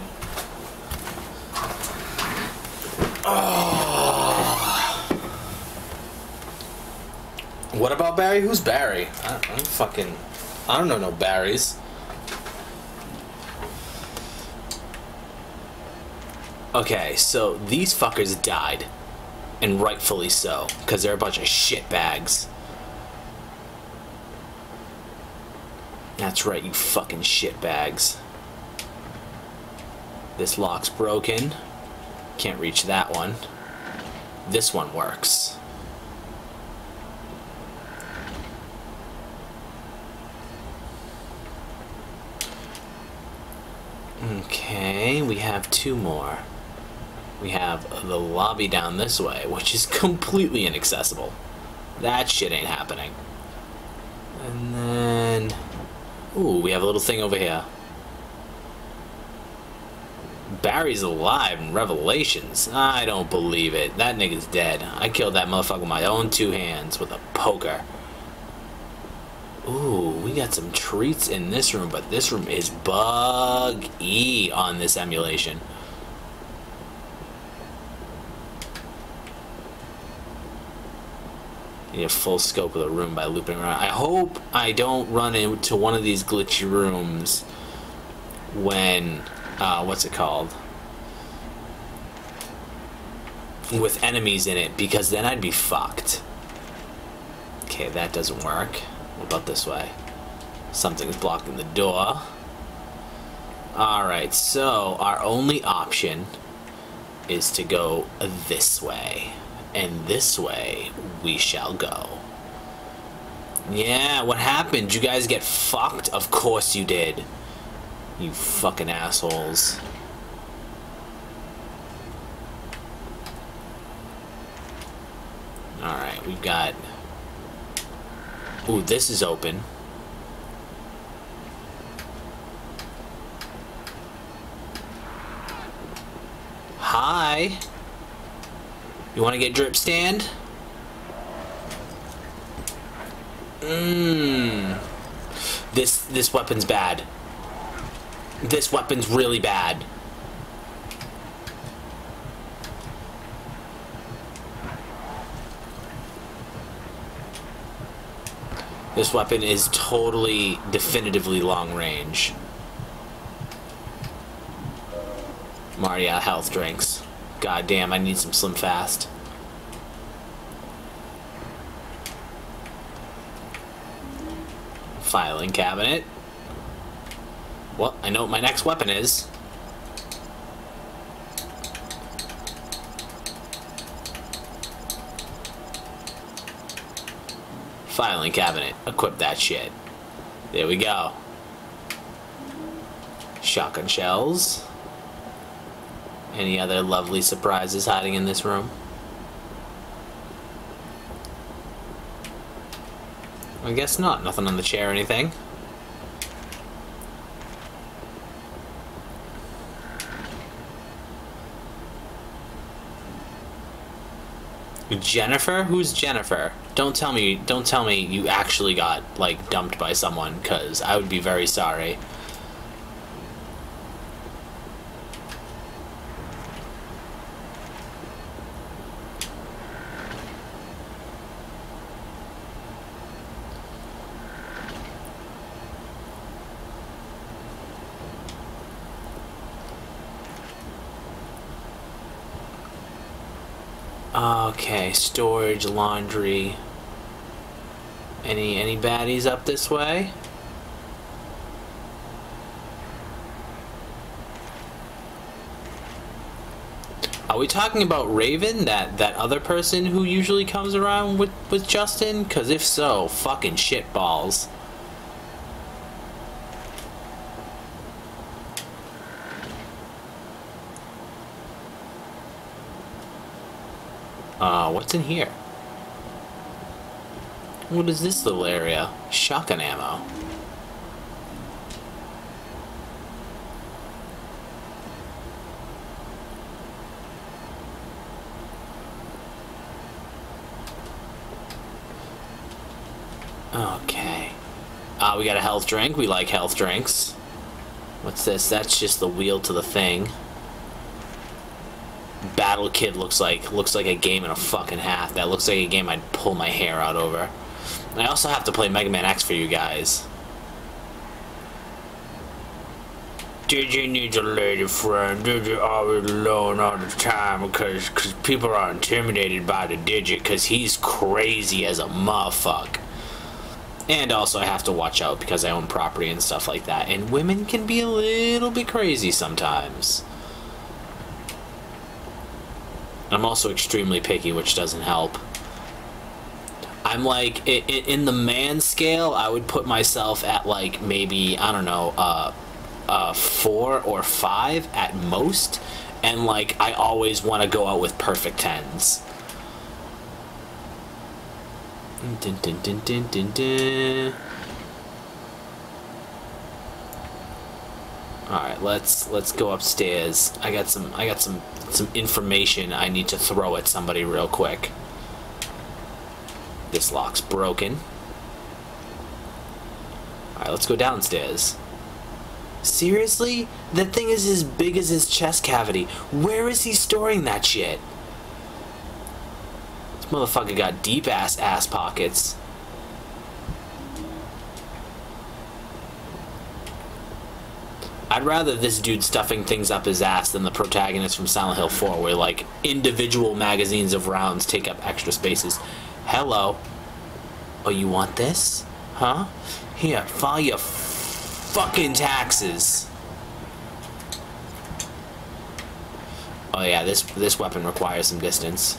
Oh. What about Barry? Who's Barry? I don't, I don't fucking. I don't know no Barrys. Okay, so these fuckers died. And rightfully so, because they're a bunch of shitbags. That's right, you fucking shitbags. This lock's broken. Can't reach that one. This one works. Okay, we have two more. We have the lobby down this way, which is completely inaccessible. That shit ain't happening. And then... Ooh, we have a little thing over here. Barry's alive in Revelations. I don't believe it. That nigga's dead. I killed that motherfucker with my own two hands with a poker. Ooh, we got some treats in this room, but this room is bug-y on this emulation. Need a full scope of the room by looping around. I hope I don't run into one of these glitchy rooms when, uh, what's it called? With enemies in it, because then I'd be fucked. Okay, that doesn't work. What about this way? Something's blocking the door. Alright, so our only option is to go this way. And this way we shall go. Yeah, what happened? You guys get fucked? Of course you did. You fucking assholes. Alright, we've got... Ooh, this is open. Hi. You want to get drip stand? Mmm. This this weapon's bad. This weapon's really bad. This weapon is totally, definitively long range. Maria health drinks. God damn, I need some Slim Fast. Filing cabinet. Well, I know what my next weapon is. Filing cabinet. Equip that shit. There we go. Shotgun shells. Any other lovely surprises hiding in this room? I guess not. Nothing on the chair or anything. Jennifer? Who's Jennifer? Don't tell me, don't tell me you actually got, like, dumped by someone, because I would be very sorry. Okay, storage, laundry. Any any baddies up this way? Are we talking about Raven, that that other person who usually comes around with with Justin? Cause if so, fucking shit balls. Uh, what's in here? What is this little area? Shotgun ammo. Okay. Uh, we got a health drink. We like health drinks. What's this? That's just the wheel to the thing. Battle Kid looks like looks like a game in a fucking hat. That looks like a game I'd pull my hair out over. And I also have to play Mega Man X for you guys. Did you need a lady friend? Did you always alone all the time? Because cause people are intimidated by the DiGi because he's crazy as a motherfucker. And also, I have to watch out because I own property and stuff like that. And women can be a little bit crazy sometimes. I'm also extremely picky, which doesn't help. I'm like, in the man scale, I would put myself at like maybe, I don't know, uh, uh, four or five at most. And like, I always want to go out with perfect tens. Dun, dun, dun, dun, dun, dun. All right, let's let's go upstairs. I got some I got some some information I need to throw at somebody real quick. This lock's broken. All right, let's go downstairs. Seriously? That thing is as big as his chest cavity. Where is he storing that shit? This motherfucker got deep ass ass pockets. I'd rather this dude stuffing things up his ass than the protagonist from Silent Hill 4 where like individual magazines of rounds take up extra spaces. Hello. Oh, you want this? Huh? Here, file your fucking taxes. Oh yeah, this this weapon requires some distance.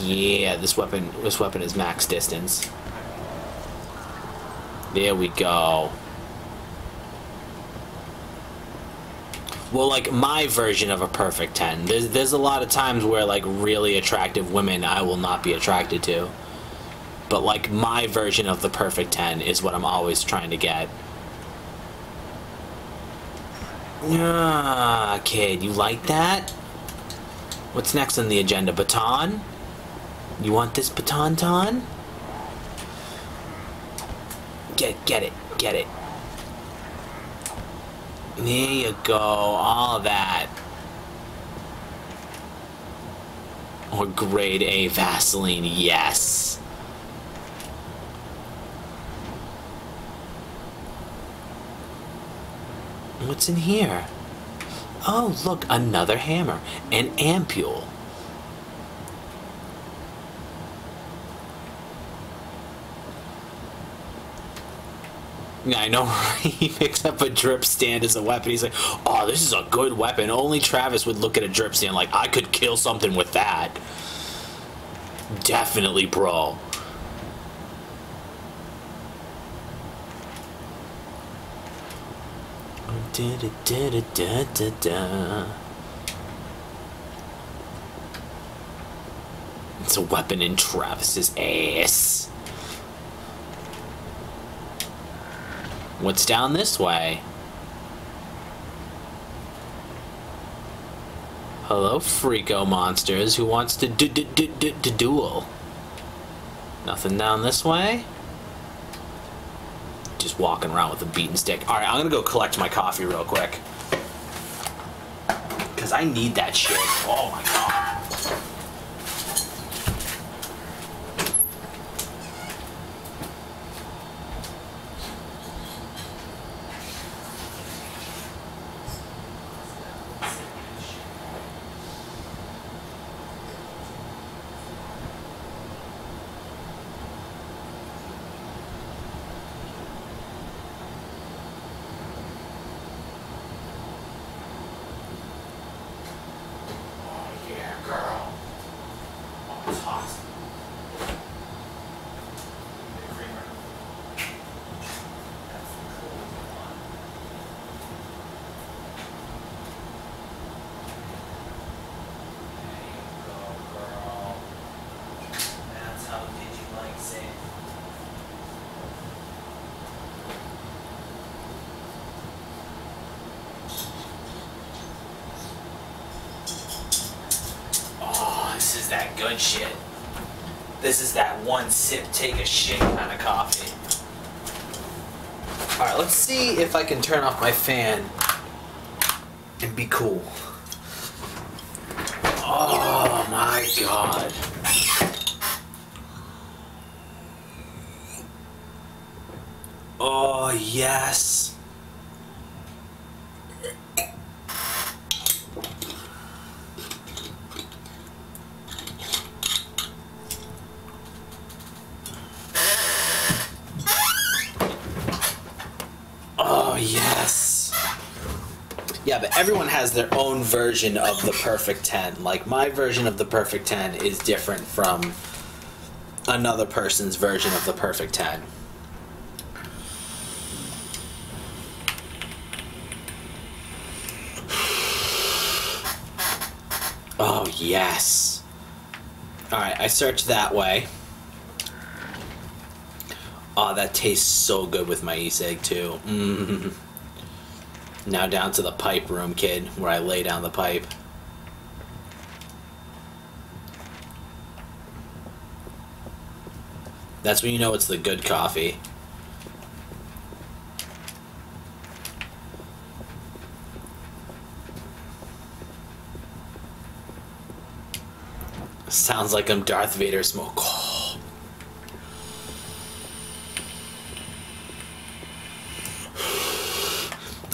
Yeah, this weapon this weapon is max distance. There we go. Well, like my version of a perfect 10. There's there's a lot of times where like really attractive women I will not be attracted to. But like my version of the perfect 10 is what I'm always trying to get. Ah, kid, you like that? What's next on the agenda? Baton? You want this baton ton? Get get it, get it. There you go, all that. Or grade A Vaseline, yes. What's in here? Oh, look, another hammer. An ampule. I know. he picks up a drip stand as a weapon. He's like, "Oh, this is a good weapon. Only Travis would look at a drip stand like I could kill something with that." Definitely, bro. Da, da, da. It's a weapon in Travis's ass. What's down this way? Hello, freako monsters. Who wants to du- du- du- du- du- duel? Nothing down this way? Just walking around with a beaten stick. Alright, I'm gonna go collect my coffee real quick. Because I need that shit. Oh my god. Oh yeah, girl. Oh, it's hot. The creamer. That's the cool one. There you go, girl. That's how did you like it? Oh, this is that good shit. This is that one sip, take a shit kind of coffee. Alright, let's see if I can turn off my fan and be cool. Oh my god. Oh, yes. Yeah, but everyone has their own version of the perfect 10. Like, my version of the perfect 10 is different from another person's version of the perfect 10. Oh, yes. Alright, I searched that way. Oh, that tastes so good with my e-cig, too. Mm. Now down to the pipe room, kid, where I lay down the pipe. That's when you know it's the good coffee. Sounds like I'm Darth Vader smoke. Oh.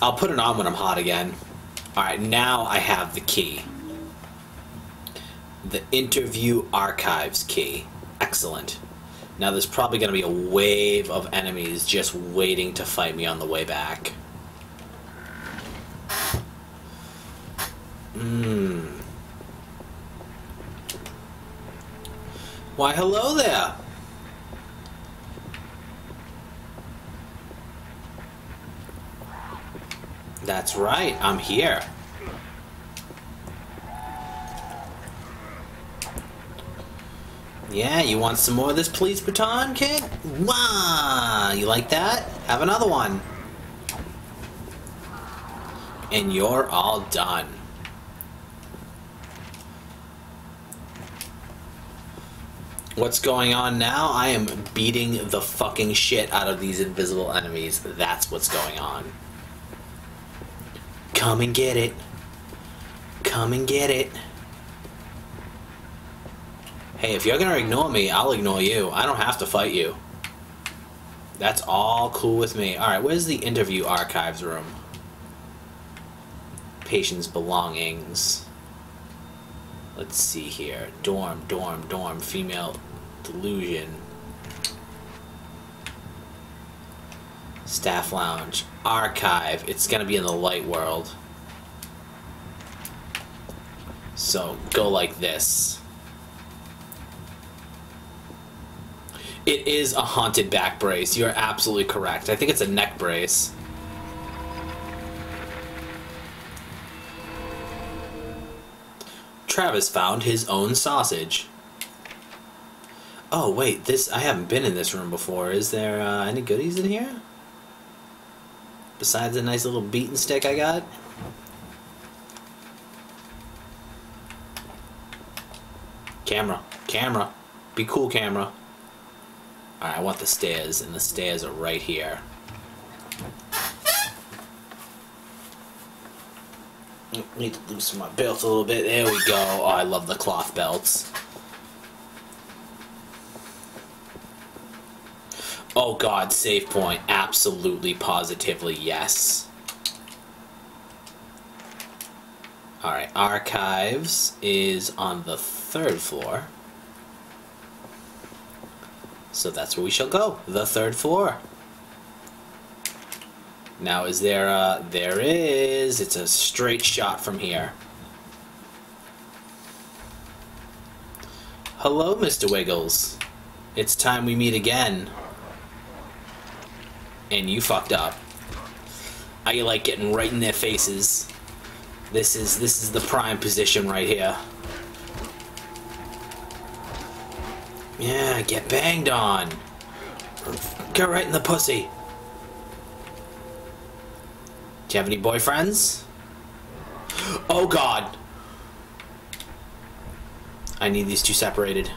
I'll put it on when I'm hot again. Alright, now I have the key. The interview archives key. Excellent. Now there's probably going to be a wave of enemies just waiting to fight me on the way back. Mmm. Why, hello there. That's right, I'm here. Yeah, you want some more of this police baton, kid? Wah! You like that? Have another one. And you're all done. What's going on now? I am beating the fucking shit out of these invisible enemies. That's what's going on. Come and get it. Come and get it. Hey, if you're gonna ignore me, I'll ignore you. I don't have to fight you. That's all cool with me. Alright, where's the interview archives room? Patient's belongings. Let's see here. Dorm, dorm, dorm, female delusion. Staff lounge. Archive. It's gonna be in the light world. So go like this. It is a haunted back brace. You're absolutely correct. I think it's a neck brace. Travis found his own sausage. Oh, wait, this I haven't been in this room before. Is there uh, any goodies in here? Besides a nice little beaten stick I got? Camera. Camera. Be cool, camera. Alright, I want the stairs, and the stairs are right here. Need to loosen my belt a little bit. There we go. Oh, I love the cloth belts. Oh god, save point. Absolutely, positively, yes. Alright, archives is on the third floor. So that's where we shall go, the third floor. Now, is there a... There is. It's a straight shot from here. Hello, Mr. Wiggles. It's time we meet again. And you fucked up. I like getting right in their faces. This is this is the prime position right here. Yeah, get banged on. Get right in the pussy. Do you have any boyfriends? Oh god. I need these two separated.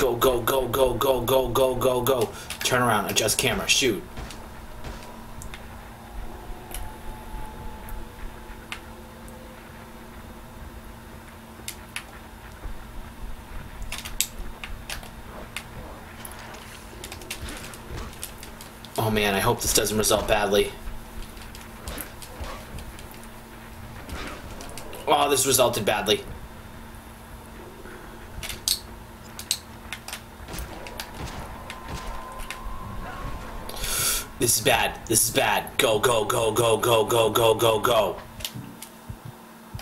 Go, go, go, go, go, go, go, go, go. Turn around, adjust camera, shoot. Oh man, I hope this doesn't result badly. Oh, this resulted badly. This is bad. This is bad. Go, go, go, go, go, go, go, go, go.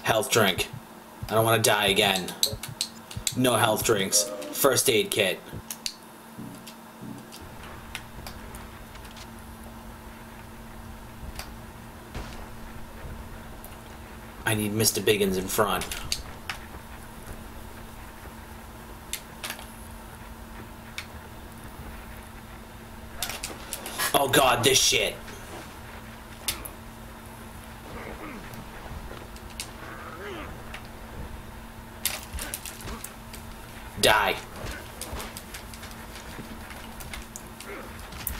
Health drink. I don't want to die again. No health drinks. First aid kit. I need Mr. Biggins in front. Oh god, this shit. Die.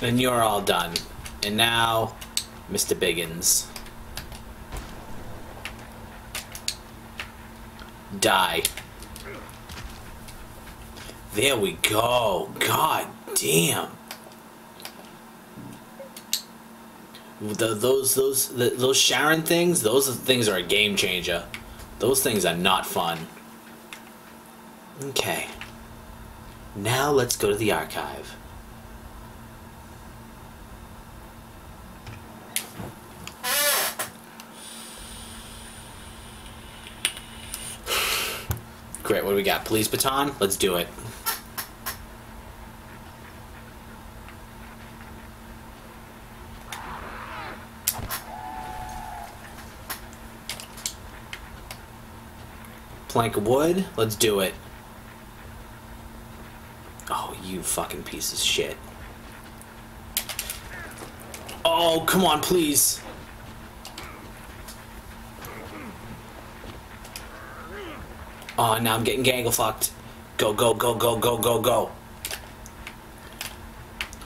And you're all done. And now, Mr. Biggins. Die. There we go. God damn. The, those those the, those Sharon things, those things are a game changer. Those things are not fun. Okay. Now let's go to the archive. Great, what do we got? Police baton? Let's do it. Plank of wood? Let's do it. Oh, you fucking piece of shit. Oh, come on, please. Oh, now I'm getting gangle fucked. Go, go, go, go, go, go, go.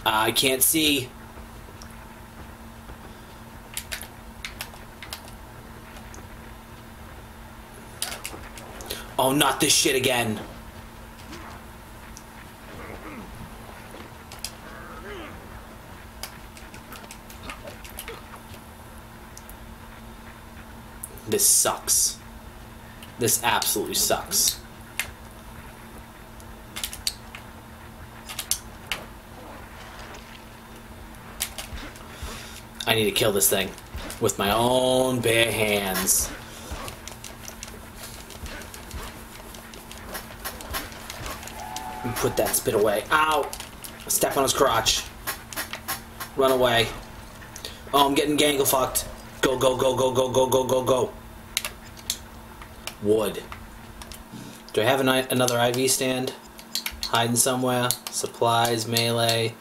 I can't see. Oh, not this shit again. This sucks. This absolutely sucks. I need to kill this thing with my own bare hands. Put that spit away. Ow! Step on his crotch. Run away. Oh, I'm getting gangle fucked. Go, go, go, go, go, go, go, go, go. Wood. Do I have an, another IV stand? Hiding somewhere? Supplies, melee,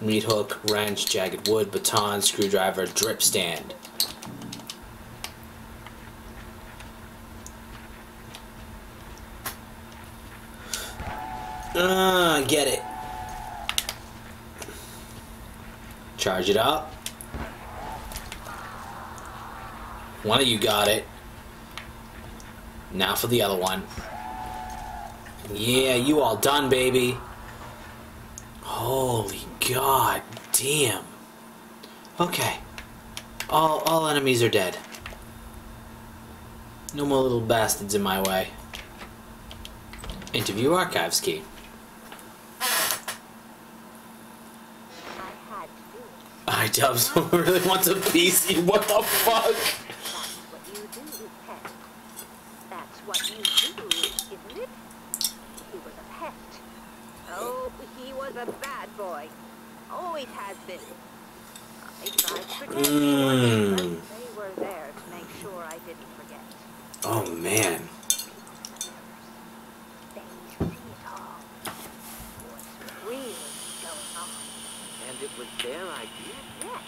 meat hook, wrench, jagged wood, baton, screwdriver, drip stand. Ah, get it. Charge it up. One of you got it. Now for the other one. Yeah, you all done, baby. Holy god damn. Okay. All all enemies are dead. No more little bastards in my way. Interview archives key. I had to do it. I Dubs really wants a PC. What the fuck? That's what you do, isn't it? He was a pest. Oh, he was a bad boy. Always has been. They were there to make sure I didn't forget. Oh man. It was their idea? Yes.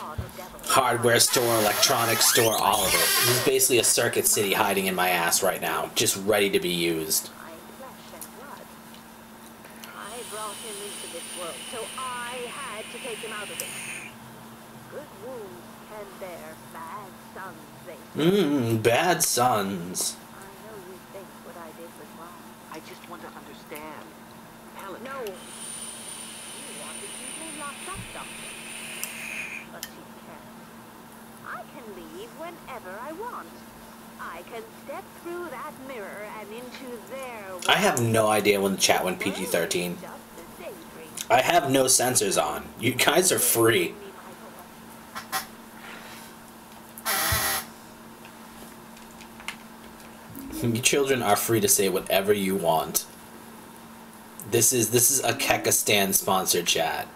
Oh, the devil. Hardware store, electronics store, all of it. This is basically a circuit city hiding in my ass right now, just ready to be used. my flesh and blood. I brought him into this world, so I had to take him out of it. Good wounds can bear bad sons. Mmm, bad sons. I know you think what I did was wrong. I just want to understand. Helen. No. You wanted to be locked up, Doctor. But you can't. I can leave whenever I want. I can step through that mirror and into their world. I have no idea when the chat went PG-13. Just a daydream. I have no sensors on. You guys are free. You children are free to say whatever you want. This is this is a Kekistan sponsored chat.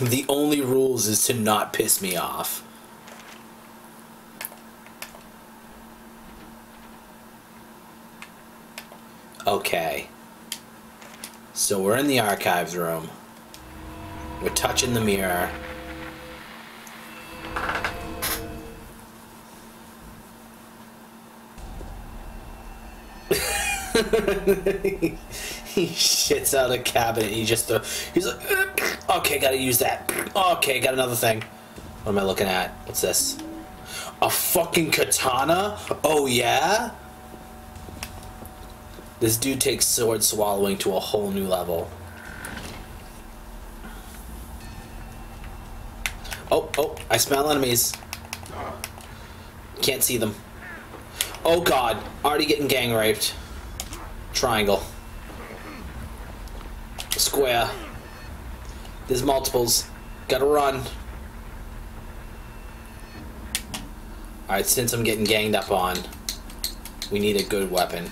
The only rules is to not piss me off. Okay. So we're in the archives room. We're touching the mirror. he shits out of a cabinet. He just he's like, okay, gotta use that. Okay, got another thing. What am I looking at? What's this? A fucking katana? Oh yeah. This dude takes sword swallowing to a whole new level. Oh, oh, I smell enemies. Can't see them. Oh god, already getting gang raped. Triangle. Square. There's multiples. Gotta run. Alright, since I'm getting ganged up on, we need a good weapon.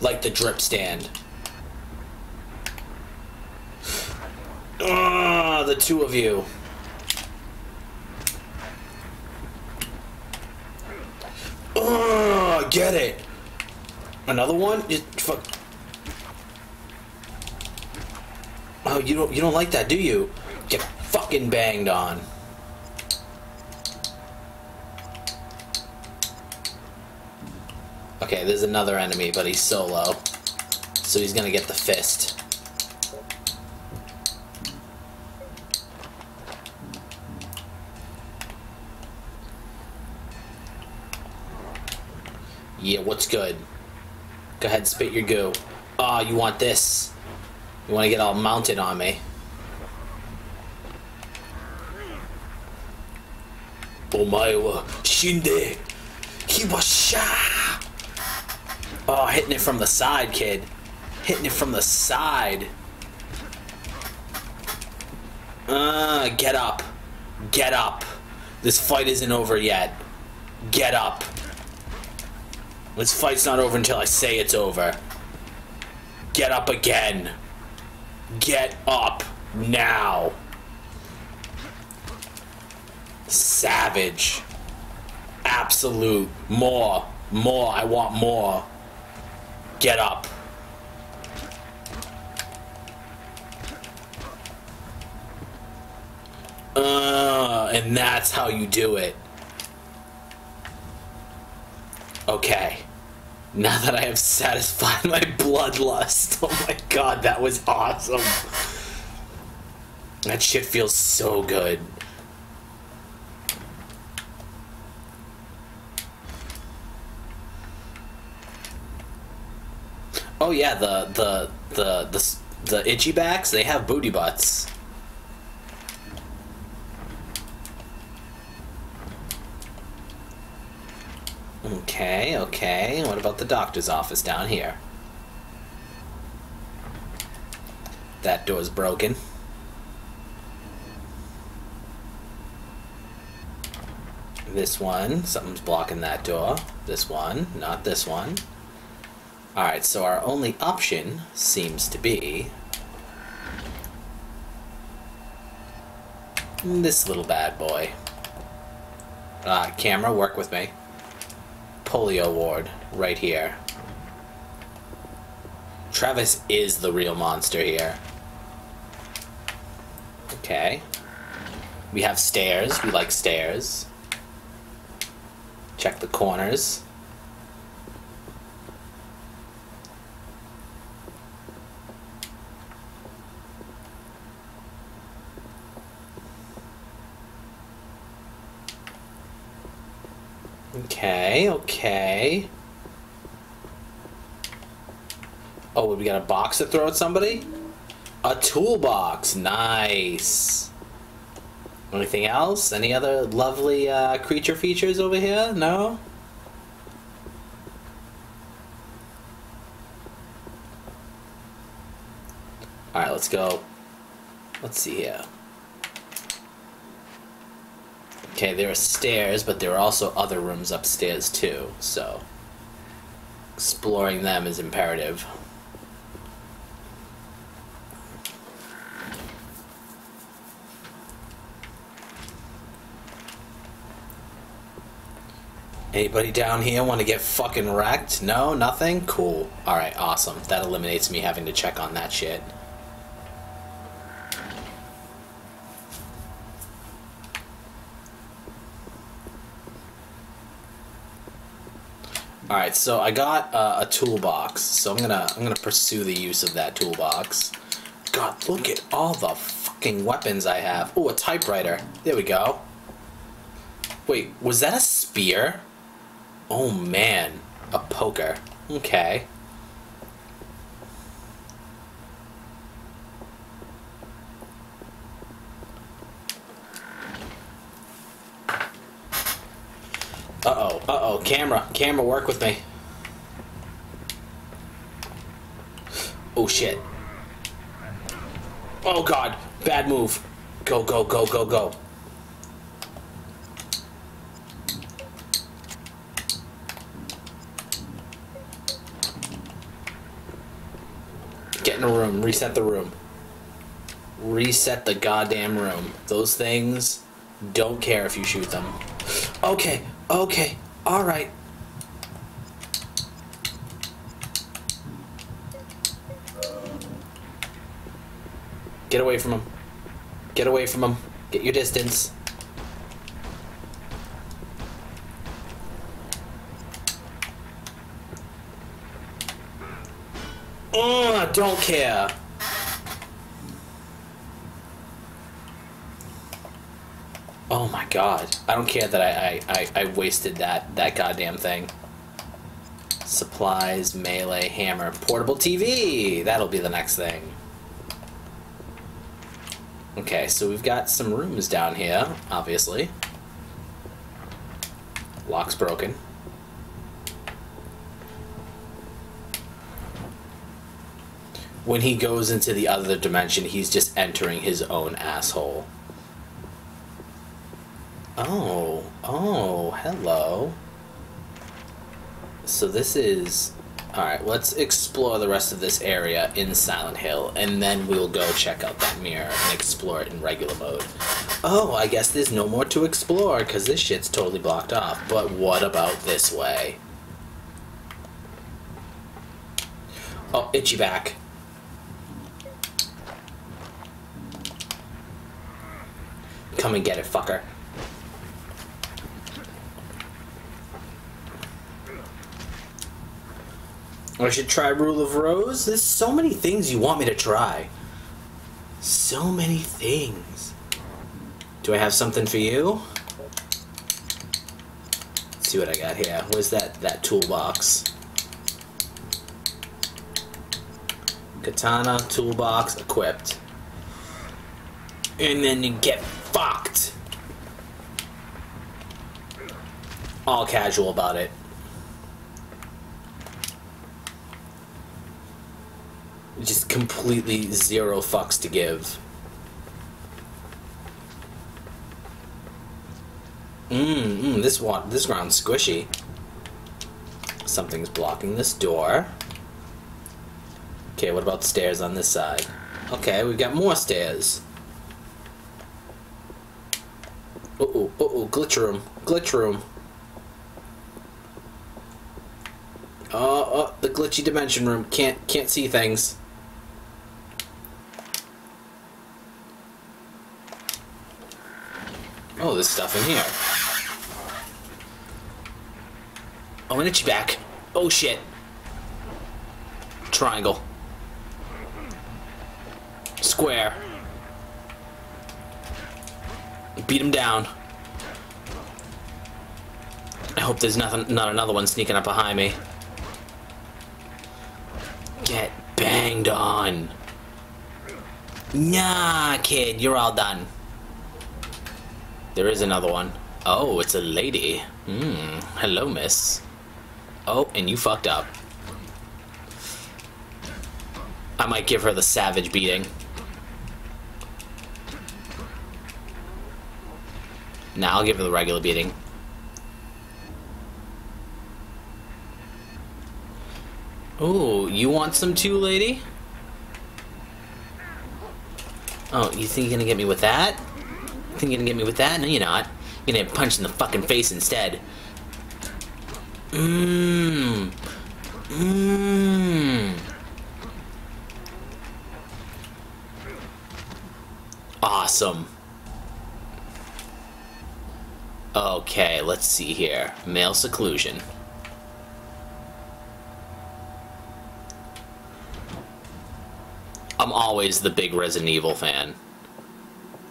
Like the drip stand. Ah, the two of you. Oh, get it. Another one? Just fuck. Oh, you don't you don't like that, do you? Get fucking banged on. Okay, there's another enemy, but he's solo. So he's gonna get the fist. Yeah, what's good? Go ahead, spit your goo. Ah, oh, you want this? You want to get all mounted on me? Omae wa shinde hiwasha. Oh, hitting it from the side, kid. Hitting it from the side. Uh, get up. Get up. This fight isn't over yet. Get up. This fight's not over until I say it's over. Get up again. Get up now. Savage. Absolute. More. More. I want more. Get up. Uh, and that's how you do it. Okay. Now that I have satisfied my bloodlust. Oh my god, that was awesome. That shit feels so good. Oh yeah, the the the the the itchy backs, they have booty butts. Okay, okay. What about the doctor's office down here? That door's broken. This one, something's blocking that door. This one, not this one. Alright, so our only option seems to be this little bad boy. Uh, camera, work with me polio ward right here. Travis is the real monster here. Okay. We have stairs. We like stairs. Check the corners. Okay, okay. Oh, we got a box to throw at somebody? A toolbox. Nice. Anything else? Any other lovely uh, creature features over here? No? Alright, let's go. Let's see here. Okay, there are stairs, but there are also other rooms upstairs too, so exploring them is imperative. Anybody down here want to get fucking wrecked? No, nothing? Cool. Alright, awesome. That eliminates me having to check on that shit. All right, so I got uh, a toolbox, so I'm gonna I'm gonna pursue the use of that toolbox. God, look at all the fucking weapons I have. Oh, a typewriter. There we go. Wait, was that a spear? Oh man, a poker. Okay. Uh-oh, uh-oh, camera, camera, work with me. Oh shit. Oh god, bad move. Go, go, go, go, go. Get in a room, reset the room. Reset the goddamn room. Those things don't care if you shoot them. Okay, okay, alright. Get away from him. Get away from him. Get your distance. Oh, I don't care. Oh my god. I don't care that I, I, I, I wasted that, that goddamn thing. Supplies, melee, hammer, portable TV! That'll be the next thing. Okay, so we've got some rooms down here, obviously. Lock's broken. When he goes into the other dimension, he's just entering his own asshole. Oh, oh, hello. So this is... Alright, let's explore the rest of this area in Silent Hill, and then we'll go check out that mirror and explore it in regular mode. Oh, I guess there's no more to explore, because this shit's totally blocked off. But what about this way? Oh, itchy back. Come and get it, fucker. I should try Rule of Rose. There's so many things you want me to try. So many things. Do I have something for you? Let's see what I got here. Where's that, that toolbox? Katana, toolbox, equipped. And then you get fucked. All casual about it. Just completely zero fucks to give. Mmm, mm, this one, this ground's squishy. Something's blocking this door. Okay, what about stairs on this side? Okay, we've got more stairs. Uh oh, uh oh, glitch room, glitch room. Oh, oh, the glitchy dimension room. Can't can't see things. Oh, there's stuff in here. Oh, an itchy back. Oh shit. Triangle. Square. Beat him down. I hope there's nothing, not another one sneaking up behind me. Get banged on. Nah, kid, you're all done. There is another one. Oh, it's a lady. Hmm. Hello, miss. Oh, and you fucked up. I might give her the savage beating. Now nah, I'll give her the regular beating. Oh, you want some too, lady? Oh, you think you're gonna get me with that? Think you're gonna get me with that? No, you're not. You're gonna get punched in the fucking face instead. Mmm. Mmm. Awesome. Okay, let's see here. Male seclusion. I'm always the big Resident Evil fan.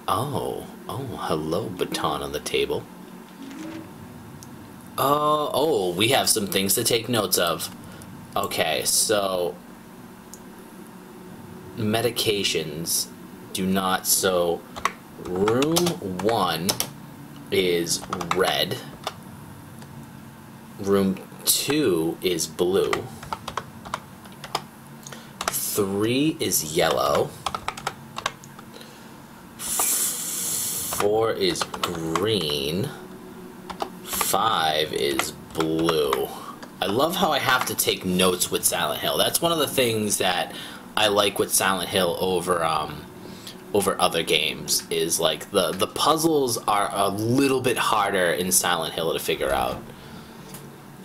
Oh, oh, hello, baton on the table. Uh, oh, we have some things to take notes of. Okay, so medications do not. So room one is red. Room two is blue. Three is yellow. Four is green. Five is blue. I love how I have to take notes with Silent Hill. That's one of the things that I like with Silent Hill over um, over other games is like the the puzzles are a little bit harder in Silent Hill to figure out.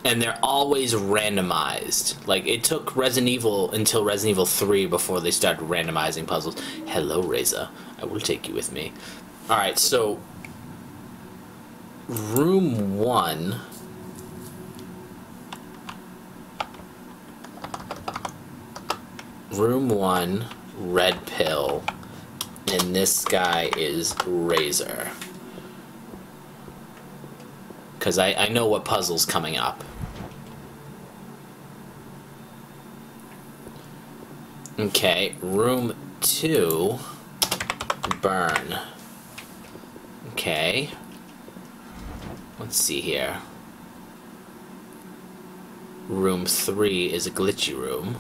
And they're always randomized. Like it took Resident Evil until Resident Evil 3 before they started randomizing puzzles. Hello, Reza. I will take you with me. Alright, so room 1 room 1 red pill and this guy is Razor. Because I, I know what puzzle's coming up. Okay, room 2, burn. Okay. Let's see here. Room 3 is a glitchy room.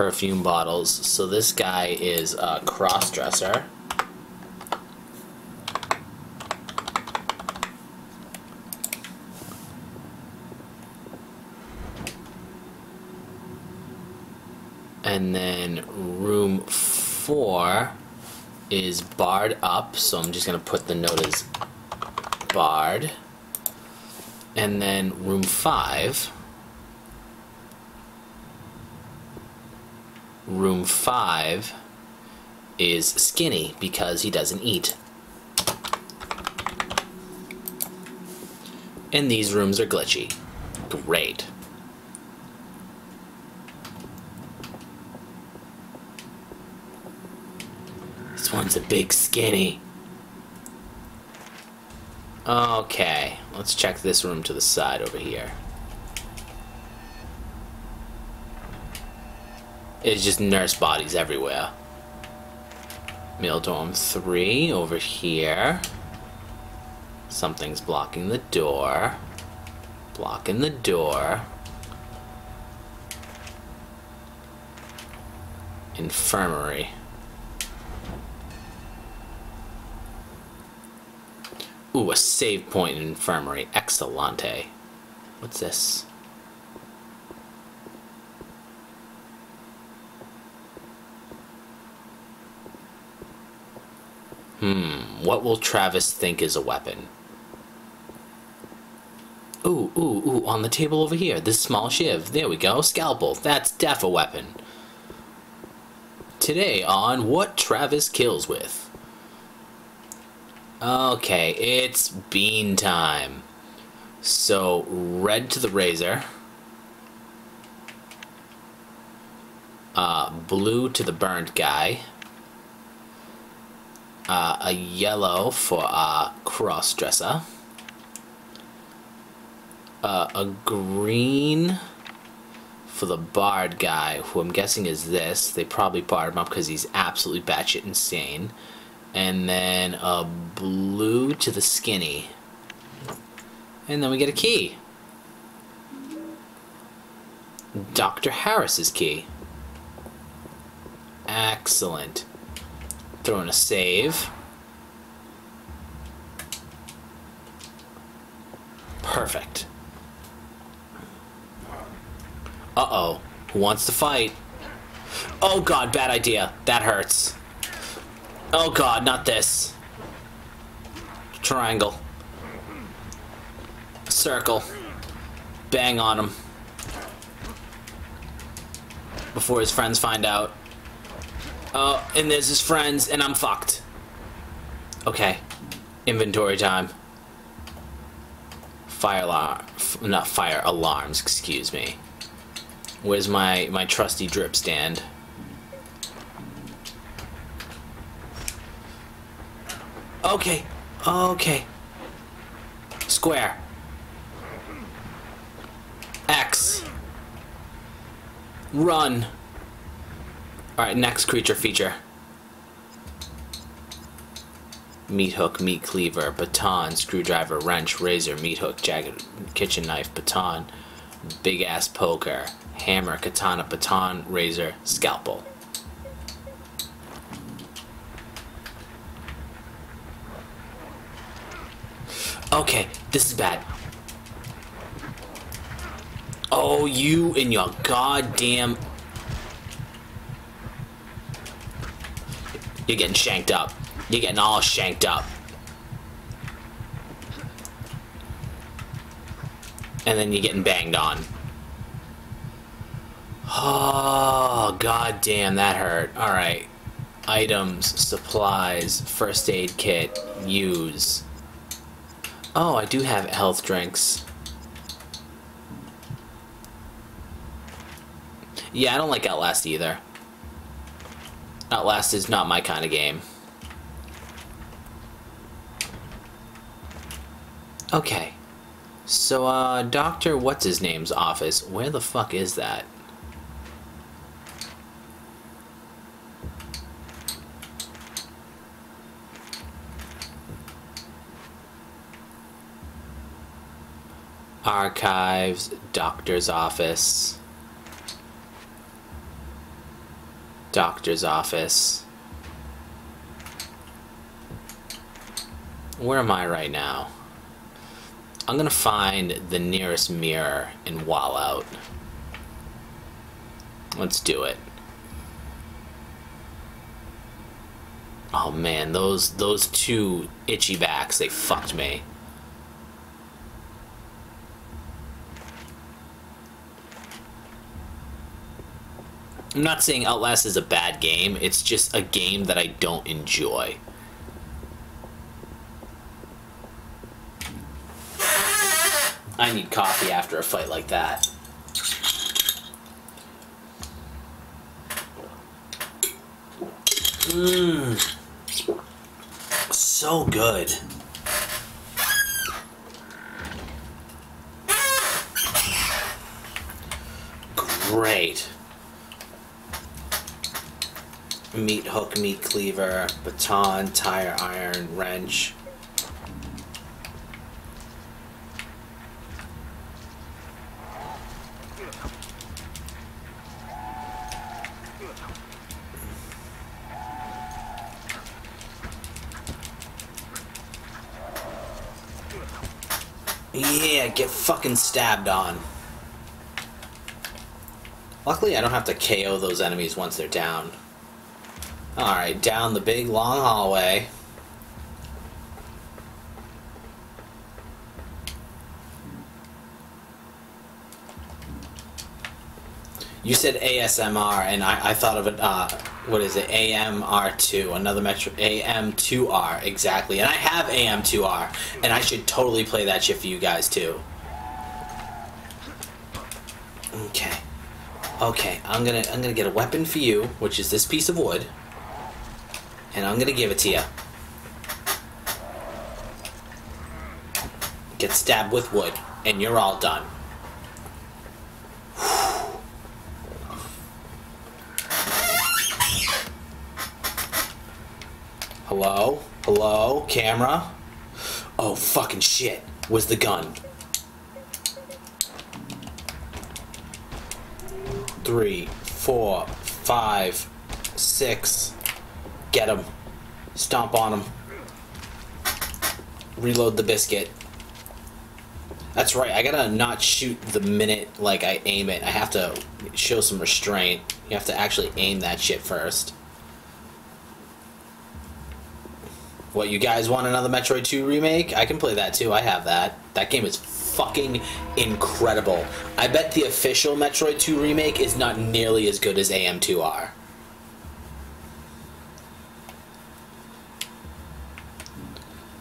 perfume bottles. So this guy is a cross-dresser. And then room four is barred up, so I'm just gonna put the note as barred. And then room five room 5 is skinny because he doesn't eat. And these rooms are glitchy. Great. This one's a big skinny. Okay, let's check this room to the side over here. It's just nurse bodies everywhere. Male dorm 3 over here. Something's blocking the door. Blocking the door. Infirmary. Ooh, a save point in infirmary. Excellente. What's this? Hmm, what will Travis think is a weapon? Ooh, ooh, ooh, on the table over here, this small shiv. There we go, scalpel. That's def a weapon. Today on What Travis Kills With. Okay, it's bean time. So, red to the razor. Uh, blue to the burnt guy uh, a yellow for a cross-dresser, uh, a green for the barred guy, who I'm guessing is this. They probably barred him up because he's absolutely batshit insane. And then a blue to the skinny. And then we get a key. Dr. Harris's key. Excellent. Throw in a save. Perfect. Uh-oh. Who wants to fight? Oh god, bad idea. That hurts. Oh god, not this. Triangle. Circle. Bang on him. Before his friends find out. Oh, and there's his friends, and I'm fucked. Okay. Inventory time. Fire alarm. Not fire alarms, excuse me. Where's my, my trusty drip stand? Okay. Okay. Square. X. Run. Alright, next creature feature. Meat hook, meat cleaver, baton, screwdriver, wrench, razor, meat hook, jagged kitchen knife, baton, big ass poker, hammer, katana, baton, razor, scalpel. Okay, this is bad. Oh, you and your goddamn... You're getting shanked up. You're getting all shanked up. And then you're getting banged on. Oh, god damn, that hurt. Alright. Items, supplies, first aid kit, use. Oh, I do have health drinks. Yeah, I don't like Outlast either. Outlast is not my kind of game. Okay. So, uh, Dr. What's-His-Name's office, where the fuck is that? Archives, doctor's office. Doctor's office. Where am I right now? I'm gonna find the nearest mirror and wall out. Let's do it. Oh man, those those two itchy backs, they fucked me. I'm not saying Outlast is a bad game, it's just a game that I don't enjoy. I need coffee after a fight like that. Mmm. So good. Great. Meat hook, meat cleaver, baton, tire iron, wrench. Yeah, get fucking stabbed on. Luckily, I don't have to KO those enemies once they're down. Alright, down the big long hallway. You said ASMR, and I, I thought of it, uh, what is it, AMR2, another Metro, AM2R, exactly. And I have AM2R, and I should totally play that shit for you guys, too. Okay. Okay, I'm gonna, I'm gonna get a weapon for you, which is this piece of wood. And I'm gonna give it to you. Get stabbed with wood, and you're all done. Hello? Hello? Camera? Oh, fucking shit. Was the gun? Three, four, five, six. Get him. Stomp on him. Reload the biscuit. That's right, I gotta not shoot the minute, like, I aim it. I have to show some restraint. You have to actually aim that shit first. What, you guys want another Metroid 2 remake? I can play that too, I have that. That game is fucking incredible. I bet the official Metroid 2 remake is not nearly as good as AM2R.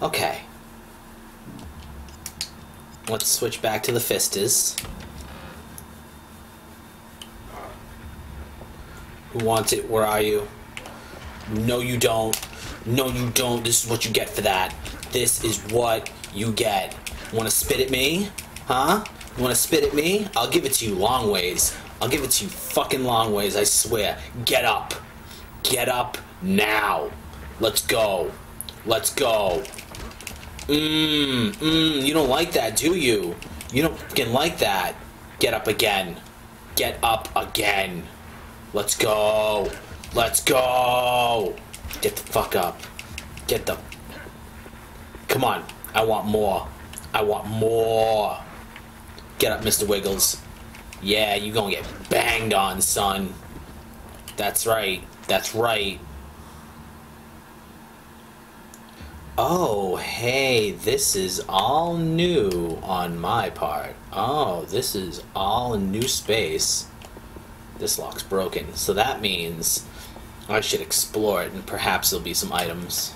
Okay. Let's switch back to the Fistas. Who wants it? Where are you? No, you don't. No, you don't. This is what you get for that. This is what you get. Want to spit at me? Huh? You want to spit at me? I'll give it to you long ways. I'll give it to you fucking long ways, I swear. Get up. Get up now. Let's go. Let's go. Mmm, mmm, you don't like that, do you? You don't fucking like that. Get up again. Get up again. Let's go. Let's go. Get the fuck up. Get the... Come on. I want more. I want more. Get up, Mr. Wiggles. Yeah, you gonna get banged on, son. That's right. That's right. Oh, hey, this is all new on my part. Oh, this is all new space. This lock's broken, so that means I should explore it and perhaps there'll be some items.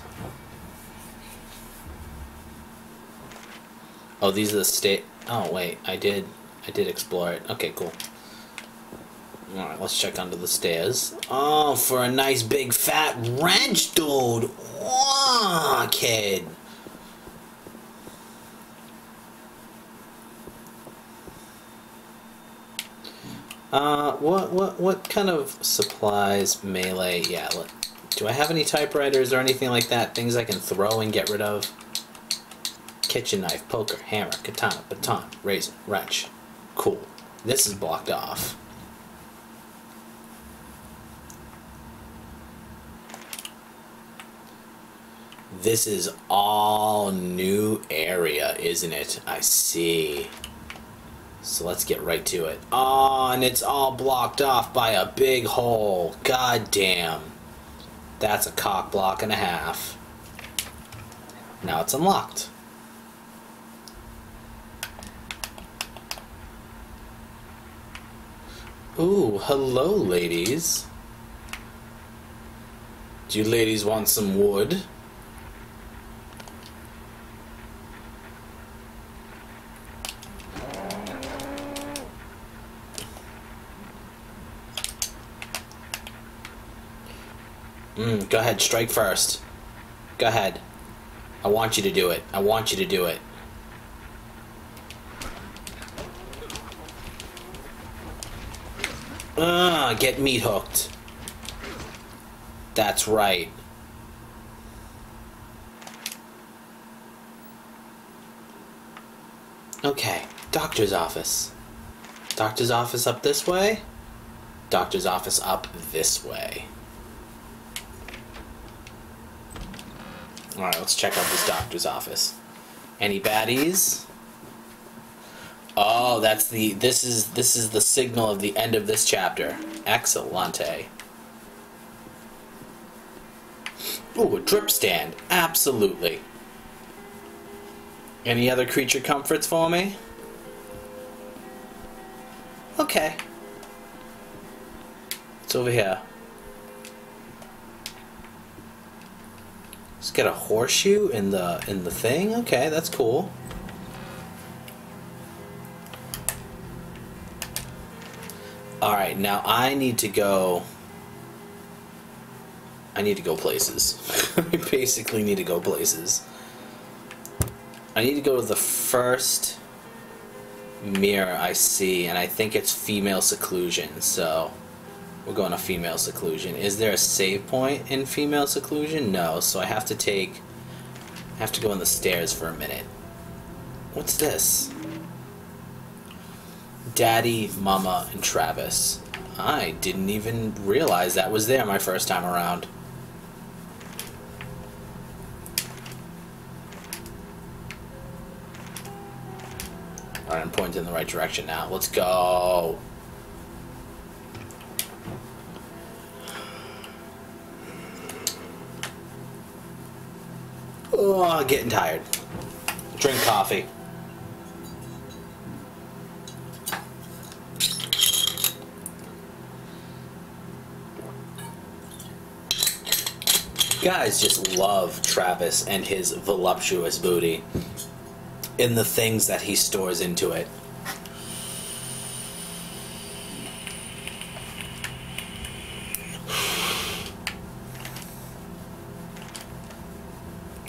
Oh, these are the state. Oh, wait, I did. I did explore it. Okay, cool. Alright, let's check under the stairs. Oh, for a nice big fat wrench, dude! Whoa, kid! Uh, what, what, what kind of supplies, melee, yeah, let, do I have any typewriters or anything like that? Things I can throw and get rid of? Kitchen knife, poker, hammer, katana, baton, razor, wrench. Cool. This is blocked off. This is all new area, isn't it? I see. So let's get right to it. Oh, and it's all blocked off by a big hole. God damn. That's a cock block and a half. Now it's unlocked. Ooh, hello ladies. Do you ladies want some wood? Mm, go ahead, strike first. Go ahead. I want you to do it. I want you to do it. Ah, get meat hooked. That's right. Okay, doctor's office. Doctor's office up this way. Doctor's office up this way. Alright, let's check out this doctor's office. Any baddies? Oh, that's the this is this is the signal of the end of this chapter. Excellente. Ooh, a drip stand. Absolutely. Any other creature comforts for me? Okay. It's over here. Let's get a horseshoe in the in the thing. Okay, that's cool. Alright, now I need to go... I need to go places. I basically need to go places. I need to go to the first mirror I see, and I think it's female seclusion, so we're going to female seclusion. Is there a save point in female seclusion? No, so I have to take... I have to go on the stairs for a minute. What's this? Daddy, Mama, and Travis. I didn't even realize that was there my first time around. Alright, I'm pointing in the right direction now. Let's go. Oh, getting tired. Drink coffee. Guys just love Travis and his voluptuous booty in the things that he stores into it.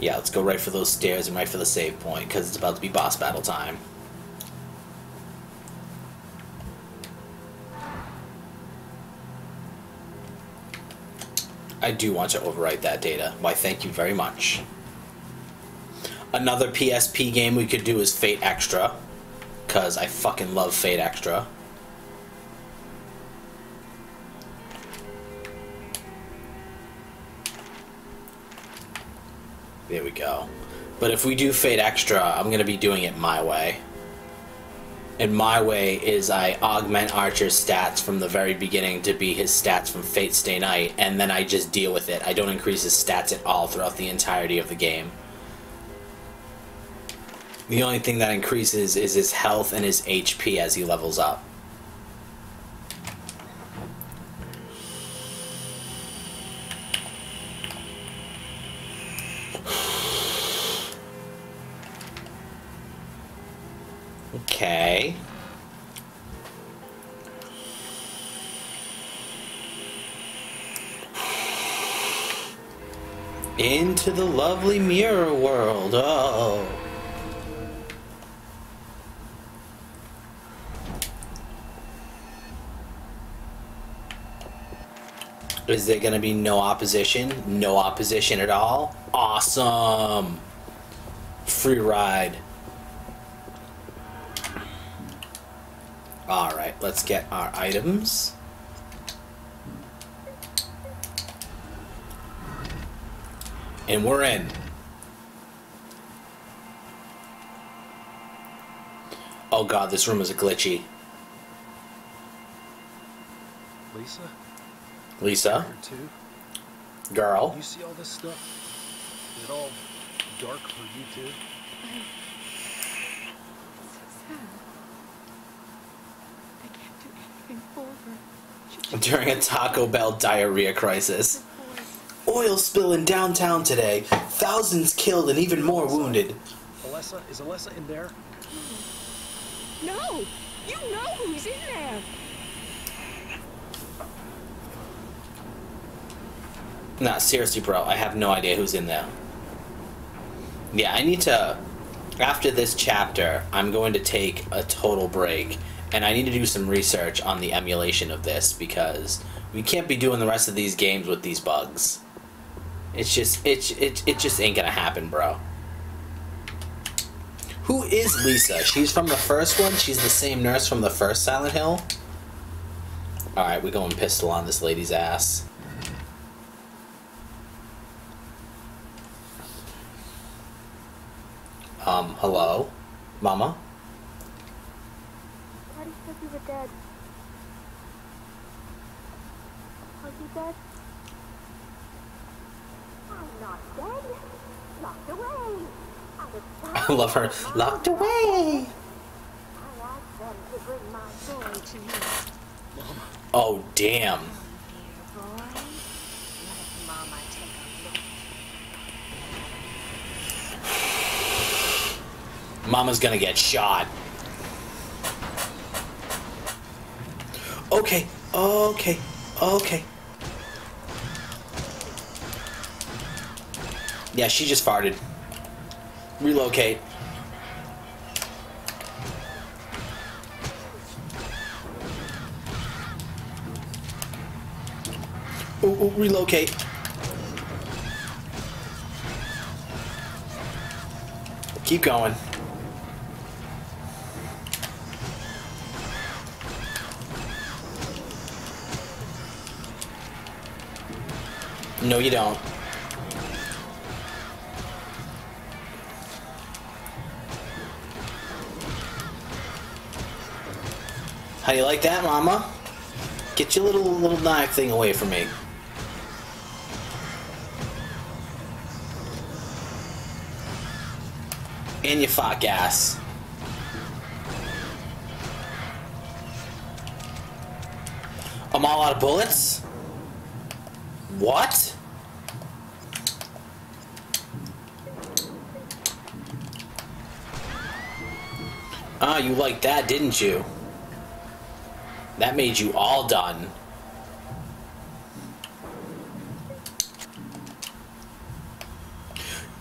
Yeah, let's go right for those stairs and right for the save point because it's about to be boss battle time. I do want to overwrite that data. Why, thank you very much. Another PSP game we could do is Fate Extra. Because I fucking love Fate Extra. There we go. But if we do Fate Extra, I'm going to be doing it my way. And my way is I augment Archer's stats from the very beginning to be his stats from Fate Stay Night, and then I just deal with it. I don't increase his stats at all throughout the entirety of the game. The only thing that increases is his health and his HP as he levels up. Okay. Into the lovely mirror world. Oh. Is there going to be no opposition? No opposition at all? Awesome. Free ride. Alright, let's get our items. And we're in. Oh god, this room is a glitchy. Lisa? Lisa, girl. You see all this stuff? Is it all dark for you too? So sad. I can't do anything for her. She just During a Taco Bell diarrhea crisis. Oil spill in downtown today. Thousands killed and even more wounded. Alessa? Is Alessa in there? No! You know who's in there! Nah, seriously, bro. I have no idea who's in there. Yeah, I need to. After this chapter, I'm going to take a total break, and I need to do some research on the emulation of this because we can't be doing the rest of these games with these bugs. It's just, it, it, it just ain't gonna happen, bro. Who is Lisa? She's from the first one. She's the same nurse from the first Silent Hill. All right, we going pistol on this lady's ass. Um, hello? Mama? Daddy said you were dead. Are you dead? I'm not dead. Locked away. I I love her. Locked away! I asked them to bring my boy to you. Oh, damn. Dear boy, let Mama take a look. Mama's gonna get shot. Okay, okay, okay. Yeah, she just farted. Relocate. Ooh, ooh, relocate. Keep going. No, you don't. How you like that, Mama? Get your little little knife thing away from me. And you fought gas. I'm all out of bullets? What? Ah, you liked that, didn't you? That made you all done.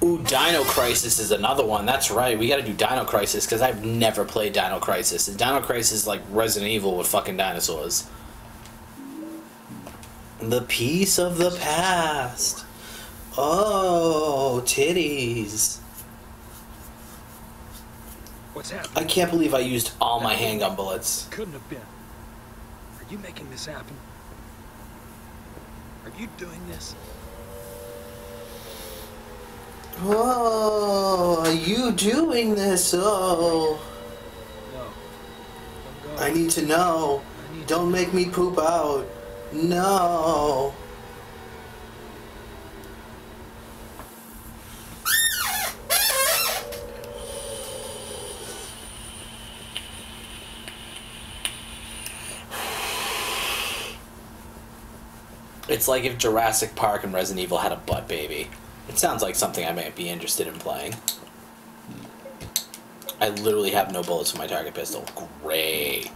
Ooh, Dino Crisis is another one. That's right. We gotta do Dino Crisis because I've never played Dino Crisis. And Dino Crisis is like Resident Evil with fucking dinosaurs. The piece of the past. Oh, titties. What's happening? I can't believe I used all my handgun bullets. Couldn't have been. Are you making this happen? Are you doing this? Oh, are you doing this? Oh, No. I need to know. Need Don't make me poop out. No. It's like if Jurassic Park and Resident Evil had a butt baby. It sounds like something I might be interested in playing. I literally have no bullets in my target pistol. Great.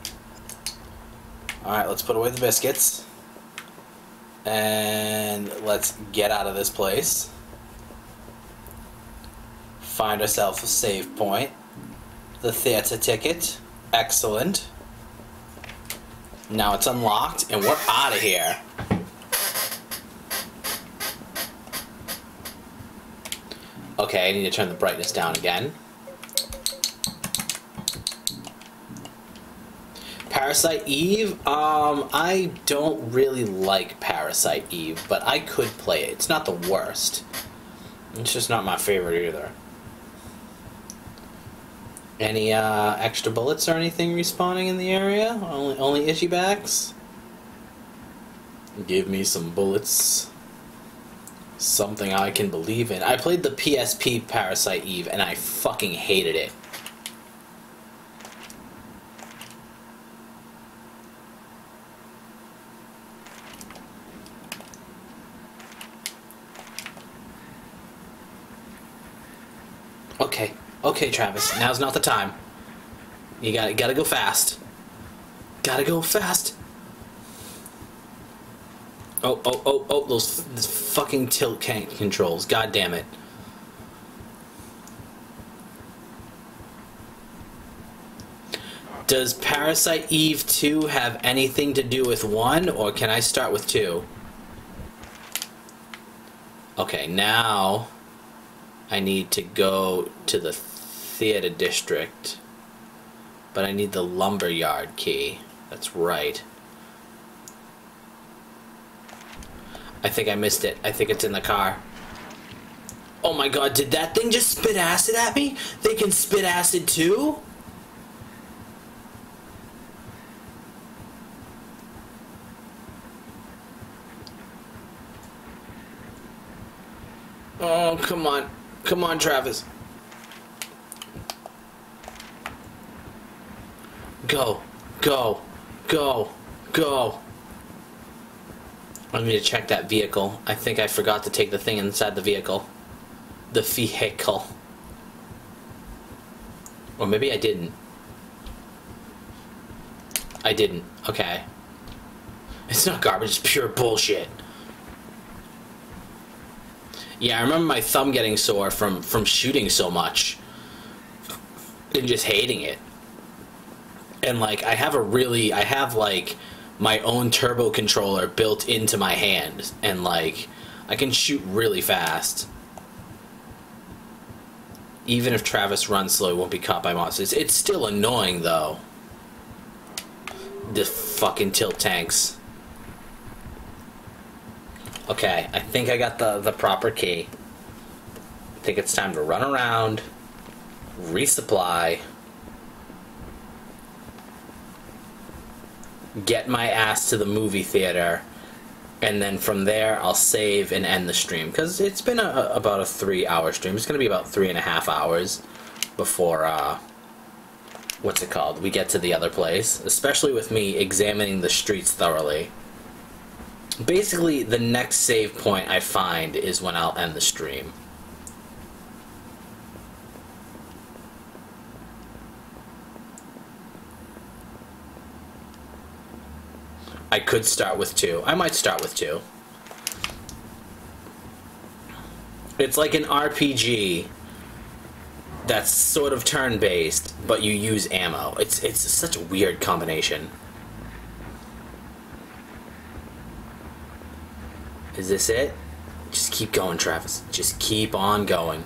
Alright, let's put away the biscuits. And let's get out of this place. Find ourselves a save point. The theater ticket. Excellent. Now it's unlocked, and we're out of here. Okay, I need to turn the brightness down again. Parasite Eve, um, I don't really like Parasite Eve, but I could play it. It's not the worst. It's just not my favorite either. Any uh, extra bullets or anything respawning in the area? Only, only itchy backs? Give me some bullets. Something I can believe in. I played the PSP Parasite Eve and I fucking hated it. Okay, okay, Travis. Now's not the time. You got to gotta go fast. Gotta go fast. Oh, oh, oh, oh! Those, those fucking tilt can controls. God damn it. Does Parasite Eve 2 have anything to do with 1, or can I start with 2? Okay, now I need to go to the theater district. But I need the lumberyard key. That's right. I think I missed it. I think it's in the car. Oh my god, did that thing just spit acid at me? They can spit acid too? Oh, come on. Come on, Travis. Go. Go. Go. Go. I need to check that vehicle. I think I forgot to take the thing inside the vehicle. The vehicle. Or maybe I didn't. I didn't. Okay. It's not garbage, it's pure bullshit. Yeah, I remember my thumb getting sore from from shooting so much and just hating it. And like I have a really I have like my own turbo controller built into my hand and like I can shoot really fast. Even if Travis runs slow, he won't be caught by monsters. It's still annoying though. The fucking tilt tanks. Okay, I think I got the, the proper key. I think it's time to run around, resupply, get my ass to the movie theater, and then from there I'll save and end the stream. Because it's been a, about a three hour stream. It's going to be about three and a half hours before, uh, what's it called? We get to the other place. Especially with me examining the streets thoroughly. Basically, the next save point I find is when I'll end the stream. I could start with two. I might start with two. It's like an RPG that's sort of turn-based, but you use ammo. It's it's such a weird combination. Is this it? Just keep going, Travis. Just keep on going.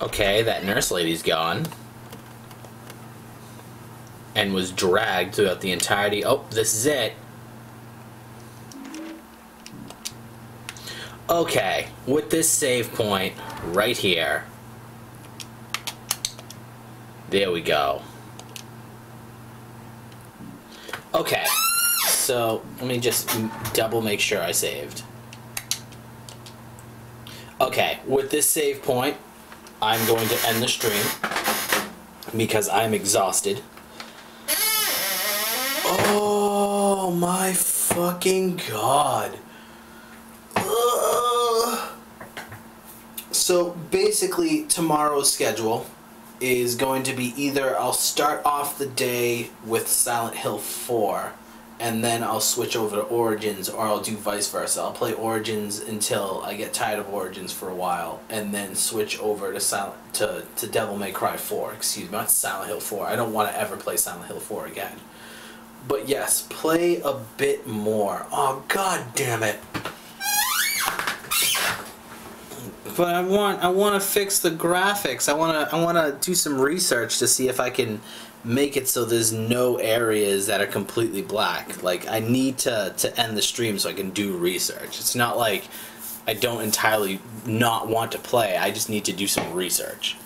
Okay, that nurse lady's gone. And was dragged throughout the entirety. Oh, this is it. Okay, with this save point right here. There we go. Okay, so let me just double make sure I saved. Okay, with this save point, I'm going to end the stream because I'm exhausted. Oh my fucking god. Ugh. So basically, tomorrow's schedule is going to be either I'll start off the day with Silent Hill 4 and then I'll switch over to Origins or I'll do vice versa. I'll play Origins until I get tired of Origins for a while and then switch over to Silent to, to Devil May Cry 4, excuse me, not Silent Hill 4. I don't want to ever play Silent Hill 4 again. But yes, play a bit more. Oh god damn it. But I want I want to fix the graphics. I want to I want to do some research to see if I can make it so there's no areas that are completely black. Like I need to to end the stream so I can do research. It's not like I don't entirely not want to play. I just need to do some research.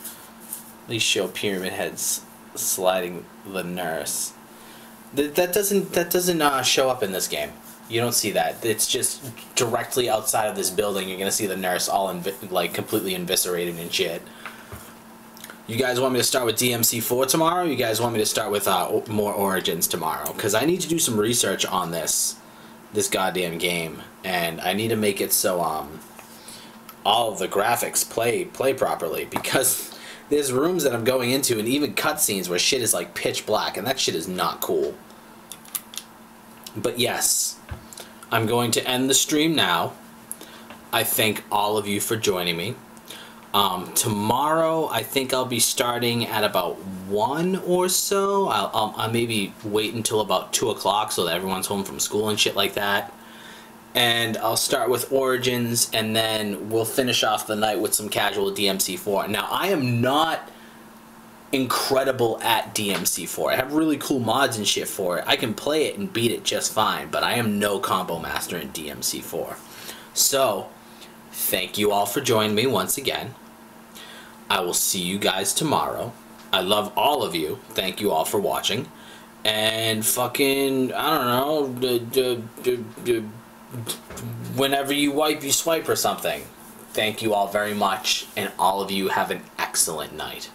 At least show Pyramid Heads sliding the nurse. That, that doesn't that doesn't uh, show up in this game. You don't see that. It's just directly outside of this building. You're gonna see the nurse all like completely eviscerated and shit. You guys want me to start with DMC4 tomorrow? You guys want me to start with uh, more Origins tomorrow? Because I need to do some research on this, this goddamn game, and I need to make it so um, all of the graphics play play properly. Because there's rooms that I'm going into, and even cutscenes where shit is like pitch black, and that shit is not cool. But yes, I'm going to end the stream now. I thank all of you for joining me. Um, tomorrow, I think I'll be starting at about one or so. I'll, I'll, I'll maybe wait until about two o'clock so that everyone's home from school and shit like that. And I'll start with Origins, and then we'll finish off the night with some casual DMC4. Now, I am not incredible at DMC4. I have really cool mods and shit for it. I can play it and beat it just fine, but I am no combo master in DMC4. So, thank you all for joining me once again. I will see you guys tomorrow. I love all of you. Thank you all for watching. And fucking, I don't know, d- d- d- whenever you wipe, you swipe or something. Thank you all very much, and all of you have an excellent night.